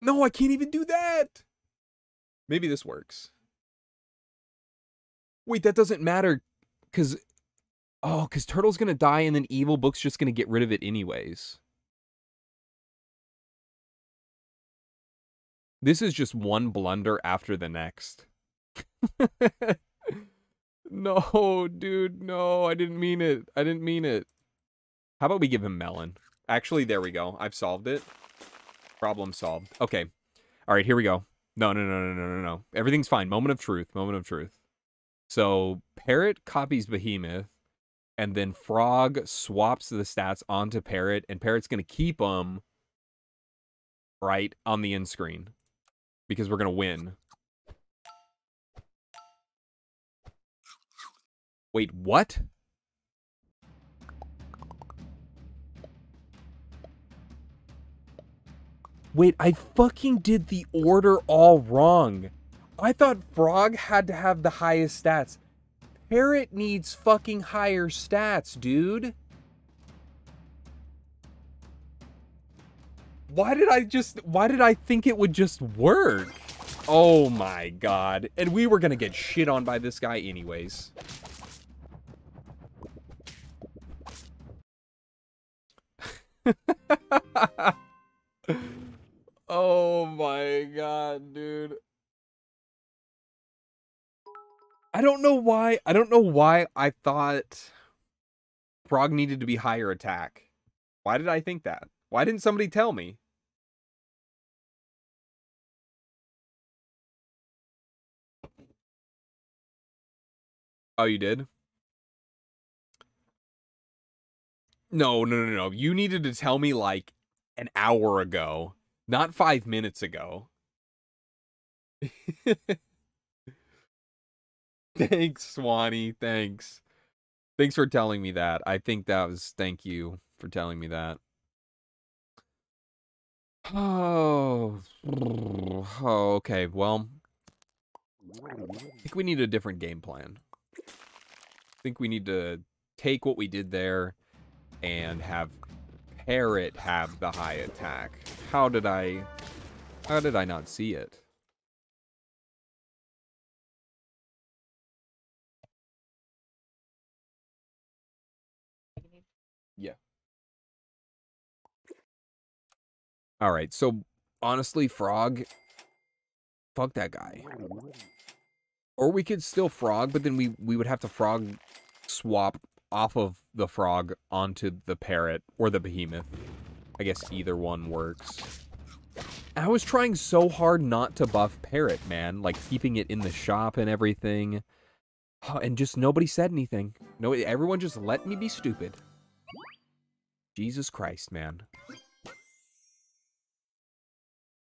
Speaker 2: no, I can't even do that. Maybe this works. Wait, that doesn't matter, cause oh, cause Turtle's gonna die, and then Evil Book's just gonna get rid of it anyways. This is just one blunder after the next. no, dude, no, I didn't mean it. I didn't mean it. How about we give him melon? Actually, there we go. I've solved it. Problem solved. Okay. All right, here we go. No, no, no, no, no, no, no. Everything's fine. Moment of truth. Moment of truth. So Parrot copies Behemoth, and then Frog swaps the stats onto Parrot, and Parrot's going to keep them right on the end screen because we're going to win. Wait, what? Wait, I fucking did the order all wrong. I thought Frog had to have the highest stats. Parrot needs fucking higher stats, dude. Why did I just why did I think it would just work? Oh my god. And we were gonna get shit on by this guy anyways. oh my god, dude. I don't know why. I don't know why I thought Frog needed to be higher attack. Why did I think that? Why didn't somebody tell me? Oh, you did? No, no, no, no. You needed to tell me like an hour ago, not five minutes ago. Thanks, Swanee. Thanks. Thanks for telling me that. I think that was thank you for telling me that. Oh, oh okay. Well, I think we need a different game plan. I think we need to take what we did there and have Parrot have the high attack. How did I... How did I not see it? Alright, so honestly, Frog, fuck that guy. Or we could still Frog, but then we, we would have to Frog swap off of the frog onto the parrot or the behemoth. I guess either one works. I was trying so hard not to buff parrot, man. Like keeping it in the shop and everything. And just nobody said anything. No, everyone just let me be stupid. Jesus Christ, man.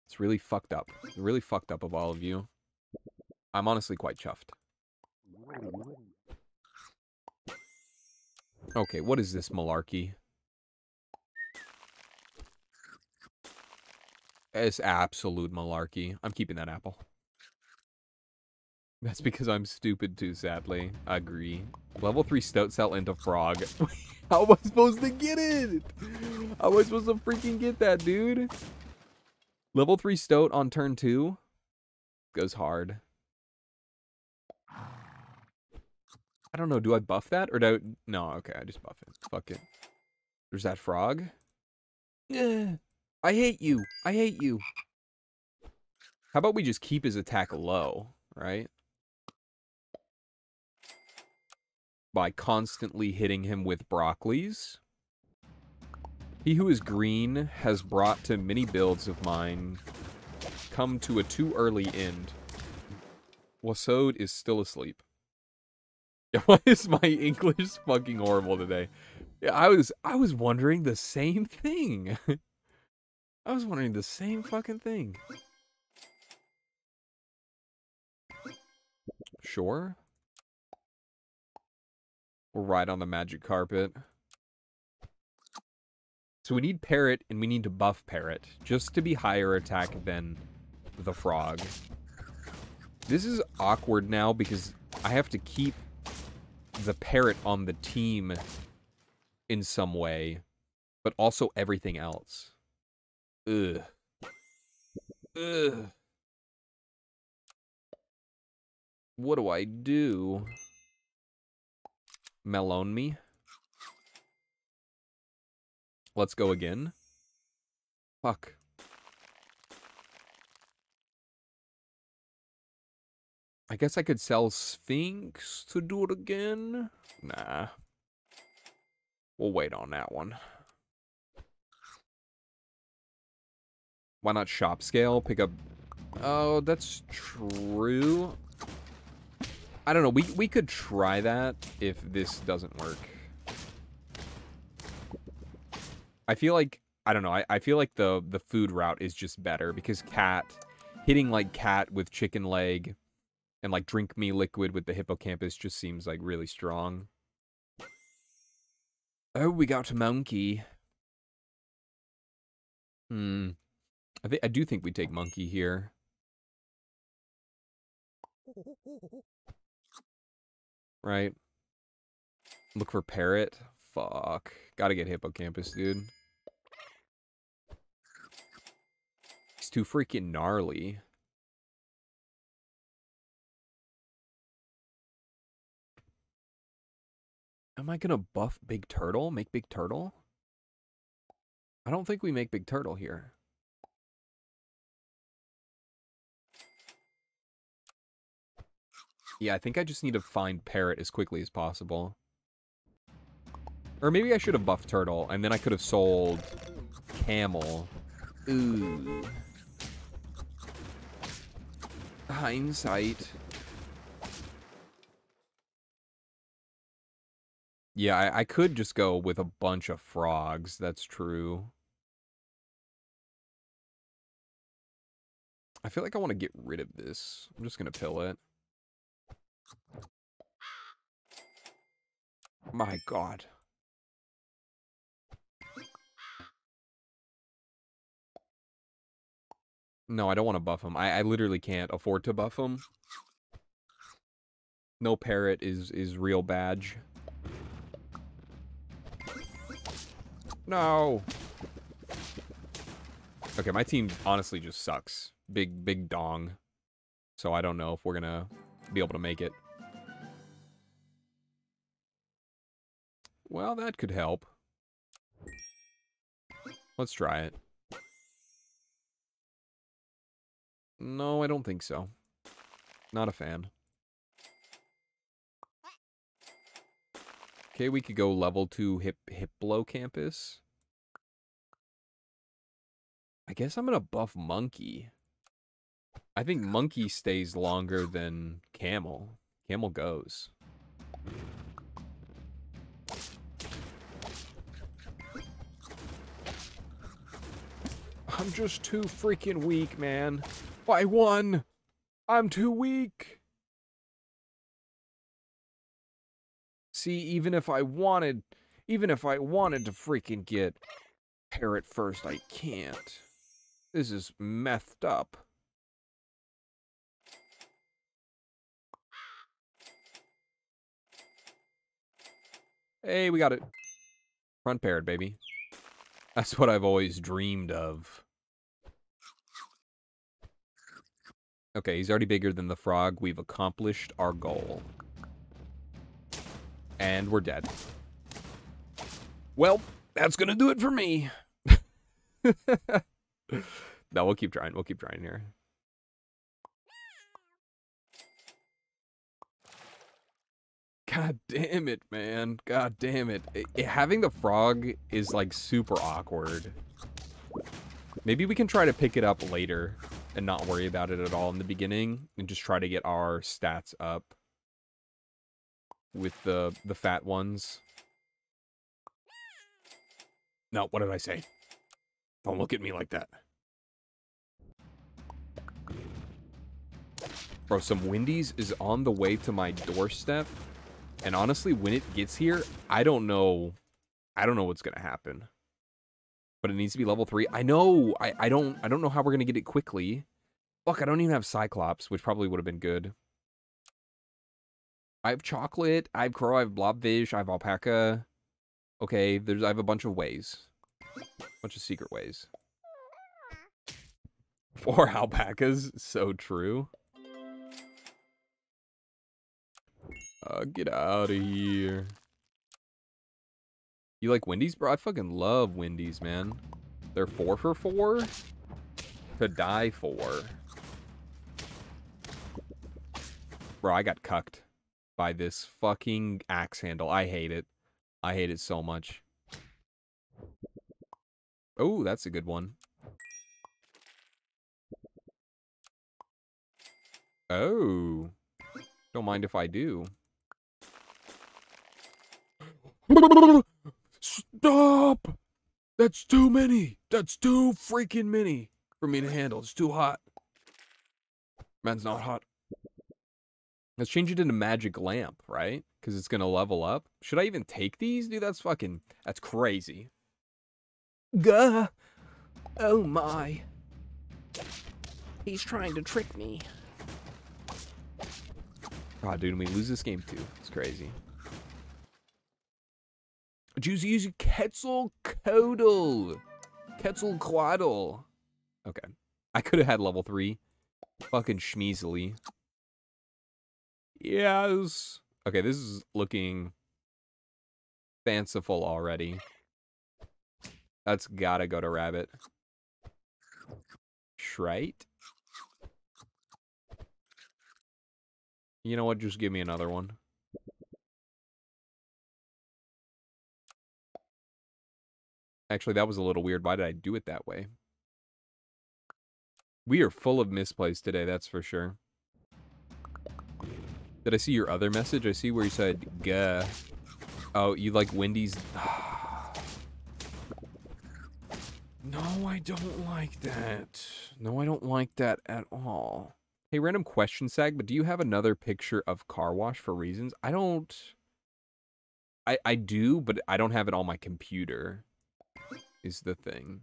Speaker 2: It's really fucked up. Really fucked up of all of you. I'm honestly quite chuffed. Okay, what is this malarkey? It's absolute malarkey. I'm keeping that apple. That's because I'm stupid too, sadly. I agree. Level 3 Stoat Cell into Frog. How am I supposed to get it? How am I supposed to freaking get that, dude? Level 3 Stoat on turn 2 goes hard. I don't know. Do I buff that or do I... No, okay. I just buff it. Fuck it. There's that frog. Yeah. I hate you. I hate you. How about we just keep his attack low, right? By constantly hitting him with broccolis. He who is green has brought to many builds of mine come to a too early end. Wasode is still asleep. Why is my English fucking horrible today? Yeah, I was I was wondering the same thing. I was wondering the same fucking thing. Sure. We'll ride on the magic carpet. So we need Parrot, and we need to buff Parrot, just to be higher attack than the Frog. This is awkward now, because I have to keep the parrot on the team in some way, but also everything else. Ugh. Ugh. What do I do? Melon me. Let's go again. Fuck. I guess I could sell Sphinx to do it again. Nah. We'll wait on that one. Why not shop scale? Pick up... Oh, that's true. I don't know. We, we could try that if this doesn't work. I feel like... I don't know. I, I feel like the, the food route is just better because cat... Hitting like cat with chicken leg and like drink me liquid with the hippocampus just seems like really strong. Oh, we got a monkey. Hmm. I think I do think we take monkey here. Right. Look for parrot. Fuck. Gotta get hippocampus, dude. Too freaking gnarly. Am I gonna buff Big Turtle? Make Big Turtle? I don't think we make Big Turtle here. Yeah, I think I just need to find Parrot as quickly as possible. Or maybe I should have buffed Turtle, and then I could have sold Camel. Ooh. Hindsight. Yeah, I, I could just go with a bunch of frogs. That's true. I feel like I want to get rid of this. I'm just going to pill it. My god. No, I don't want to buff him. I, I literally can't afford to buff him. No parrot is is real badge. No. Okay, my team honestly just sucks. Big, big dong. So I don't know if we're gonna be able to make it. Well, that could help. Let's try it. No, I don't think so. Not a fan. Okay, we could go level 2 hip Hippocampus. I guess I'm gonna buff Monkey. I think Monkey stays longer than Camel. Camel goes. I'm just too freaking weak, man. By one! I'm too weak! See, even if I wanted, even if I wanted to freaking get Parrot first, I can't. This is methed up. Hey, we got it. Front parrot, baby. That's what I've always dreamed of. Okay, he's already bigger than the frog. We've accomplished our goal. And we're dead. Well, that's going to do it for me. no, we'll keep trying. We'll keep trying here. God damn it, man. God damn it. it, it having the frog is like super awkward. Maybe we can try to pick it up later and not worry about it at all in the beginning and just try to get our stats up with the the fat ones. No, what did I say? Don't look at me like that. Bro, some Wendy's is on the way to my doorstep. And honestly, when it gets here, I don't know. I don't know what's gonna happen. But it needs to be level three. I know. I, I don't I don't know how we're gonna get it quickly. Fuck, I don't even have Cyclops, which probably would have been good. I have chocolate, I have crow, I have blobfish, I have alpaca. Okay, there's I have a bunch of ways. A bunch of secret ways. Four alpacas, so true. Uh, get out of here. You like Wendy's, bro? I fucking love Wendy's, man. They're four for four to die for. Bro, I got cucked by this fucking axe handle. I hate it. I hate it so much. Oh, that's a good one. Oh. Don't mind if I do. Stop! That's too many. That's too freaking many for me to handle. It's too hot. Man's not hot. Let's change it into magic lamp, right? Because it's gonna level up. Should I even take these? Dude, that's fucking that's crazy.
Speaker 4: Gah! Oh my. He's trying to trick me.
Speaker 2: God, dude, we lose this game too. It's crazy. Juicy using Quetzalcoatl. Quetzalcoatl. Okay. I could have had level 3. Fucking schmeasily. Yes. Okay, this is looking fanciful already. That's gotta go to rabbit. Shrite? You know what? Just give me another one. Actually, that was a little weird. Why did I do it that way? We are full of misplays today, that's for sure. Did I see your other message? I see where you said, gah. Oh, you like Wendy's? no, I don't like that. No, I don't like that at all. Hey, random question, Sag, but do you have another picture of car wash for reasons? I don't... I, I do, but I don't have it on my computer, is the thing.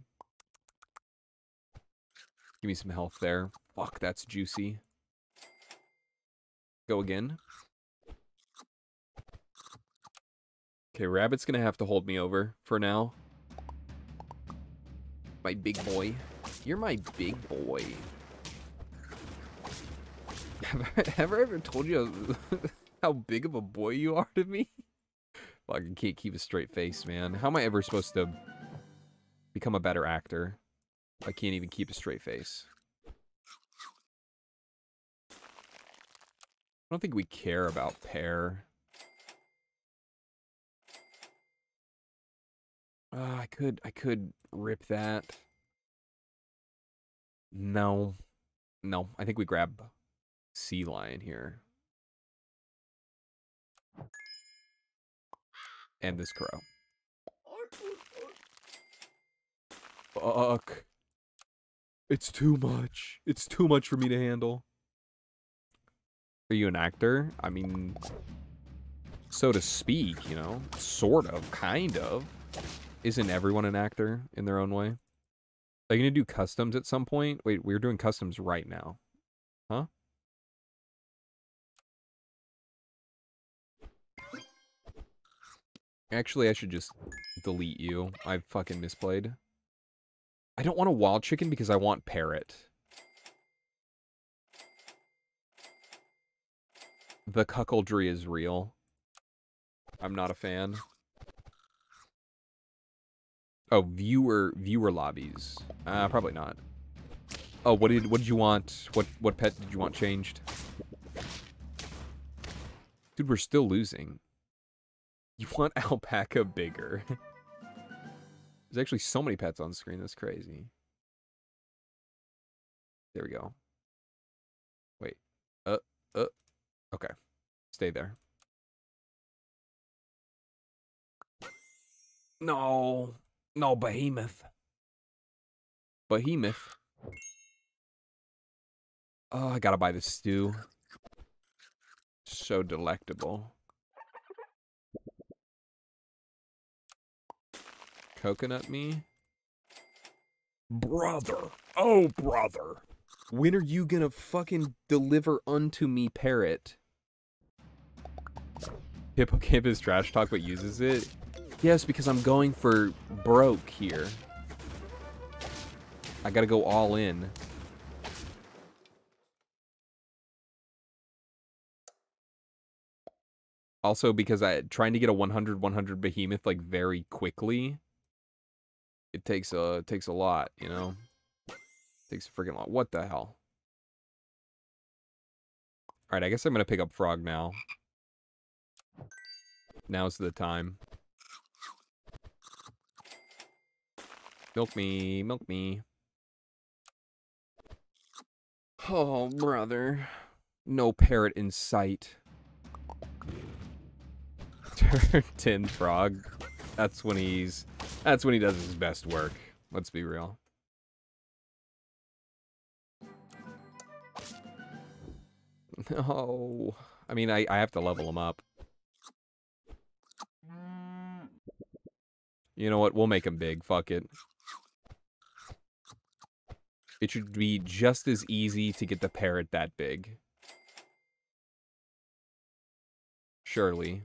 Speaker 2: Give me some health there. Fuck, that's juicy. Go again. Okay, Rabbit's gonna have to hold me over for now. My big boy. You're my big boy. Have I, ever told you how, big of a boy you are to me? Fucking can't keep a straight face, man. How am I ever supposed to become a better actor? I can't even keep a straight face. I don't think we care about pear. Uh, I could, I could rip that. No. No, I think we grab sea lion here. And this crow. Fuck. It's too much. It's too much for me to handle. Are you an actor? I mean, so to speak, you know? Sort of, kind of. Isn't everyone an actor in their own way? Are you gonna do customs at some point? Wait, we're doing customs right now. Huh? Actually, I should just delete you. I fucking misplayed. I don't want a wild chicken because I want parrot. The cuckoldry is real. I'm not a fan. Oh, viewer viewer lobbies. Uh, probably not. Oh, what did what did you want? What what pet did you want changed? Dude, we're still losing. You want alpaca bigger. There's actually so many pets on screen. That's crazy. There we go. Wait. Uh, uh. Okay. Stay there. No. No, behemoth. Behemoth. Oh, I gotta buy the stew. So delectable. Coconut me? Brother. Oh, brother. When are you gonna fucking deliver unto me, parrot? Hippocampus trash talk but uses it? Yes, because I'm going for broke here. I gotta go all in. Also because I trying to get a 100 100 behemoth like very quickly. It takes a it takes a lot, you know. takes a freaking lot. What the hell? All right, I guess I'm to pick up frog now. Now's the time. Milk me, milk me. Oh, brother. No parrot in sight. Turn Tin frog. That's when he's that's when he does his best work. Let's be real. No. Oh, I mean I, I have to level him up. You know what? We'll make him big. Fuck it. It should be just as easy to get the parrot that big. Surely.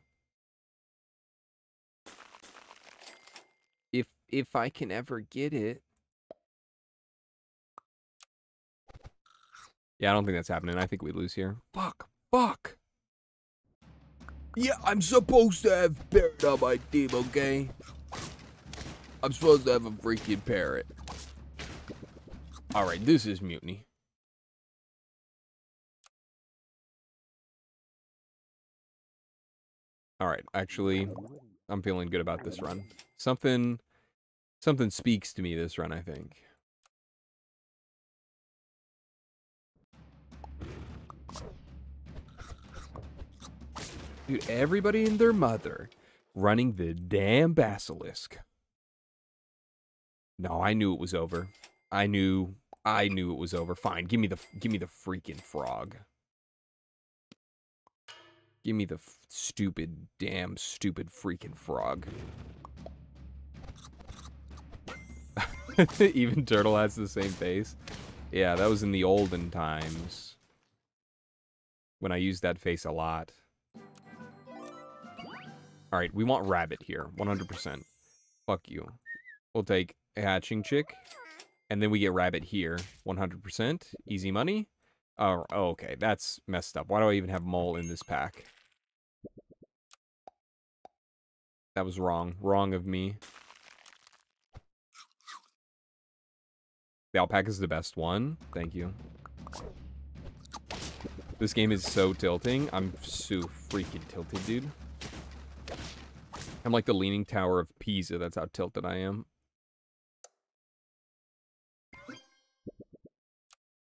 Speaker 2: If I can ever get it. Yeah, I don't think that's happening. I think we lose here. Fuck. Fuck.
Speaker 4: Yeah, I'm supposed to have parrot on my team, okay? I'm supposed to have a freaking parrot.
Speaker 2: Alright, this is mutiny. Alright, actually, I'm feeling good about this run. Something, something speaks to me this run, I think. Dude, everybody and their mother running the damn basilisk. No, I knew it was over. I knew I knew it was over. Fine, give me the give me the freaking frog. Give me the stupid, damn stupid freaking frog. Even turtle has the same face. Yeah, that was in the olden times. When I used that face a lot. Alright, we want rabbit here. 100%. Fuck you. We'll take hatching chick. And then we get rabbit here. 100%. Easy money. Oh, okay. That's messed up. Why do I even have mole in this pack? That was wrong. Wrong of me. The alpaca is the best one. Thank you. This game is so tilting. I'm so freaking tilted, dude. I'm like the Leaning Tower of Pisa. That's how tilted I am.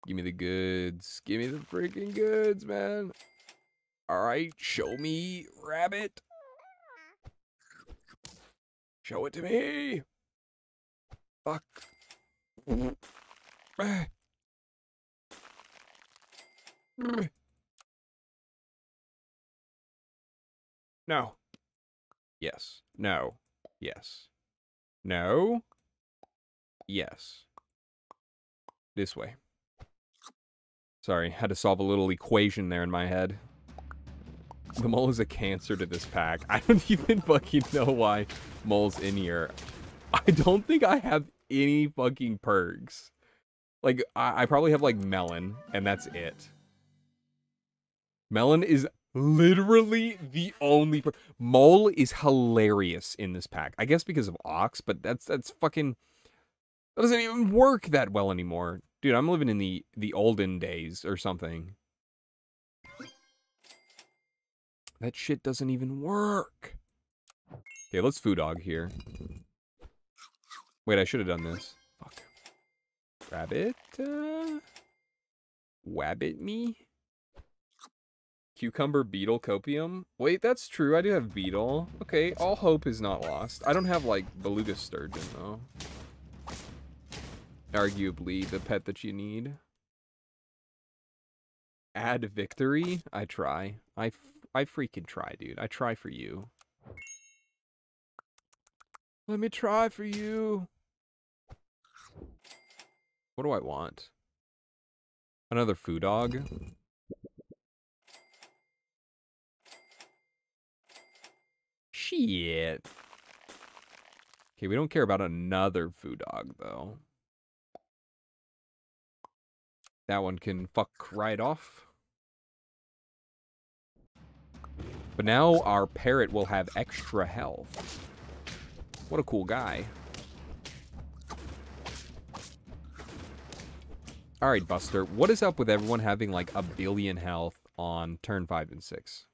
Speaker 2: Give me the goods. Give me the freaking goods, man. All right, show me, rabbit. Show it to me. Fuck. No. Yes. No. Yes. No. Yes. This way. Sorry, had to solve a little equation there in my head. The mole is a cancer to this pack. I don't even fucking know why mole's in here. I don't think I have any fucking perks. Like, I, I probably have, like, melon, and that's it. Melon is literally the only... Per Mole is hilarious in this pack. I guess because of Ox, but that's, that's fucking... That doesn't even work that well anymore. Dude, I'm living in the, the olden days or something. That shit doesn't even work. Okay, let's Foo Dog here. Wait, I should have done this. Fuck. Rabbit? Uh, wabbit me? Cucumber, beetle, copium? Wait, that's true. I do have beetle. Okay, all hope is not lost. I don't have, like, beluga sturgeon, though arguably the pet that you need. Add victory? I try. I, I freaking try, dude. I try for you. Let me try for you. What do I want? Another Foo Dog? Shit. Okay, we don't care about another Foo Dog, though. That one can fuck right off. But now our parrot will have extra health. What a cool guy. Alright, Buster. What is up with everyone having like a billion health on turn 5 and 6?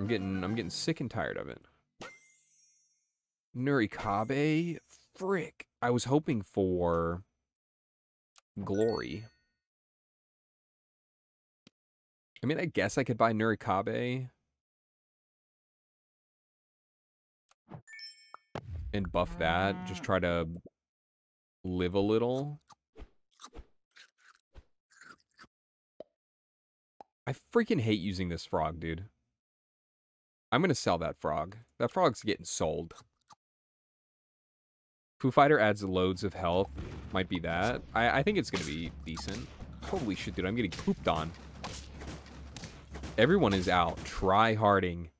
Speaker 2: I'm getting I'm getting sick and tired of it. Nurikabe? Frick. I was hoping for glory. I mean, I guess I could buy Nurikabe. And buff that. Just try to live a little. I freaking hate using this frog, dude. I'm going to sell that frog. That frog's getting sold. Foo Fighter adds loads of health. Might be that. I, I think it's going to be decent. Holy shit, dude. I'm getting pooped on. Everyone is out. Try-harding.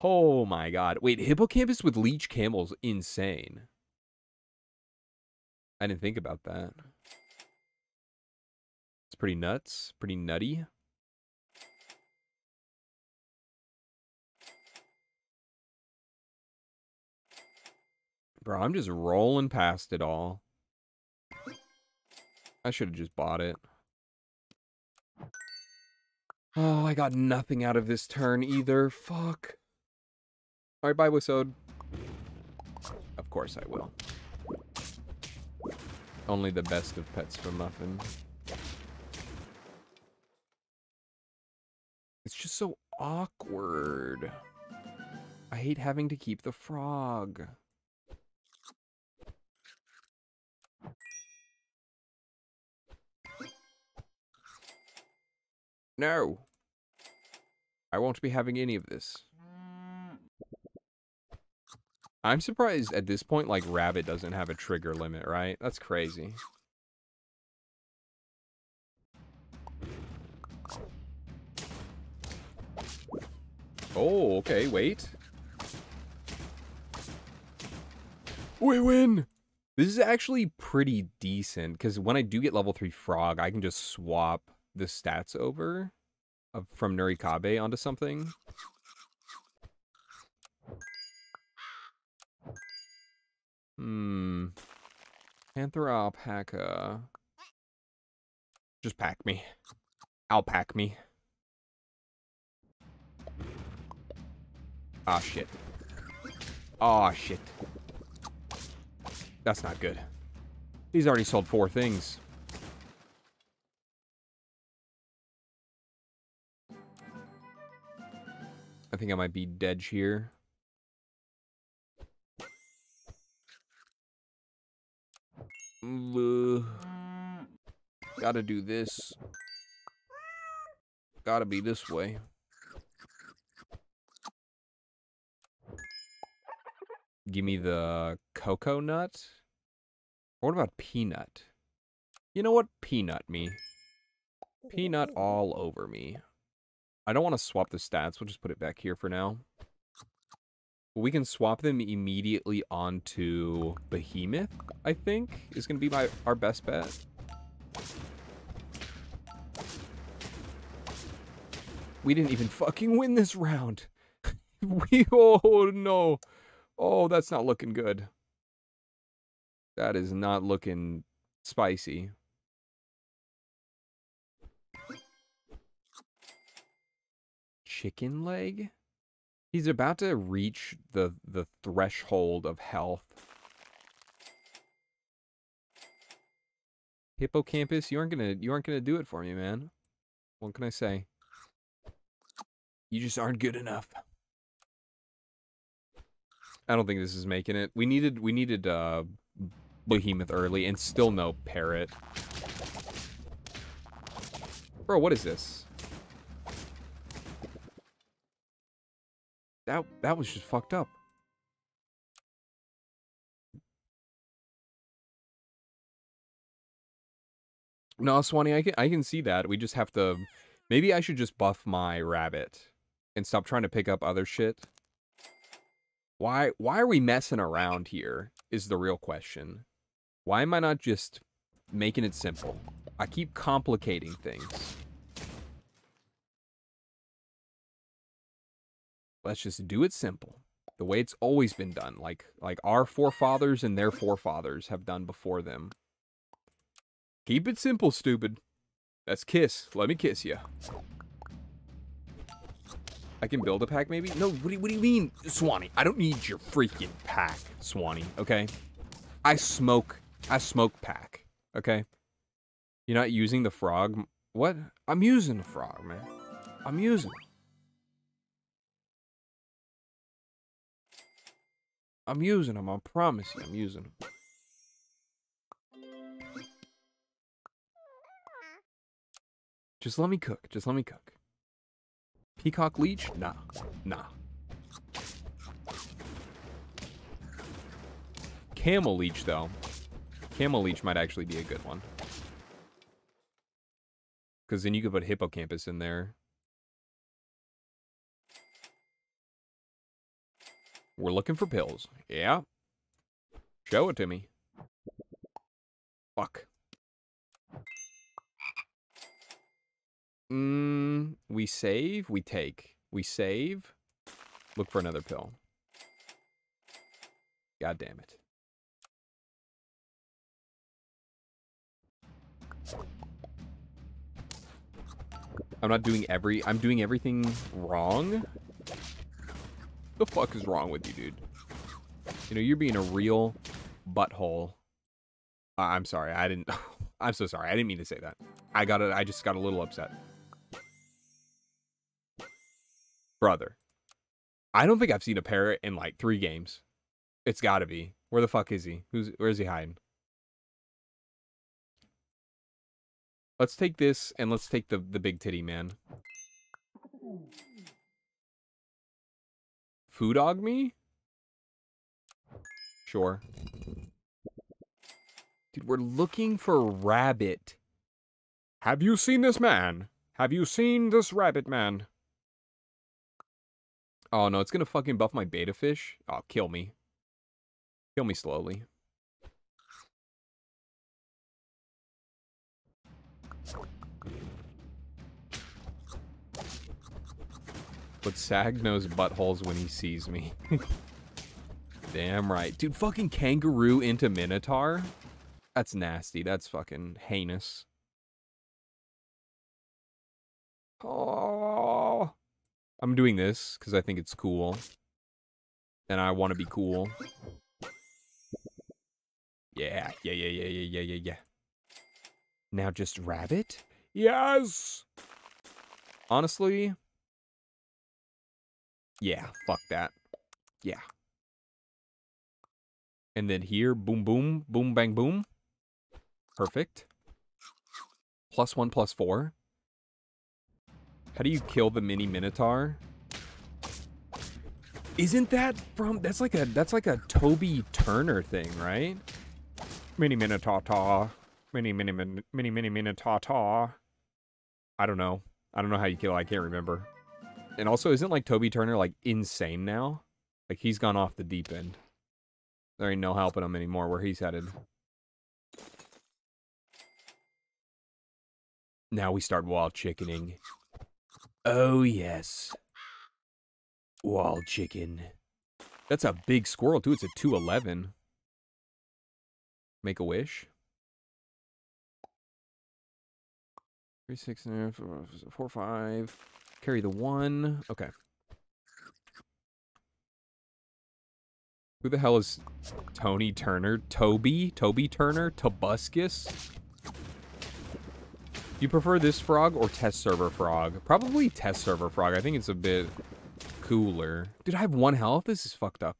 Speaker 2: Oh my god. Wait, Hippocampus with Leech Camel's insane. I didn't think about that. It's pretty nuts. Pretty nutty. Bro, I'm just rolling past it all. I should have just bought it. Oh, I got nothing out of this turn either. Fuck. Alright, bye, Wisode. Of course I will. Only the best of pets for Muffin. It's just so awkward. I hate having to keep the frog. No. I won't be having any of this. I'm surprised at this point, like, Rabbit doesn't have a trigger limit, right? That's crazy. Oh, okay, wait. We win! This is actually pretty decent, because when I do get level 3 Frog, I can just swap the stats over of, from Nurikabe onto something. Hmm. Panther alpaca. Just pack me. Alpac me. Ah, shit. Ah, shit. That's not good. He's already sold four things. I think I might be dead here. Gotta do this. Gotta be this way. Give me the cocoa nut. Or what about peanut? You know what? Peanut me. Peanut all over me. I don't want to swap the stats. We'll just put it back here for now. We can swap them immediately onto Behemoth, I think, is going to be my our best bet. We didn't even fucking win this round. we, oh no. Oh, that's not looking good. That is not looking spicy. Chicken leg? He's about to reach the the threshold of health. Hippocampus, you aren't gonna you aren't gonna do it for me, man. What can I say? You just aren't good enough. I don't think this is making it. We needed we needed uh behemoth early and still no parrot. Bro, what is this? That that was just fucked up. No, Swanee, I can I can see that. We just have to maybe I should just buff my rabbit and stop trying to pick up other shit. Why why are we messing around here is the real question. Why am I not just making it simple? I keep complicating things. Let's just do it simple. The way it's always been done, like like our forefathers and their forefathers have done before them. Keep it simple, stupid. That's kiss. Let me kiss you. I can build a pack, maybe? No, what do, you, what do you mean, Swanee? I don't need your freaking pack, Swanee, okay? I smoke, I smoke pack, okay? You're not using the frog? What? I'm using the frog, man. I'm using it. I'm using them, I promise you, I'm using them. Just let me cook, just let me cook. Peacock leech? Nah, nah. Camel leech, though. Camel leech might actually be a good one. Because then you could put hippocampus in there. We're looking for pills. Yeah. Show it to me. Fuck. Mm, we save, we take. We save. Look for another pill. God damn it. I'm not doing every I'm doing everything wrong. The fuck is wrong with you, dude? You know, you're being a real butthole. Uh, I'm sorry. I didn't I'm so sorry. I didn't mean to say that. I got it. I just got a little upset. Brother. I don't think I've seen a parrot in like 3 games. It's got to be. Where the fuck is he? Who's where is he hiding? Let's take this and let's take the the big titty man. Foo Dog me? Sure. Dude, we're looking for rabbit. Have you seen this man? Have you seen this rabbit man? Oh no, it's gonna fucking buff my beta fish. Oh, kill me. Kill me slowly. But Sag knows buttholes when he sees me. Damn right. Dude, fucking kangaroo into Minotaur? That's nasty. That's fucking heinous. Oh. I'm doing this because I think it's cool. And I want to be cool. Yeah, yeah, yeah, yeah, yeah, yeah, yeah, yeah. Now just rabbit? Yes! Honestly, yeah, fuck that. Yeah. And then here, boom, boom, boom, bang, boom. Perfect. Plus one, plus four. How do you kill the mini Minotaur? Isn't that from, that's like a, that's like a Toby Turner thing, right? Mini Minotaur, -ta. mini, mini, mini, mini, mini Minotaur. I don't know. I don't know how you kill, I can't remember. And also, isn't like Toby Turner like insane now? Like he's gone off the deep end. There ain't no helping him anymore where he's headed. Now we start wild chickening. Oh yes. Wild chicken. That's a big squirrel too. It's a 211. Make a wish. Three, six, four, four, five. Carry the one. Okay. Who the hell is Tony Turner? Toby? Toby Turner? Tobuscus? You prefer this frog or test server frog? Probably test server frog. I think it's a bit cooler. Dude, I have one health? This is fucked up.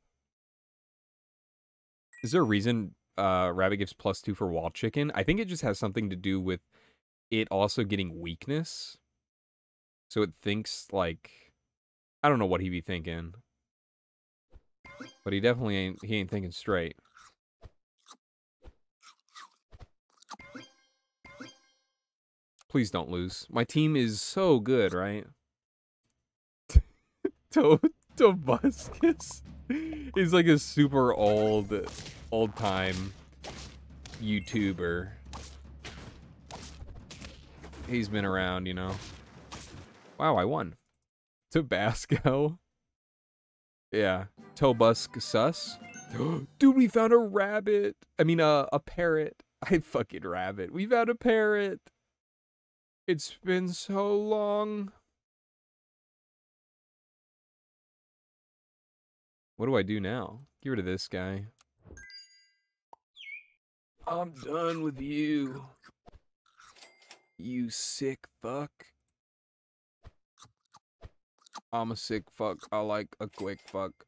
Speaker 2: Is there a reason uh, Rabbit gives plus two for wall chicken? I think it just has something to do with it also getting weakness. So it thinks like I don't know what he be thinking. But he definitely ain't he ain't thinking straight. Please don't lose. My team is so good, right? to Tobuscus is like a super old old time YouTuber. He's been around, you know. Wow, I won. Tabasco. Yeah. Tobusk sus. Dude, we found a rabbit. I mean, uh, a parrot. I fucking rabbit. We found a parrot. It's been so long. What do I do now? Get rid of this guy. I'm done with you. You sick fuck. I'm a sick fuck. I like a quick fuck.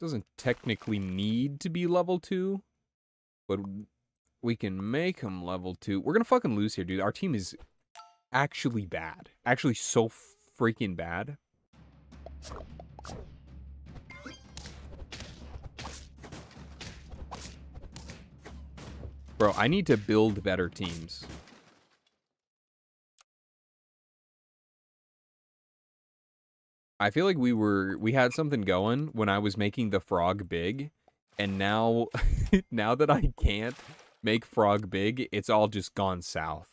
Speaker 2: Doesn't technically need to be level 2, but we can make him level 2. We're gonna fucking lose here, dude. Our team is actually bad. Actually so freaking bad. Bro, I need to build better teams. I feel like we were we had something going when I was making the frog big, and now now that I can't make frog big, it's all just gone south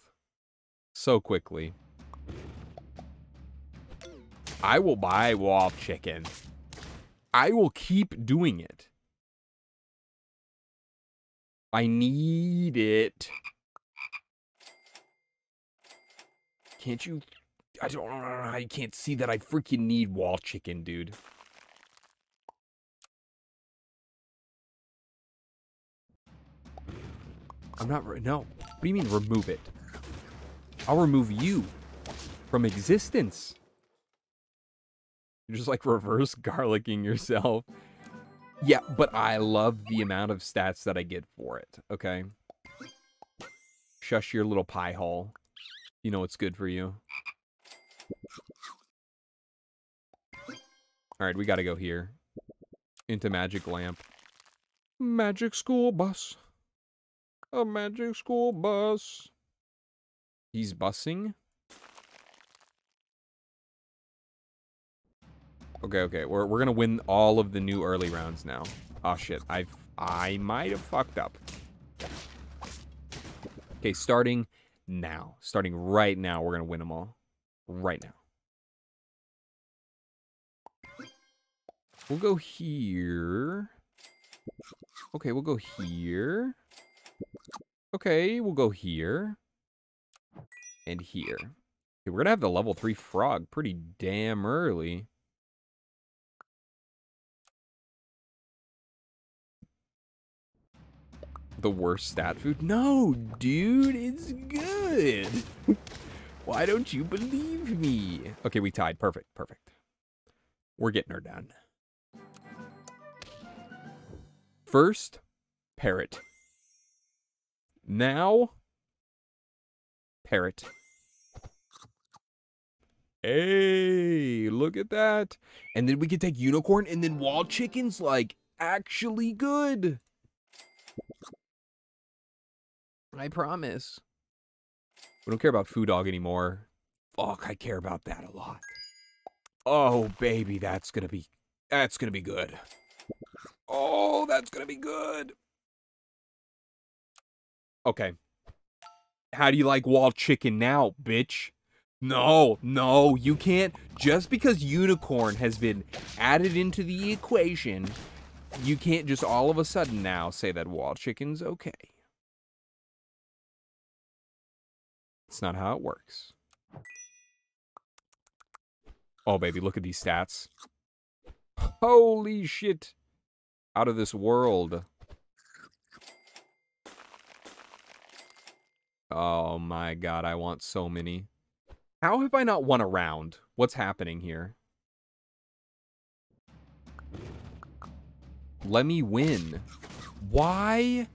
Speaker 2: so quickly. I will buy wall chicken. I will keep doing it. I need it. Can't you? I don't know how you can't see that I freaking need wall chicken, dude. I'm not. No. What do you mean remove it? I'll remove you from existence. You're just like reverse garlicking yourself. Yeah, but I love the amount of stats that I get for it, okay? Shush your little pie hole. You know what's good for you. Alright, we gotta go here. Into Magic Lamp. Magic School Bus. A Magic School Bus. He's bussing? Okay, okay. We're we're gonna win all of the new early rounds now. Oh shit. I've I might have fucked up. Okay, starting now. Starting right now, we're gonna win them all. Right now. We'll go here. Okay, we'll go here. Okay, we'll go here. And here. Okay, we're gonna have the level 3 frog pretty damn early. the worst stat food? No, dude, it's good. Why don't you believe me? Okay, we tied. Perfect, perfect. We're getting her done. First, parrot. Now, parrot. Hey, look at that. And then we can take unicorn and then wall chickens like actually good. I promise. We don't care about Foo Dog anymore. Fuck, I care about that a lot. Oh, baby, that's gonna be... That's gonna be good. Oh, that's gonna be good. Okay. How do you like wall chicken now, bitch? No, no, you can't. Just because unicorn has been added into the equation, you can't just all of a sudden now say that wall chicken's okay. It's not how it works. Oh, baby, look at these stats. Holy shit. Out of this world. Oh my god, I want so many. How have I not won a round? What's happening here? Let me win. Why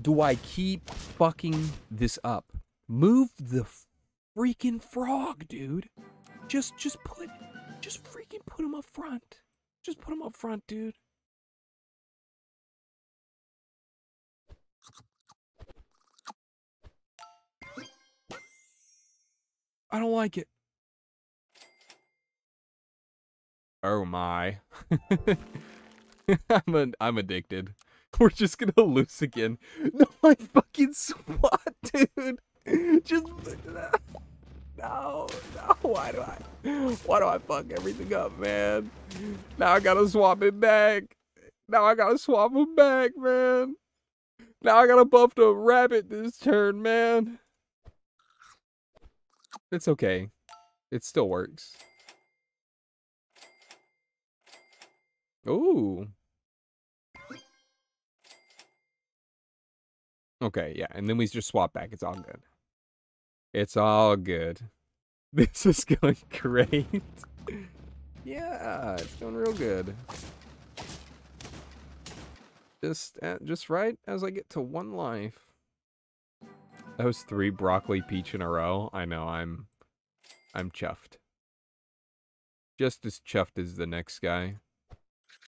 Speaker 2: do I keep fucking this up? Move the freaking frog, dude. Just, just put, just freaking put him up front. Just put him up front, dude. I don't like it. Oh my. I'm I'm addicted. We're just gonna lose again. No, I fucking swat, dude. Just no, no. Why do I? Why do I fuck everything up, man? Now I gotta swap it back. Now I gotta swap him back, man. Now I gotta buff the rabbit this turn, man. It's okay. It still works. Ooh. Okay, yeah, and then we just swap back. It's all good. It's all good. This is going great. yeah, it's going real good. Just, uh, just right as I get to one life. That was three broccoli peach in a row. I know, I'm, I'm chuffed. Just as chuffed as the next guy.